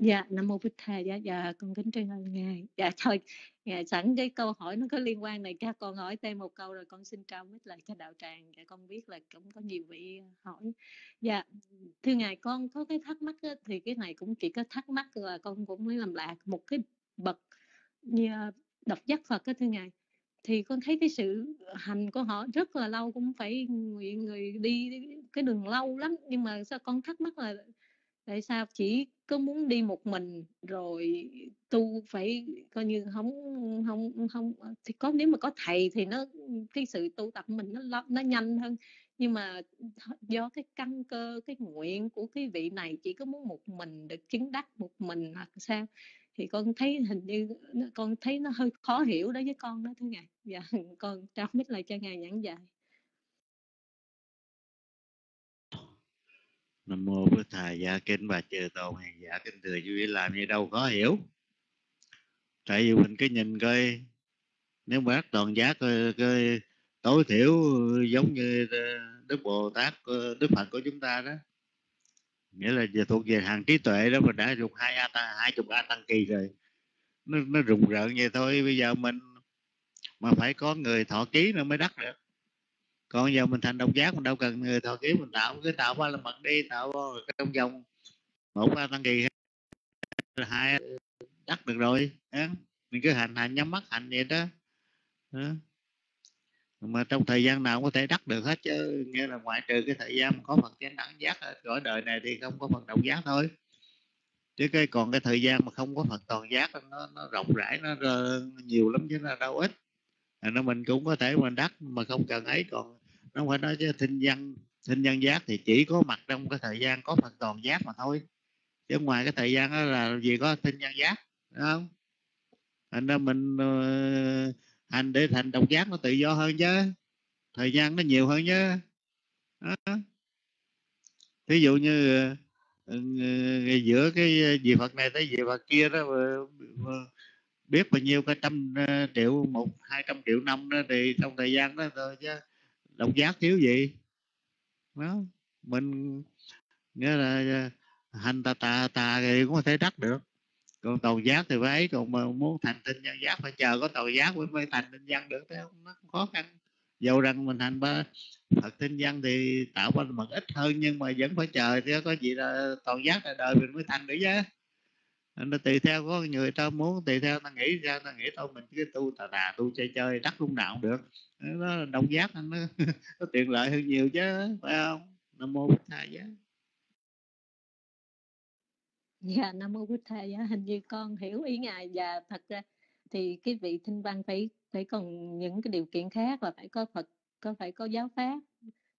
Dạ, Nam Mô Bích Thầy, dạ, dạ, con kính tri ân Ngài. Dạ, thôi, Ngài sẵn cái câu hỏi nó có liên quan này, cha con hỏi thêm một câu rồi con xin trao mít lại cho đạo tràng. Dạ, con biết là cũng có nhiều vị hỏi. Dạ, thưa Ngài, con có cái thắc mắc á, thì cái này cũng chỉ có thắc mắc là con cũng mới làm lạc một cái bậc như ờ, đọc giác Phật á, thưa Ngài. Thì con thấy cái sự hành của họ rất là lâu, cũng phải người, người đi cái đường lâu lắm. Nhưng mà sao con thắc mắc là tại sao? Chỉ có muốn đi một mình rồi tu phải coi như không không không thì có, nếu mà có thầy thì nó, cái sự tu tập mình nó nó nhanh hơn. Nhưng mà do cái căn cơ, cái nguyện của cái vị này, chỉ có muốn một mình được chứng đắc một mình hoặc sao, thì con thấy hình như con thấy nó hơi khó hiểu đối với con đó thưa ngài. Dạ con trao mít lại cho ngài giảng dạy. Nam mô bổn thầy giả kinh bà chờ tôn hàng giả kính thừa chú ý làm như đâu có hiểu. Tại vì mình cứ nhìn coi nếu bác toàn giác coi, coi tối thiểu giống như ờ, đức bồ tát ờ, đức phật của chúng ta đó. Nghĩa là về thuộc về hàng trí tuệ đó mà đã dùng hai a ta hai chục a tăng kỳ rồi. Nó nó rùng rợn vậy thôi bây giờ mình mà phải có người thọ ký nó mới đắc được còn giờ mình thành độc giác mình đâu cần người thọ ký mình tạo cái tạo ba là mặt đi tạo trong vòng một ba tăng kỳ. Hai ờ, đắc được rồi mình cứ hành hành nhắm mắt hành vậy đó mà trong thời gian nào cũng có thể đắc được hết chứ nghĩa là ngoại trừ cái thời gian có phần chánh đẳng giác ở đời này thì không có phần động giác thôi. Chứ cái còn cái thời gian mà không có phần toàn giác nó, nó rộng rãi nó nhiều lắm chứ là đâu ít. Nó mình cũng có thể mình đắc mà không cần ấy còn nó phải nói chứ thinh văn thinh văn giác thì chỉ có mặt trong cái thời gian có phần toàn giác mà thôi. Chứ ngoài cái thời gian đó là gì có thinh văn giác đúng không? Thành ra mình uh, hành để thành độc giác nó tự do hơn chứ. Thời gian nó nhiều hơn chứ. Đó. ví dụ như uh, giữa cái vị phật này tới vị phật kia đó uh, biết bao nhiêu cái trăm triệu một hai trăm triệu năm đó thì trong thời gian đó thôi chứ độc giác thiếu gì? Đó mình nghĩa là à, hành tà tà tà thì cũng có thể đắc được. Còn tàu giác thì phải còn mà muốn thành tinh nhân giác phải chờ có tàu giác mới mới thành tinh văn được thế không? Nó khó khăn. Dầu rằng mình hành ba, thật tinh văn thì tạo ra mật ít hơn, nhưng mà vẫn phải chờ, chứ có gì là tàu giác là đời mình mới thành được chứ nó tùy theo có người ta muốn tùy theo ta nghĩ ra ta nghĩ thôi mình cứ tu tà tà tu chơi chơi đắc lúc nào cũng được. Nó là động giác nó, nó tiện lợi hơn nhiều chứ phải không? Nam mô bích thầy giá. Dạ nam mô bích thầy giá. Hình như con hiểu ý ngài. Và thật ra thì cái vị thinh văn phải phải còn những cái điều kiện khác là phải có phật có phải có giáo pháp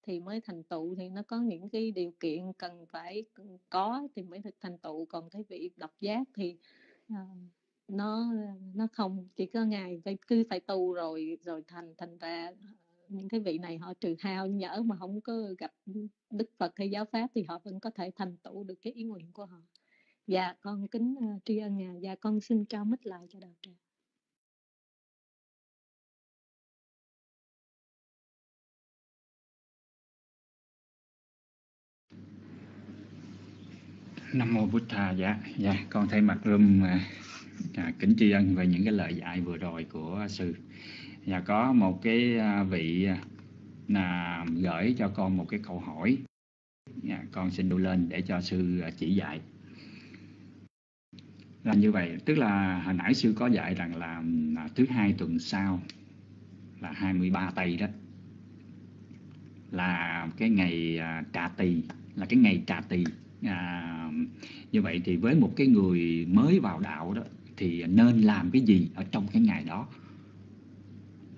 thì mới thành tựu thì nó có những cái điều kiện cần phải có thì mới thực thành tựu. Còn cái vị độc giác thì uh, nó nó không chỉ có ngày phải cứ phải tu rồi rồi thành thành ra ờ, những cái vị này họ trừ hao nhỡ mà không có gặp đức phật hay giáo pháp thì họ vẫn có thể thành tựu được cái ý nguyện của họ. Dạ con kính uh, tri ân ngài dạ con xin trao mít lại cho đạo tràng. Nam mô Bụt thà dạ dạ. Con thay mặt room à, à, kính tri ân về những cái lời dạy vừa rồi của sư. Và có một cái à, vị à, là gửi cho con một cái câu hỏi. Dạ, con xin đu lên để cho sư à, chỉ dạy. Là như vậy tức là hồi nãy sư có dạy rằng là, là thứ hai tuần sau là 23 tây đó. Là cái ngày à, trà tỳ là cái ngày trà tỳ à, như vậy thì với một cái người mới vào đạo đó thì nên làm cái gì ở trong cái ngày đó?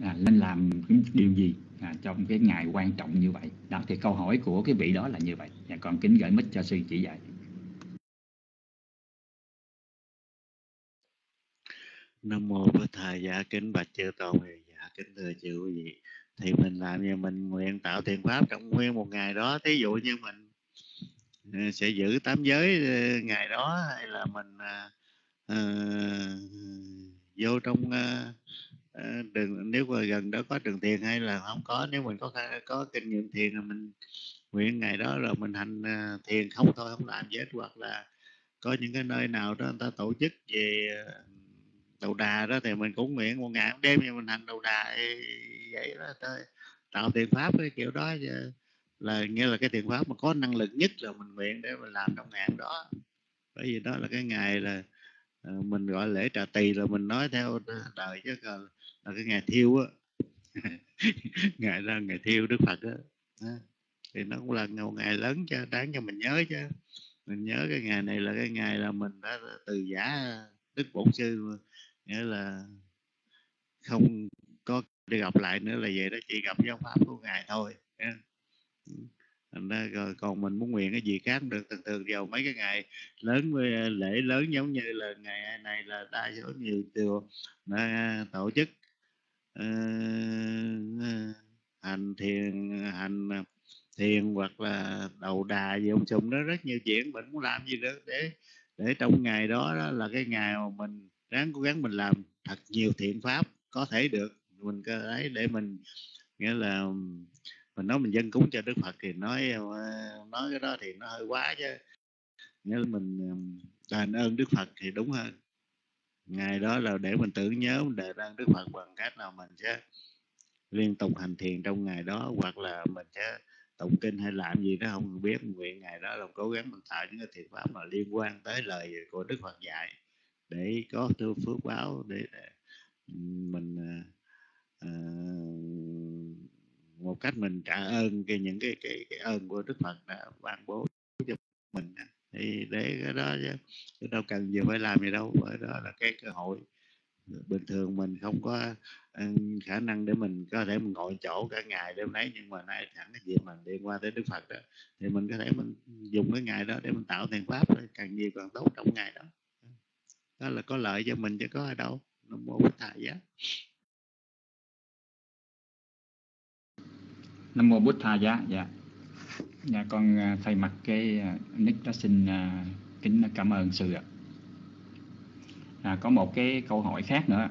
À, nên làm cái điều gì à, trong cái ngày quan trọng như vậy? Đó thì câu hỏi của cái vị đó là như vậy. Dạ, Và còn kính gửi mít cho sư chỉ dạy. Nam mô bổn thầy. Dạ kính bạch chư tôn dạ kính thưa chư quý vị. Thì mình làm như mình nguyện tạo thiện pháp trong nguyên một ngày đó. Thí dụ như mình Ờ, sẽ giữ tám giới ờ, ngày đó hay là mình uh, vô trong uh, đường nếu mà gần đó có trường thiền hay là không có nếu mình có có kinh nghiệm thiền là mình nguyện ngày đó rồi mình hành uh, thiền không thôi không làm gì hết hoặc là có những cái nơi nào đó người ta tổ chức về đầu đà đó thì mình cũng nguyện một ngày một đêm thì mình hành đầu đà vậy đó thôi tạo tiền pháp cái kiểu đó là nghĩa là cái thiện pháp mà có năng lực nhất là mình nguyện để mình làm trong ngày đó. Bởi vì đó là cái ngày là ờ, mình gọi lễ trà tỳ là mình nói theo đời chứ còn là cái ngày thiêu á. Ngày ra ngày thiêu đức phật á. Thì nó cũng là một ngày lớn cho, đáng cho mình nhớ chứ. Mình nhớ cái ngày này là cái ngày là mình đã từ giả đức bổn sư nghĩa là không có đi gặp lại nữa là vậy đó chỉ gặp giáo pháp của ngài thôi thành ra rồi còn mình muốn nguyện cái gì khác cũng được. Thường thường vào mấy cái ngày lớn ờ, lễ lớn giống như là ngày này là đa số nhiều điều đã tổ chức uh, hành thiền hành thiền hoặc là đầu đà gì ông sùng đó rất nhiều chuyện. Mình muốn làm gì được để để trong ngày đó, đó là cái ngày mà mình ráng cố gắng mình làm thật nhiều thiện pháp có thể được. Mình cơ ấy để mình nghĩa là mình nói mình dân cúng cho đức phật thì nói ờ, nói cái đó thì nó hơi quá chứ. Nghĩa là mình đền ơn đức phật thì đúng hơn. Ngày đó là để mình tưởng nhớ mình đền ơn đức phật bằng cách nào mình sẽ liên tục hành thiền trong ngày đó hoặc là mình sẽ tụng kinh hay làm gì đó không biết. Nguyện ngày đó là cố gắng mình tạo những cái thiện pháp mà liên quan tới lời của đức phật dạy để có thư phước báo để, để mình uh, một cách mình trả ơn cái những cái cái, cái ơn của Đức Phật đã ban bố cho mình thì để cái đó chứ, đâu cần gì phải làm gì đâu bởi đó là cái cơ hội. Bình thường mình không có khả năng để mình có thể mình ngồi chỗ cả ngày đêm lấy nhưng mà nay thẳng cái gì mình liên quan tới Đức Phật đó. Thì mình có thể mình dùng cái ngày đó để mình tạo thiền pháp càng nhiều càng tốt trong ngày đó. Đó là có lợi cho mình chứ có ai đâu nó mô bích thà giá. Nam mô bút tha giá dạ. Dạ con à, thay mặt cái à, nick đó xin à, kính cảm ơn sư ạ. À, có một cái câu hỏi khác nữa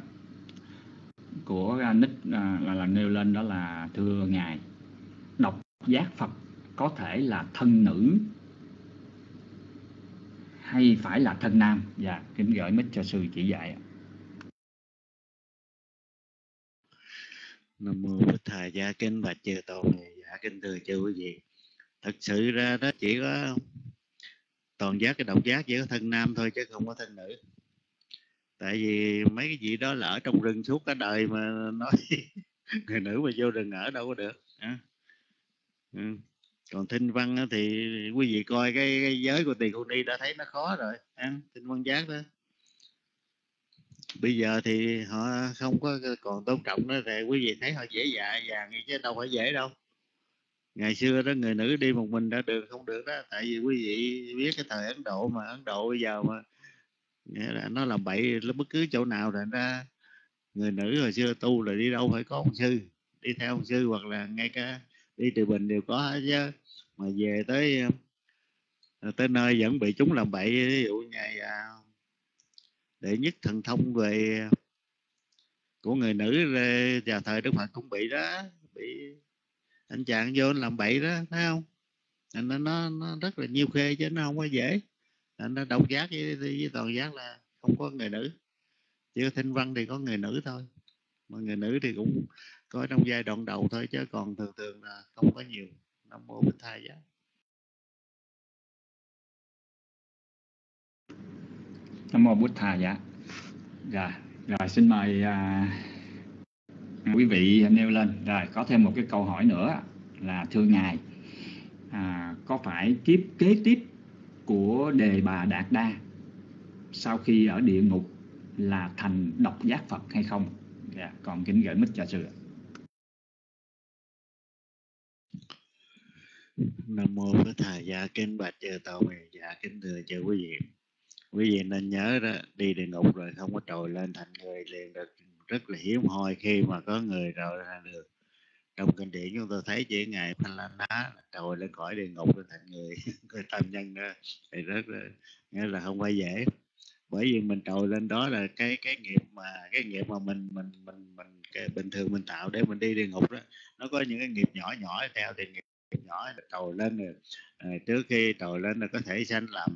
của nick là, là nêu lên đó là thưa ngài độc giác phật có thể là thân nữ hay phải là thân nam? Dạ kính gửi mic cho sư chỉ dạy ạ. Nam mô bích thầy. Gia kính bạch chư tôn dạ kính thưa chư quý vị. Thật sự ra đó chỉ có toàn giác cái độc giác chỉ có thân nam thôi chứ không có thân nữ. Tại vì mấy cái gì đó là ở trong rừng suốt cả đời mà nói người nữ mà vô rừng ở đâu có được ừ. Còn thinh văn thì quý vị coi cái, cái giới của tiền cô ni đã thấy nó khó rồi ha? thinh văn giác đó bây giờ thì họ không có ờ, còn tôn trọng nữa thì quý vị thấy họ dễ dạ dàng chứ đâu phải dễ đâu. Ngày xưa đó người nữ đi một mình đã được không được đó, tại vì quý vị biết cái thời ấn độ mà, ấn độ bây giờ mà, nghĩa là nó làm bậy bất cứ chỗ nào thành ra người nữ hồi xưa tu là đi đâu phải có ông sư, đi theo ông sư hoặc là ngay cả đi từ bình đều có hết chứ. Mà về tới ờ, tới nơi vẫn bị chúng làm bậy, ví dụ ngày à, đệ nhất thần thông về của người nữ vào thời đức phật cũng bị đó bị anh chàng vô làm bậy đó thấy không? Nó, nó nó rất là nhiều khê chứ nó không có dễ. Nó độc giác với, với toàn giác là không có người nữ. Chỉ có văn thì có người nữ thôi. Mà người nữ thì cũng có trong giai đoạn đầu thôi chứ còn thường thường là không có nhiều. Nam mô bích thai giá nam mô Bụt thà dạ. Rồi rồi xin mời à, quý vị nêu lên. Rồi có thêm một cái câu hỏi nữa là thưa ngài à, có phải kiếp kế tiếp của đề bà đạt đa sau khi ở địa ngục là thành độc giác phật hay không? Dạ, còn kính gửi mít cho sư nam mô bổn thầy dạ. Kính bạch chư tôn, dạ kính thưa chư quý vị quý vị nên nhớ đó đi địa ngục rồi không có trồi lên thành người liền được. Rất là hiếm hoi khi mà có người rồi ra được. Trong kinh điển chúng tôi thấy chỉ ngài Phalana trồi lên khỏi địa ngục lên thành người người tam nhân đó. Thì rất là nghĩa là không phải dễ. Bởi vì mình trồi lên đó là cái cái nghiệp mà cái nghiệp mà mình mình mình mình cái bình thường mình tạo để mình đi địa ngục đó nó có những cái nghiệp nhỏ nhỏ. Theo thì nghiệp nhỏ trồi lên rồi à, trước khi trồi lên là có thể sanh làm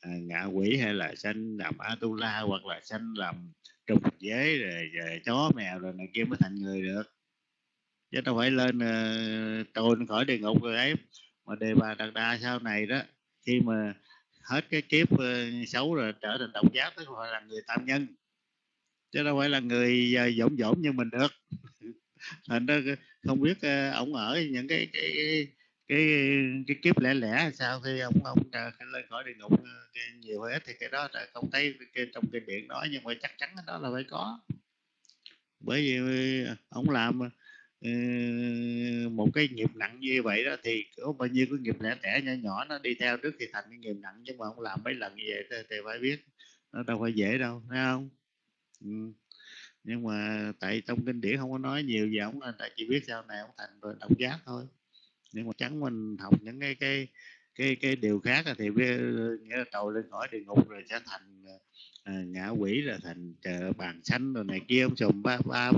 à, ngạ quỷ hay là sanh làm atula hoặc là sanh làm trùng giới rồi, rồi chó mèo rồi này kia mới thành người được. Chứ đâu phải lên ờ, uh, trồi khỏi địa ngục rồi ấy. Mà đề bà đạt đa sau này đó khi mà hết cái kiếp uh, xấu rồi trở thành độc giác tức gọi là người tam nhân. Chứ đâu phải là người uh, dỗn dỗn như mình được. Thành ra không biết uh, ông ở những cái cái cái cái cái kiếp lẻ lẻ sao? Thì ông ông lên khỏi địa ngục ờ, nhiều hết thì cái đó là không thấy cái, trong kinh điển nói nhưng mà chắc chắn cái đó là phải có. Bởi vì ờ, ông làm ờ, một cái nghiệp nặng như vậy đó thì có bao nhiêu cái nghiệp lẻ tẻ nhỏ nhỏ nó đi theo trước thì thành cái nghiệp nặng nhưng mà ông làm mấy lần như vậy thì phải biết nó đâu phải dễ đâu thấy không? Ừ. nhưng mà tại trong kinh điển không có nói nhiều về ông ta chỉ biết sau này ông thành rồi độc giác thôi nhưng mà chẳng mình học những cái cái cái cái điều khác thì nghĩa là cầu lên khỏi địa ngục rồi sẽ thành à, ngã quỷ là thành chợ bàn xanh rồi này kia ông sùm ba ba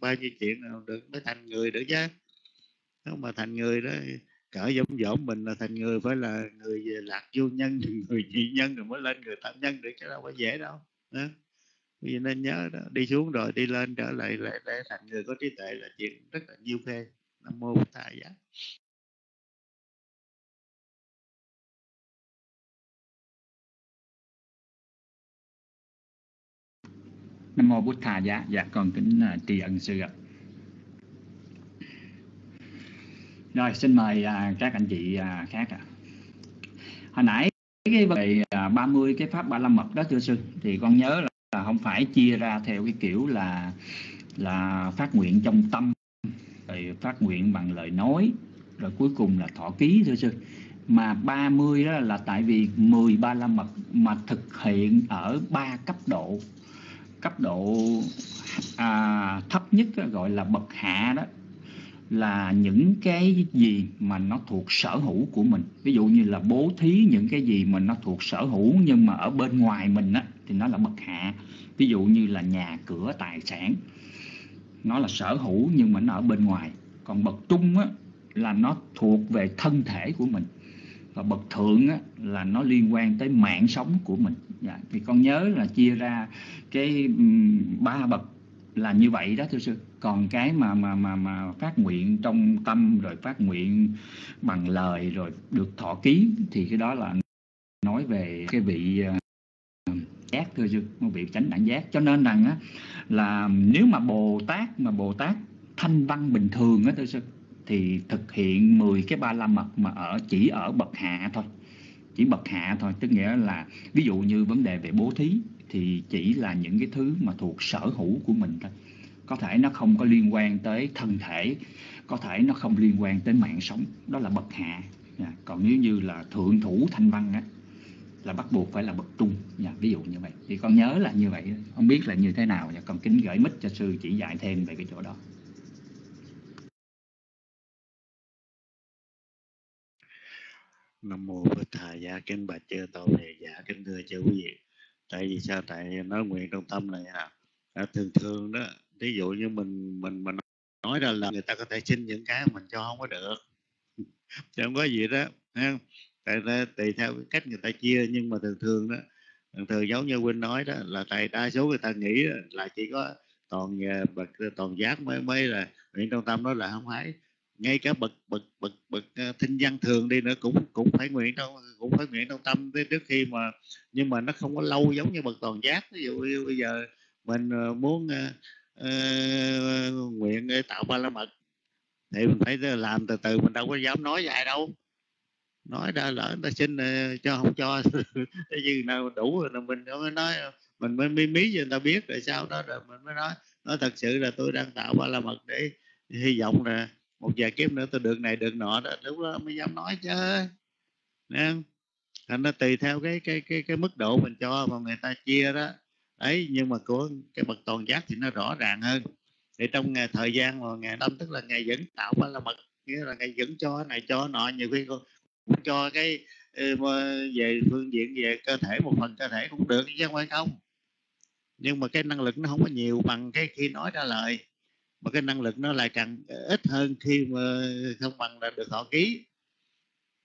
bao nhiêu chuyện được mới thành người được chứ nếu mà thành người đó cỡ giống dỗm mình là thành người phải là người lạc vô nhân người dị nhân rồi mới lên người tam nhân được chứ đâu có dễ đâu đó. vì nên nhớ đó đi xuống rồi đi lên trở lại lại thành người có trí tuệ là chuyện rất là nhiêu phê nam mô bổn thầy giá. Nam mô bút thà giá. Dạ còn kính uh, tri ân sư ạ. Rồi xin mời uh, các anh chị uh, khác ạ. Hồi nãy cái về uh, 30 cái pháp ba la mật đó thưa sư thì con nhớ là không phải chia ra theo cái kiểu là là phát nguyện trong tâm rồi phát nguyện bằng lời nói rồi cuối cùng là thọ ký thưa sư. Mà 30 đó là tại vì 10 ba la mật mà thực hiện ở ba cấp độ. Cấp độ à, thấp nhất đó, gọi là bậc hạ đó là những cái gì mà nó thuộc sở hữu của mình. Ví dụ như là bố thí những cái gì mà nó thuộc sở hữu nhưng mà ở bên ngoài mình á thì nó là bậc hạ. Ví dụ như là nhà cửa tài sản nó là sở hữu nhưng mà nó ở bên ngoài. Còn bậc trung á là nó thuộc về thân thể của mình. Và bậc thượng á, là nó liên quan tới mạng sống của mình. Dạ. thì con nhớ là chia ra cái ba bậc là như vậy đó thưa sư. Còn cái mà mà mà mà phát nguyện trong tâm rồi phát nguyện bằng lời rồi được thọ ký thì cái đó là nói về cái vị à, giác, thưa sư vị chánh đẳng giác. Cho nên rằng á, là nếu mà bồ tát, mà bồ tát thanh văn bình thường á, thưa sư, thì thực hiện 10 cái ba la mật mà ở, chỉ ở bậc hạ thôi. Chỉ bậc hạ thôi, tức nghĩa là ví dụ như vấn đề về bố thí thì chỉ là những cái thứ mà thuộc sở hữu của mình thôi. Có thể nó không có liên quan tới thân thể, có thể nó không liên quan tới mạng sống. Đó là bậc hạ. Còn nếu như là thượng thủ thanh văn á là bắt buộc phải là bậc trung. Dạ, ví dụ như vậy. Thì con nhớ là như vậy. Không biết là như thế nào. Và con kính gửi mít cho sư chỉ dạy thêm về cái chỗ đó. Nam mô bổn thà gia kính bạch chư tổ thầy giả dạ, kính thưa chư quý vị. Tại vì sao? Tại nói nguyện trong tâm này à, à thường thường đó ví dụ như mình mình mình nói ra là người ta có thể xin những cái mình cho không có được. Chứ không có gì đó ha? Tại nó tùy theo cái cách người ta chia nhưng mà thường thường đó thường thường giống như huynh nói đó là tại đa số người ta nghĩ là chỉ có toàn bậc toàn giác mới mới là nguyện trong tâm đó là không phải. Ngay cả bậc bậc bậc bậc ờ, thinh văn thường đi nữa cũng cũng phải nguyện trong cũng phải nguyện trong tâm tới trước khi mà nhưng mà nó không có lâu giống như bậc toàn giác. Ví dụ như bây giờ mình ờ, muốn uh, uh, nguyện để tạo ba la mật thì mình phải làm từ từ mình đâu có dám nói với ai đâu nói ra lỡ ta xin ờ, cho không cho. Cái gì nào đủ rồi mình mới nói mình mới mí mí cho người ta biết rồi sau đó rồi mình mới nói. Nói thật sự là tôi đang tạo ba la mật để hy vọng là một vài kiếp nữa tôi được này được nọ đó. Lúc đó mới dám nói chứ. Nên, thành nó tùy theo cái cái cái cái mức độ mình cho mà người ta chia đó. Ấy nhưng mà của cái bậc toàn giác thì nó rõ ràng hơn. Thì trong ngày thời gian mà ngày năm tức là ngày vẫn tạo ba la mật nghĩa là ngày vẫn cho này cho nọ nhiều khi con cho cái ừ, về phương diện về cơ thể một phần cơ thể cũng được chứ không phải không. Nhưng mà cái năng lực nó không có nhiều bằng cái khi nói ra lời. Mà cái năng lực nó lại càng ít hơn khi mà không bằng là được thọ ký.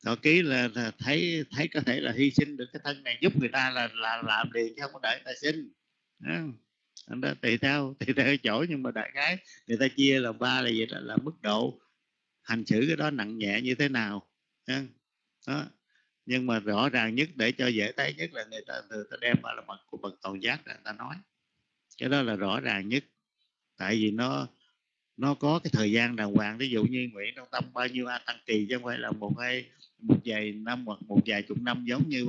Thọ ký là, là thấy thấy có thể là hy sinh được cái thân này giúp người ta là là làm liền chứ không có đợi ta anh đó tùy theo tùy theo chỗ nhưng mà đại khái người ta chia là ba là gì là, là mức độ hành xử cái đó nặng nhẹ như thế nào. Đó nhưng mà rõ ràng nhất để cho dễ thấy nhất là người ta người ta đem vào là mặt của bậc toàn giác là người ta nói. Cái đó là rõ ràng nhất. Tại vì nó nó có cái thời gian đàng hoàng. Ví dụ như nguyện trong tâm, bao nhiêu a tăng kỳ, chứ không phải là một hay một vài năm hoặc một vài chục năm giống như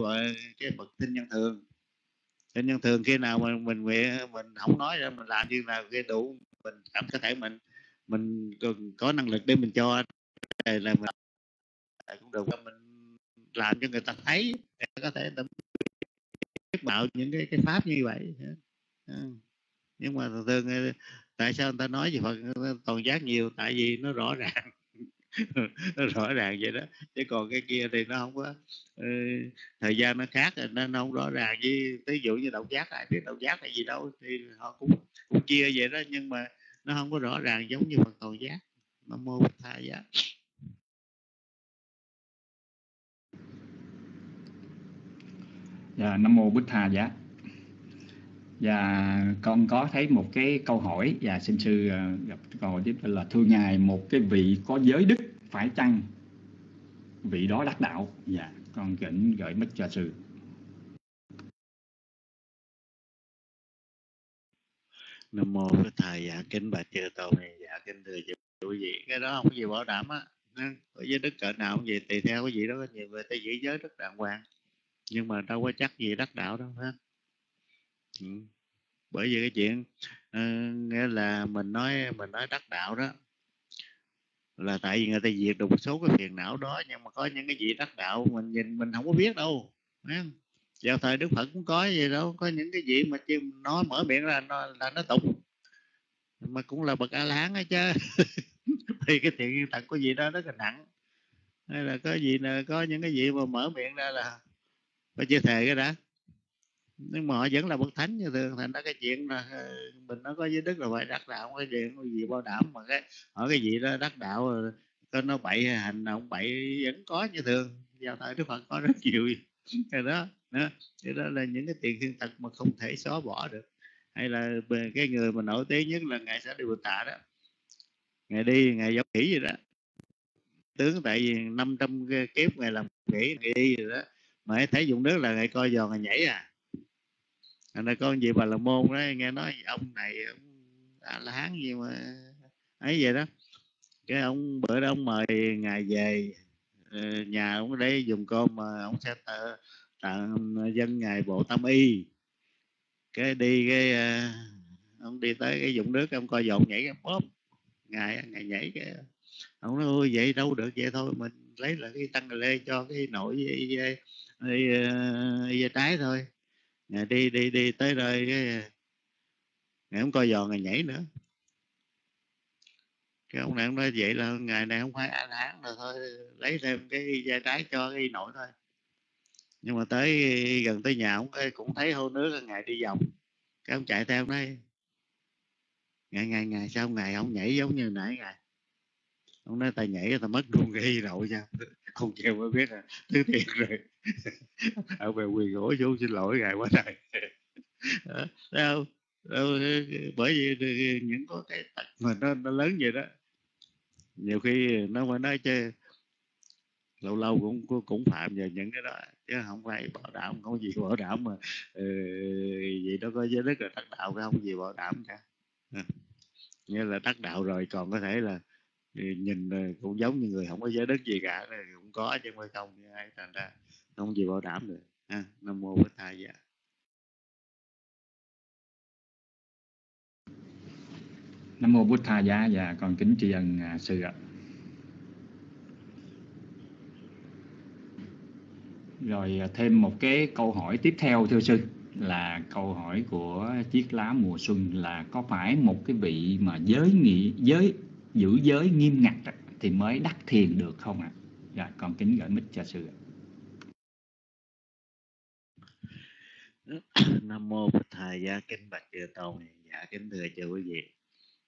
cái bậc tinh nhân thường. Tinh nhân thường khi nào mà mình nguyện mình không nói ra mình làm như nào cái đủ, mình cảm có thể mình mình có năng lực để mình cho. Là mình, cũng được. Mình làm cho người ta thấy có thể biết bạo những cái cái pháp như vậy. Nhưng mà thường ờ, tại sao người ta nói về Phật toàn giác nhiều? Tại vì nó rõ ràng. Nó rõ ràng vậy đó. Chứ còn cái kia thì nó không có ờ, thời gian nó khác nó, nó không rõ ràng với ví dụ như động giác ai biết động giác là gì đâu thì họ cũng cũng chia vậy đó. Nhưng mà nó không có rõ ràng giống như Phật toàn giác. Nó mô tha giác dạ nam mô bích tha dạ và con có thấy một cái câu hỏi. Và xin sư ờ, gặp câu hỏi tiếp. Là, thưa ngài, một cái vị có giới đức phải chăng? Vị đó đắc đạo. Dạ con kính gửi mic cho sư. Nam mô cái thầy dạ kính bà chư tôn dạ kính thưa quý vị. Cái đó không có gì bảo đảm á. Có giới đức cỡ nào cũng vậy, tùy theo cái gì đó có nhiều người ta giữ giới rất đàng hoàng nhưng mà đâu có chắc gì đắc đạo đâu ha? Ừ. bởi vì cái chuyện uh, nghĩa là mình nói mình nói đắc đạo đó là tại vì người ta diệt được một số cái phiền não đó nhưng mà có những cái gì đắc đạo mình nhìn mình không có biết đâu vào thời đức phật cũng có gì đâu có những cái gì mà chỉ nó mở miệng ra nó là nó tụng. Mà cũng là bậc a la hán ấy chứ. Thì cái thiện thật có gì đó rất là nặng. Hay là có gì là có những cái gì mà mở miệng ra là phải chia thề cái đã nhưng mà họ vẫn là bậc thánh như thường, thành ra cái chuyện là ờ, mình nó có giới đức là phải đắc đạo không có chuyện gì bảo đảm mà cái, ở cái gì đó đắc đạo ờ, có nó bậy hành động bậy vẫn có như thường. Vào thời đức phật có rất nhiều cái đó đó. Cái đó là những cái tiền thiên tật mà không thể xóa bỏ được. Hay là cái người mà nổi tiếng nhất là ngài sẽ đi bồ tát đó ngài đi, ngài giống khỉ gì đó. Tướng tại vì 500 kiếp ngài làm khỉ ngài đi rồi đó mà thấy dụng nước là ngài coi giòn ngài nhảy à. Anh ra con gì bà là môn đó nghe nói ông này à, là hán gì mà ấy vậy đó. Cái ông bữa đó ông mời ngài về ờ, nhà ông để dùng cơm mà ông sẽ tặng dân ngài bộ tâm y. Cái đi cái ờ, ông đi tới cái dụng nước ông coi dọn nhảy cái bóp. Ngài ngài nhảy cái ông nói ôi vậy đâu được vậy thôi mình lấy lại cái tăng lê cho cái nội đi ờ, với, trái thôi. Ngày đi đi đi tới rồi cái ngày không coi giò ngày nhảy nữa. Cái ông này ông nói vậy là ngày này không phải ăn hán rồi thôi lấy thêm cái da trái cho cái nội thôi. Nhưng mà tới gần tới nhà ông cũng thấy hô nước ngày đi vòng. Cái ông chạy theo đây ngày ngày ngày sao ngày ông nhảy giống như nãy ngày? Ông nói ta nhảy ta mất luôn cái hy đậu sao không chịu mới biết là thứ thiệt rồi. Ở về quỳ gối xuống xin lỗi ngài quá trời. Đâu bởi vì những có cái tật mà nó, nó lớn vậy đó nhiều khi nó phải nói chứ lâu lâu cũng cũng phạm vào những cái đó chứ không phải bảo đảm không gì bảo đảm mà ừ, gì đó có giới đức là tác đạo không gì bảo đảm cả. Ừ. Nghĩa là tác đạo rồi còn có thể là nhìn cũng giống như người không có giới đất gì cả cũng có chứ không không như ai thành ra không gì bảo đảm được ha nam mô bích thai dạ nam mô bút tha giá và con kính tri ân à, sư ạ. Rồi à, thêm một cái câu hỏi tiếp theo thưa sư là câu hỏi của chiếc lá mùa xuân là có phải một cái vị mà giới nghị giới giữ giới nghiêm ngặt thì mới đắc thiền được không ạ? À? Dạ, con kính gửi mít cho sư ạ. Nam mô Bụt Thầy Gia kính bạch địa tôn dạ kính thưa chư quý vị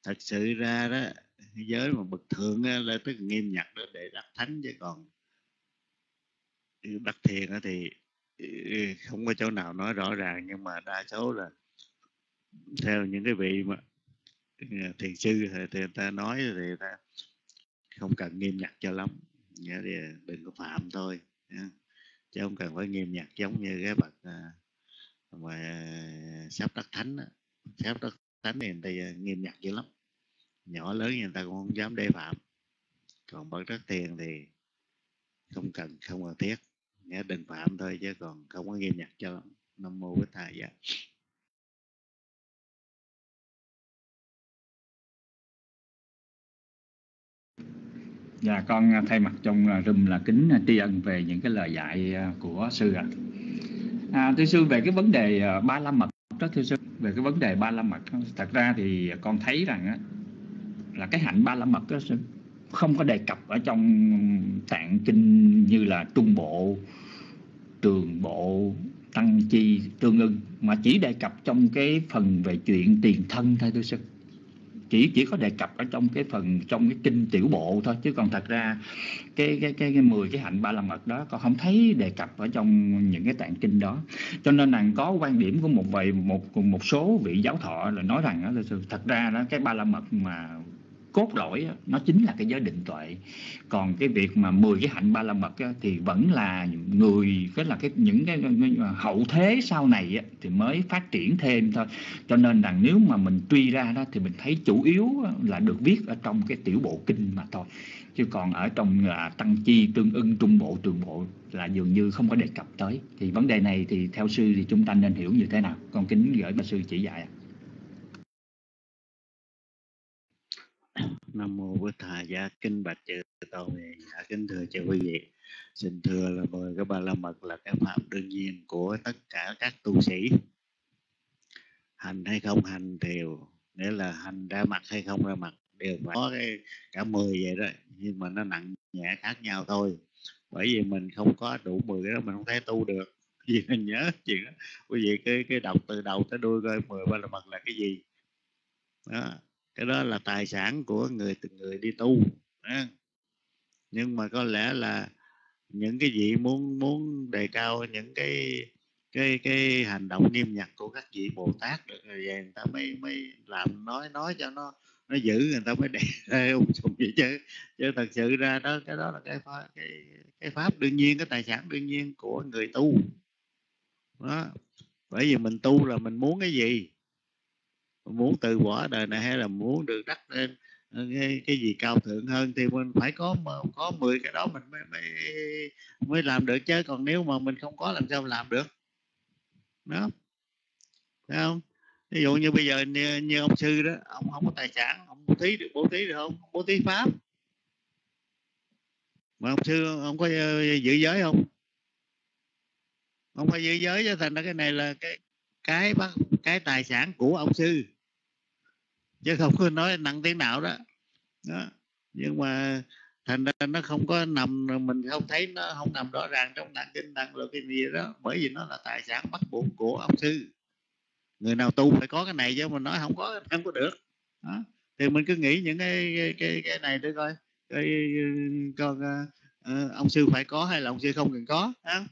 thật sự ra đó giới mà bậc thượng là tức nghiêm nhặt đó để đắc thánh chứ còn đắc thiền thì ừ, không có chỗ nào nói rõ ràng nhưng mà đa số là theo những cái vị mà Dạ, thiền sư thì người ta nói thì người ta không cần nghiêm nhặt cho lắm. Nghĩa thì đừng có phạm thôi chứ không cần phải nghiêm nhặt giống như cái bậc à, mà sắp đắc thánh sắp đắc thánh thì người ta à, nghiêm nhặt dữ lắm. Nhỏ lớn người ta cũng không dám đe phạm. Còn bậc đắc thiền thì không cần không cần thiết. Nghe đừng phạm thôi chứ còn không có nghiêm nhặt cho lắm. Nam mô bích thầy dạ Dạ con à, thay mặt trong à, room là kính à, tri ân về những cái lời dạy của sư ạ. À. à, thưa sư về cái vấn đề ba la mật đó thưa sư về cái vấn đề ba la mật thật ra thì con thấy rằng á, là cái hạnh ba la mật đó sư không có đề cập ở trong tạng kinh như là trung bộ trường bộ tăng chi tương ưng mà chỉ đề cập trong cái phần về chuyện tiền thân thôi thưa sư chỉ chỉ có đề cập ở trong cái phần trong cái kinh tiểu bộ thôi chứ còn thật ra cái cái cái, cái 10 cái hạnh ba la mật đó con không thấy đề cập ở trong những cái tạng kinh đó. Cho nên là có quan điểm của một vài một một số vị giáo thọ là nói rằng đó, là thật ra đó cái ba la mật mà cốt lõi nó chính là cái giới định tuệ. Còn cái việc mà 10 cái hạnh ba la mật thì vẫn là người cái là cái những cái, hậu thế sau này thì mới phát triển thêm thôi. Cho nên rằng nếu mà mình truy ra đó thì mình thấy chủ yếu là được viết ở trong cái tiểu bộ kinh mà thôi. Chứ còn ở trong là tăng chi tương ưng trung bộ trường bộ là dường như không có đề cập tới. Thì vấn đề này thì theo sư thì chúng ta nên hiểu như thế nào? Con kính gửi bà sư chỉ dạy nam mô bổn thà gia kinh bạch chư tôn dạ kính thưa chư quý vị. Xin thưa là mời cái ba la mật là cái pháp đương nhiên của tất cả các tu sĩ. Hành hay không hành đều, nghĩa là hành ra mặt hay không ra mặt, đều phải có cái cả 10 vậy đó, nhưng mà nó nặng nhẹ khác nhau thôi. Bởi vì mình không có đủ 10 cái đó, mình không thể tu được. Vì mình nhớ chuyện đó, quý vị cái cái đọc từ đầu tới đuôi coi 10 ba la mật là cái gì. Đó cái đó là tài sản của người từng người đi tu nhưng mà có lẽ là những cái vị muốn muốn đề cao những cái cái cái hành động nghiêm nhặt của các vị bồ tát được rồi về người ta mới mới làm nói nói cho nó nó giữ người ta mới để ung sùng vậy chứ. Chứ thật sự ra đó cái đó là cái pháp, cái cái pháp đương nhiên cái tài sản đương nhiên của người tu. Đó. Bởi vì mình tu là mình muốn cái gì? Muốn từ bỏ đời này hay là muốn được đắc lên ờ, cái, cái gì cao thượng hơn thì mình phải có có 10 cái đó mình mới, mới mới làm được chứ. Còn nếu mà mình không có làm sao làm được? Đó. Thấy không? Ví dụ như bây giờ như, như ông sư đó ông không có tài sản ông bố thí được bố thí được không? Bố thí pháp. Mà ông sư ông có ờ, giữ giới không? Ông phải giữ giới cho thành ra cái này là cái cái cái tài sản của ông sư. Chứ không có nói nặng tiếng nào đó. Đó. Nhưng mà thành ra nó không có nằm mình không thấy nó không nằm rõ ràng trong tạng kinh tạng luật cái gì đó. Bởi vì nó là tài sản bắt buộc của ông sư. Người nào tu phải có cái này chứ mà nói không có không có được. Đó. thì mình cứ nghĩ những cái cái cái, cái này để coi. Cái con uh, ông sư phải có hay là ông sư không cần có đó.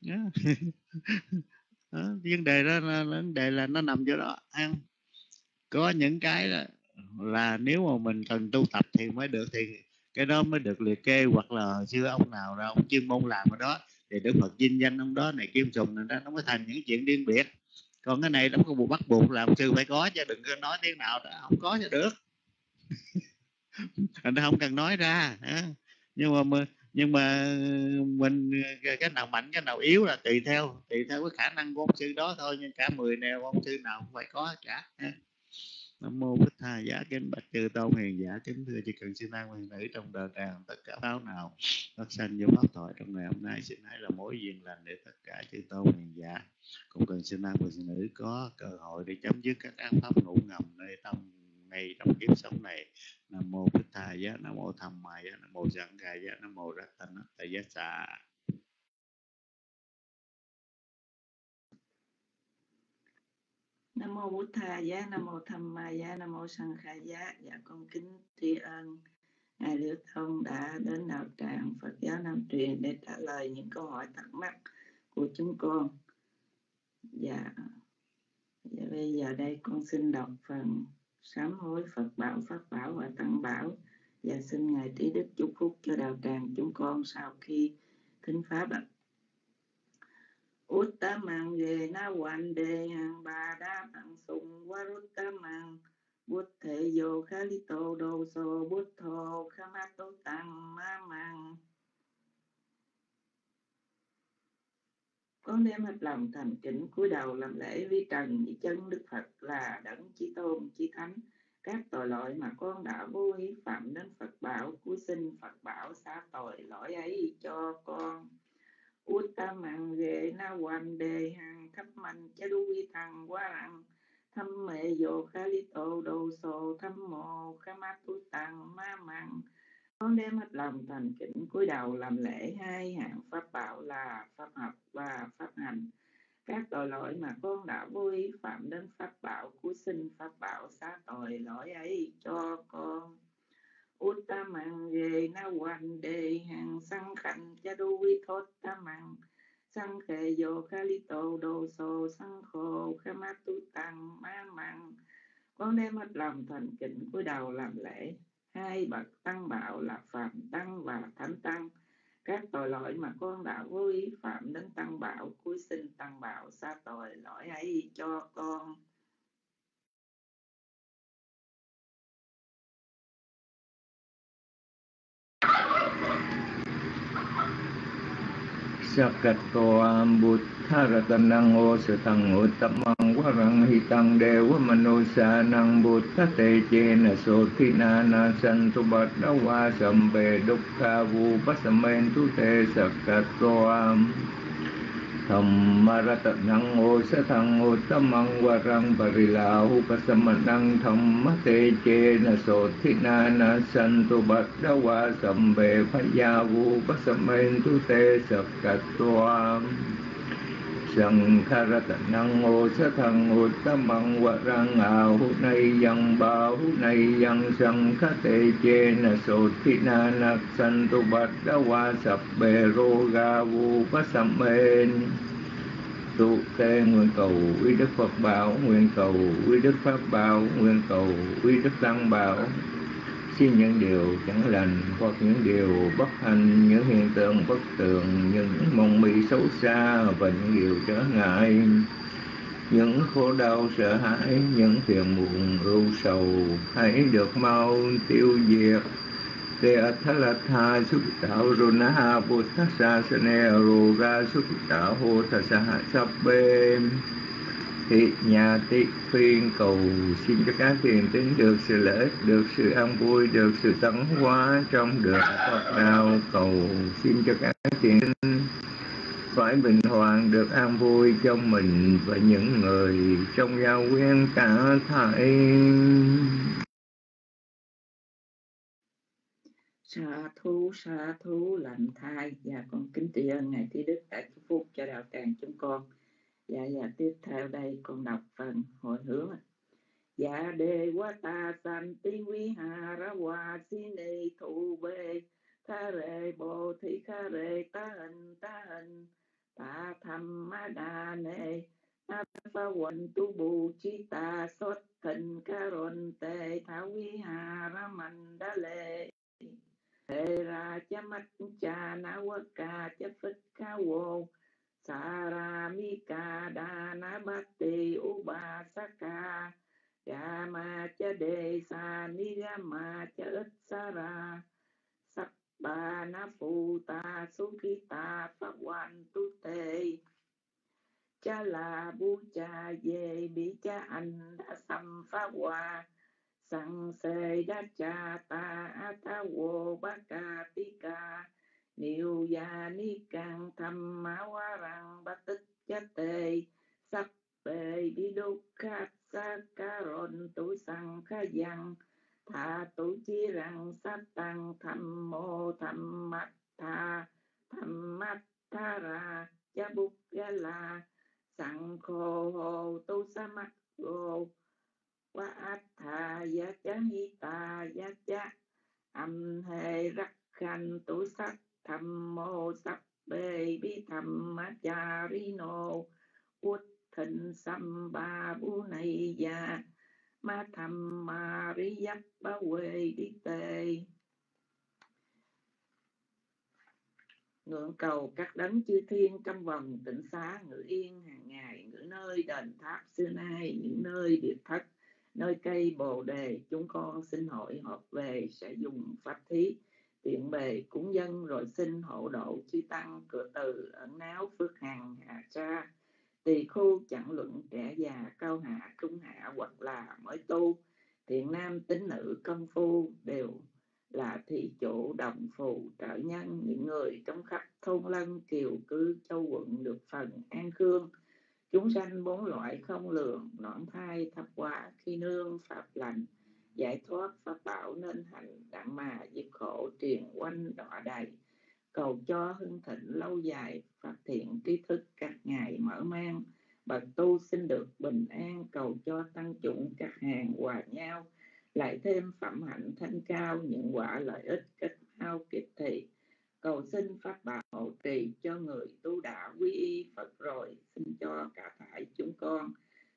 đó, vấn đề đó là, vấn đề là nó nằm chỗ đó ăn. Có những cái là, là nếu mà mình cần tu tập thì mới được thì cái đó mới được liệt kê hoặc là xưa ông nào ra ông chuyên môn làm ở đó thì đức phật vinh danh ông đó này kim sùng này đó nó mới thành những chuyện riêng biệt. Còn cái này nó có buộc bắt buộc làm sư phải có chứ đừng có nói tiếng nào đó không có cho được. Anh không cần nói ra nhưng mà nhưng mà mình ờ, cái nào mạnh, cái nào yếu là tùy theo tùy theo cái khả năng của ông sư đó thôi, nhưng cả 10 nèo ông sư nào cũng phải có cả nam mô bích tha giả kính bạch chư tôn hiền giả kính thưa chỉ cần xin an huyền nữ trong đời tràng tất cả pháo nào, phát sanh vô pháp thoại trong ngày hôm nay. Xin hãy là mối duyên lành để tất cả chư tôn hiền giả cũng cần xin an huyền nữ có cơ hội để chấm dứt các ác pháp ngủ ngầm nơi tâm, ngay trong kiếp sống này nam mô bích Thầy giá nam mô tham ma giá nam mô sanh ca giá nam mô rắc tân tại giá xạ Nam mô bút Tha Giá, Nam mô Tham Ma Giá, Nam mô Sanh Khai Giá. Dạ con kính tri ân Ngài Liễu Thông đã đến đạo tràng Phật giáo Nam truyền để trả lời những câu hỏi thắc mắc của chúng con. Dạ, dạ bây giờ đây con xin đọc phần sám hối Phật bảo, Pháp bảo và Tăng bảo. Và xin Ngài Trí Đức chúc phúc cho đạo tràng chúng con sau khi thính pháp ạ. Uttamang về na Đề hàng ba đa hang sung waruttamang bút thể vô khá lý tô đô sô bút thô khamato tăng ma mang con đem hết lòng thành kính cúi đầu làm lễ vi trần với chân, đức phật là đấng chí tôn, chí thánh. Các tội lỗi mà con đã vô ý phạm đến phật bảo cúi xin phật bảo xá tội lỗi ấy cho con. Uttamang ghê na hoàn đề hàng khắp mạnh cha đu vi thằng quá răng thâm mẹ dồ khá lý tổ đồ sồ thâm mộ khá mát tu tàng ma măng con đem hết lòng thành kính cúi đầu làm lễ hai hạng pháp bảo là pháp học và pháp hành. Các tội lỗi mà con đã vô ý phạm đến pháp bảo cứu sinh pháp bảo xá tội lỗi ấy cho con. Uttamang về na hoàn đề hàng sang khanh cha đu vi thốt tamang sang khề vô kha li tô đồ sô sang khô kha ma tu tăng ma măng con đem hết lòng thành kính cúi đầu làm lễ hai bậc tăng bảo là phạm tăng và thánh tăng. Các tội lỗi mà con đã vô ý phạm đến tăng bảo, cuối sinh tăng bảo xa tội lỗi ấy cho con. สกัตโตอัมบุตทารตนังโอสตังโอตมังวรังหิตังเดวมนุสานังบุตทะเตเจนะโสทินานาสันตุบัตดวาสัมเปดุกขาวูปัสเมนทุเตสกัตโตอัม ธรรมรัตนังโอสถังโอตมังวรังปริลาหุปสมนังธรรมเตเจนะโสทินานาสันตุบัตวาสัมเบพยาวุปสเมนตุเตสกัตตวาม sa ma năng tham ma te che na so thi sang kha ra tận năng ô sa thăng ô tâm măng wa răng a hu nay yang ba hu nay yang sang kha te che na so thi na na san tu bát đa wa sập bề rô ga vu pa sa men tu tê nguyện cầu Quy đức Phật bảo nguyện cầu Quy đức Pháp bảo nguyện cầu Quy đức Tăng bảo xin những điều chẳng lành, hoặc những điều bất hạnh, những hiện tượng bất tường, những mong mị xấu xa và những điều trở ngại, những khổ đau, sợ hãi, những phiền muộn ưu sầu. Hãy được mau tiêu diệt. Te athalatha sutta runa buddhasa sane roga sukta ho saha sabbe thị, nhà tị phiên cầu xin cho các thiền tín được sự lợi ích, được sự an vui, được sự tấn hóa trong được Phật đạo cầu xin cho các thiền tín phải bình hoàng được an vui trong mình và những người trong giao quen cả thảy. Sa thú sa thú lành thai. Và con kính tri ân ngài thi đức đã chúc phúc cho đạo tràng chúng con dạ, và dạ, tiếp theo đây con đọc phần hồi hướng dạ đề quá ta san ti vi hà ra hòa si ni thụ bê. Tha rê bồ thị kha rê ta hình ta hình. Ta tham ma đà nê. A pha quần tu bù chi ta sốt thịnh ca rồn tê thảo vi hà ra mạnh đa lệ Hê ra cha mắt cha na quá ca cha phích ca wo Saramika Dana mi ca đa cha đề sa ni ga cha ít sa ra sắc na phu ta su ki ta pháp quan tu tê cha là bu cha về bị cha anh đã xâm phá hoa sang se đa cha ta ta wo ba ca ti ca Niêu gia ni càng thăm ma wa rang ba tích cha tê, Sắp bề đi đô khát xa ca ron tu sang khá yang Thà tu chi rằng sát tăng tham mô tham mắt tha, tham mắt tha ra cha bục ga la, Sẵn khô hồ tu sa mắt gồ, Quá át thà giá chá hi ta giá chá, âm hề rắc khanh tu sắc tham mô sắc bê bi tham ma cha ri nô út thịnh sam ba bu này ya ma tham ma ri ยั ba quê đi tề ngưỡng cầu các đấng chư thiên trong vòng tịnh xá, ngự yên hàng ngày, ngự nơi đền tháp xưa nay, những nơi biệt thất, nơi cây bồ đề, chúng con xin hội họp về sẽ dùng pháp thí tiện bề cúng dân rồi xin hộ độ suy tăng cửa từ ẩn náo phước hằng hạ cha tỳ khu chẳng luận trẻ già cao hạ trung hạ hoặc là mới tu. Thiện nam tín nữ công phu đều là thị chủ đồng phù trợ nhân. Những người trong khắp thôn lân kiều cư châu quận được phần an khương. Chúng sanh bốn loại không lường, nõn thai thập quả khi nương pháp lành giải thoát pháp bảo nên hành đặng mà diệt khổ truyền quanh đọa đầy cầu cho hưng thịnh lâu dài, phát thiện trí thức các ngày mở mang. Bậc tu xin được bình an, cầu cho tăng chủng các hàng hòa nhau. Lại thêm phẩm hạnh thanh cao, những quả lợi ích kết hao kiệt thị. Cầu xin pháp bảo hộ trì cho người tu đạo quy y Phật rồi, xin cho cả thải chúng con.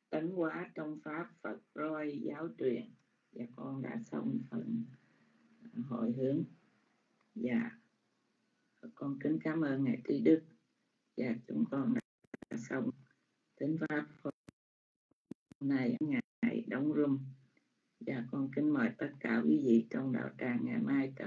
Tấn hóa trong pháp Phật rồi, giáo truyền và con đã xong phần à, hồi hướng. Dạ. Con kính cảm ơn ngài tuy Đức. Và chúng con đã xong tính pháp hôm nay, ngày đóng rung. Và con kính mời tất cả quý vị trong đạo tràng ngày mai trở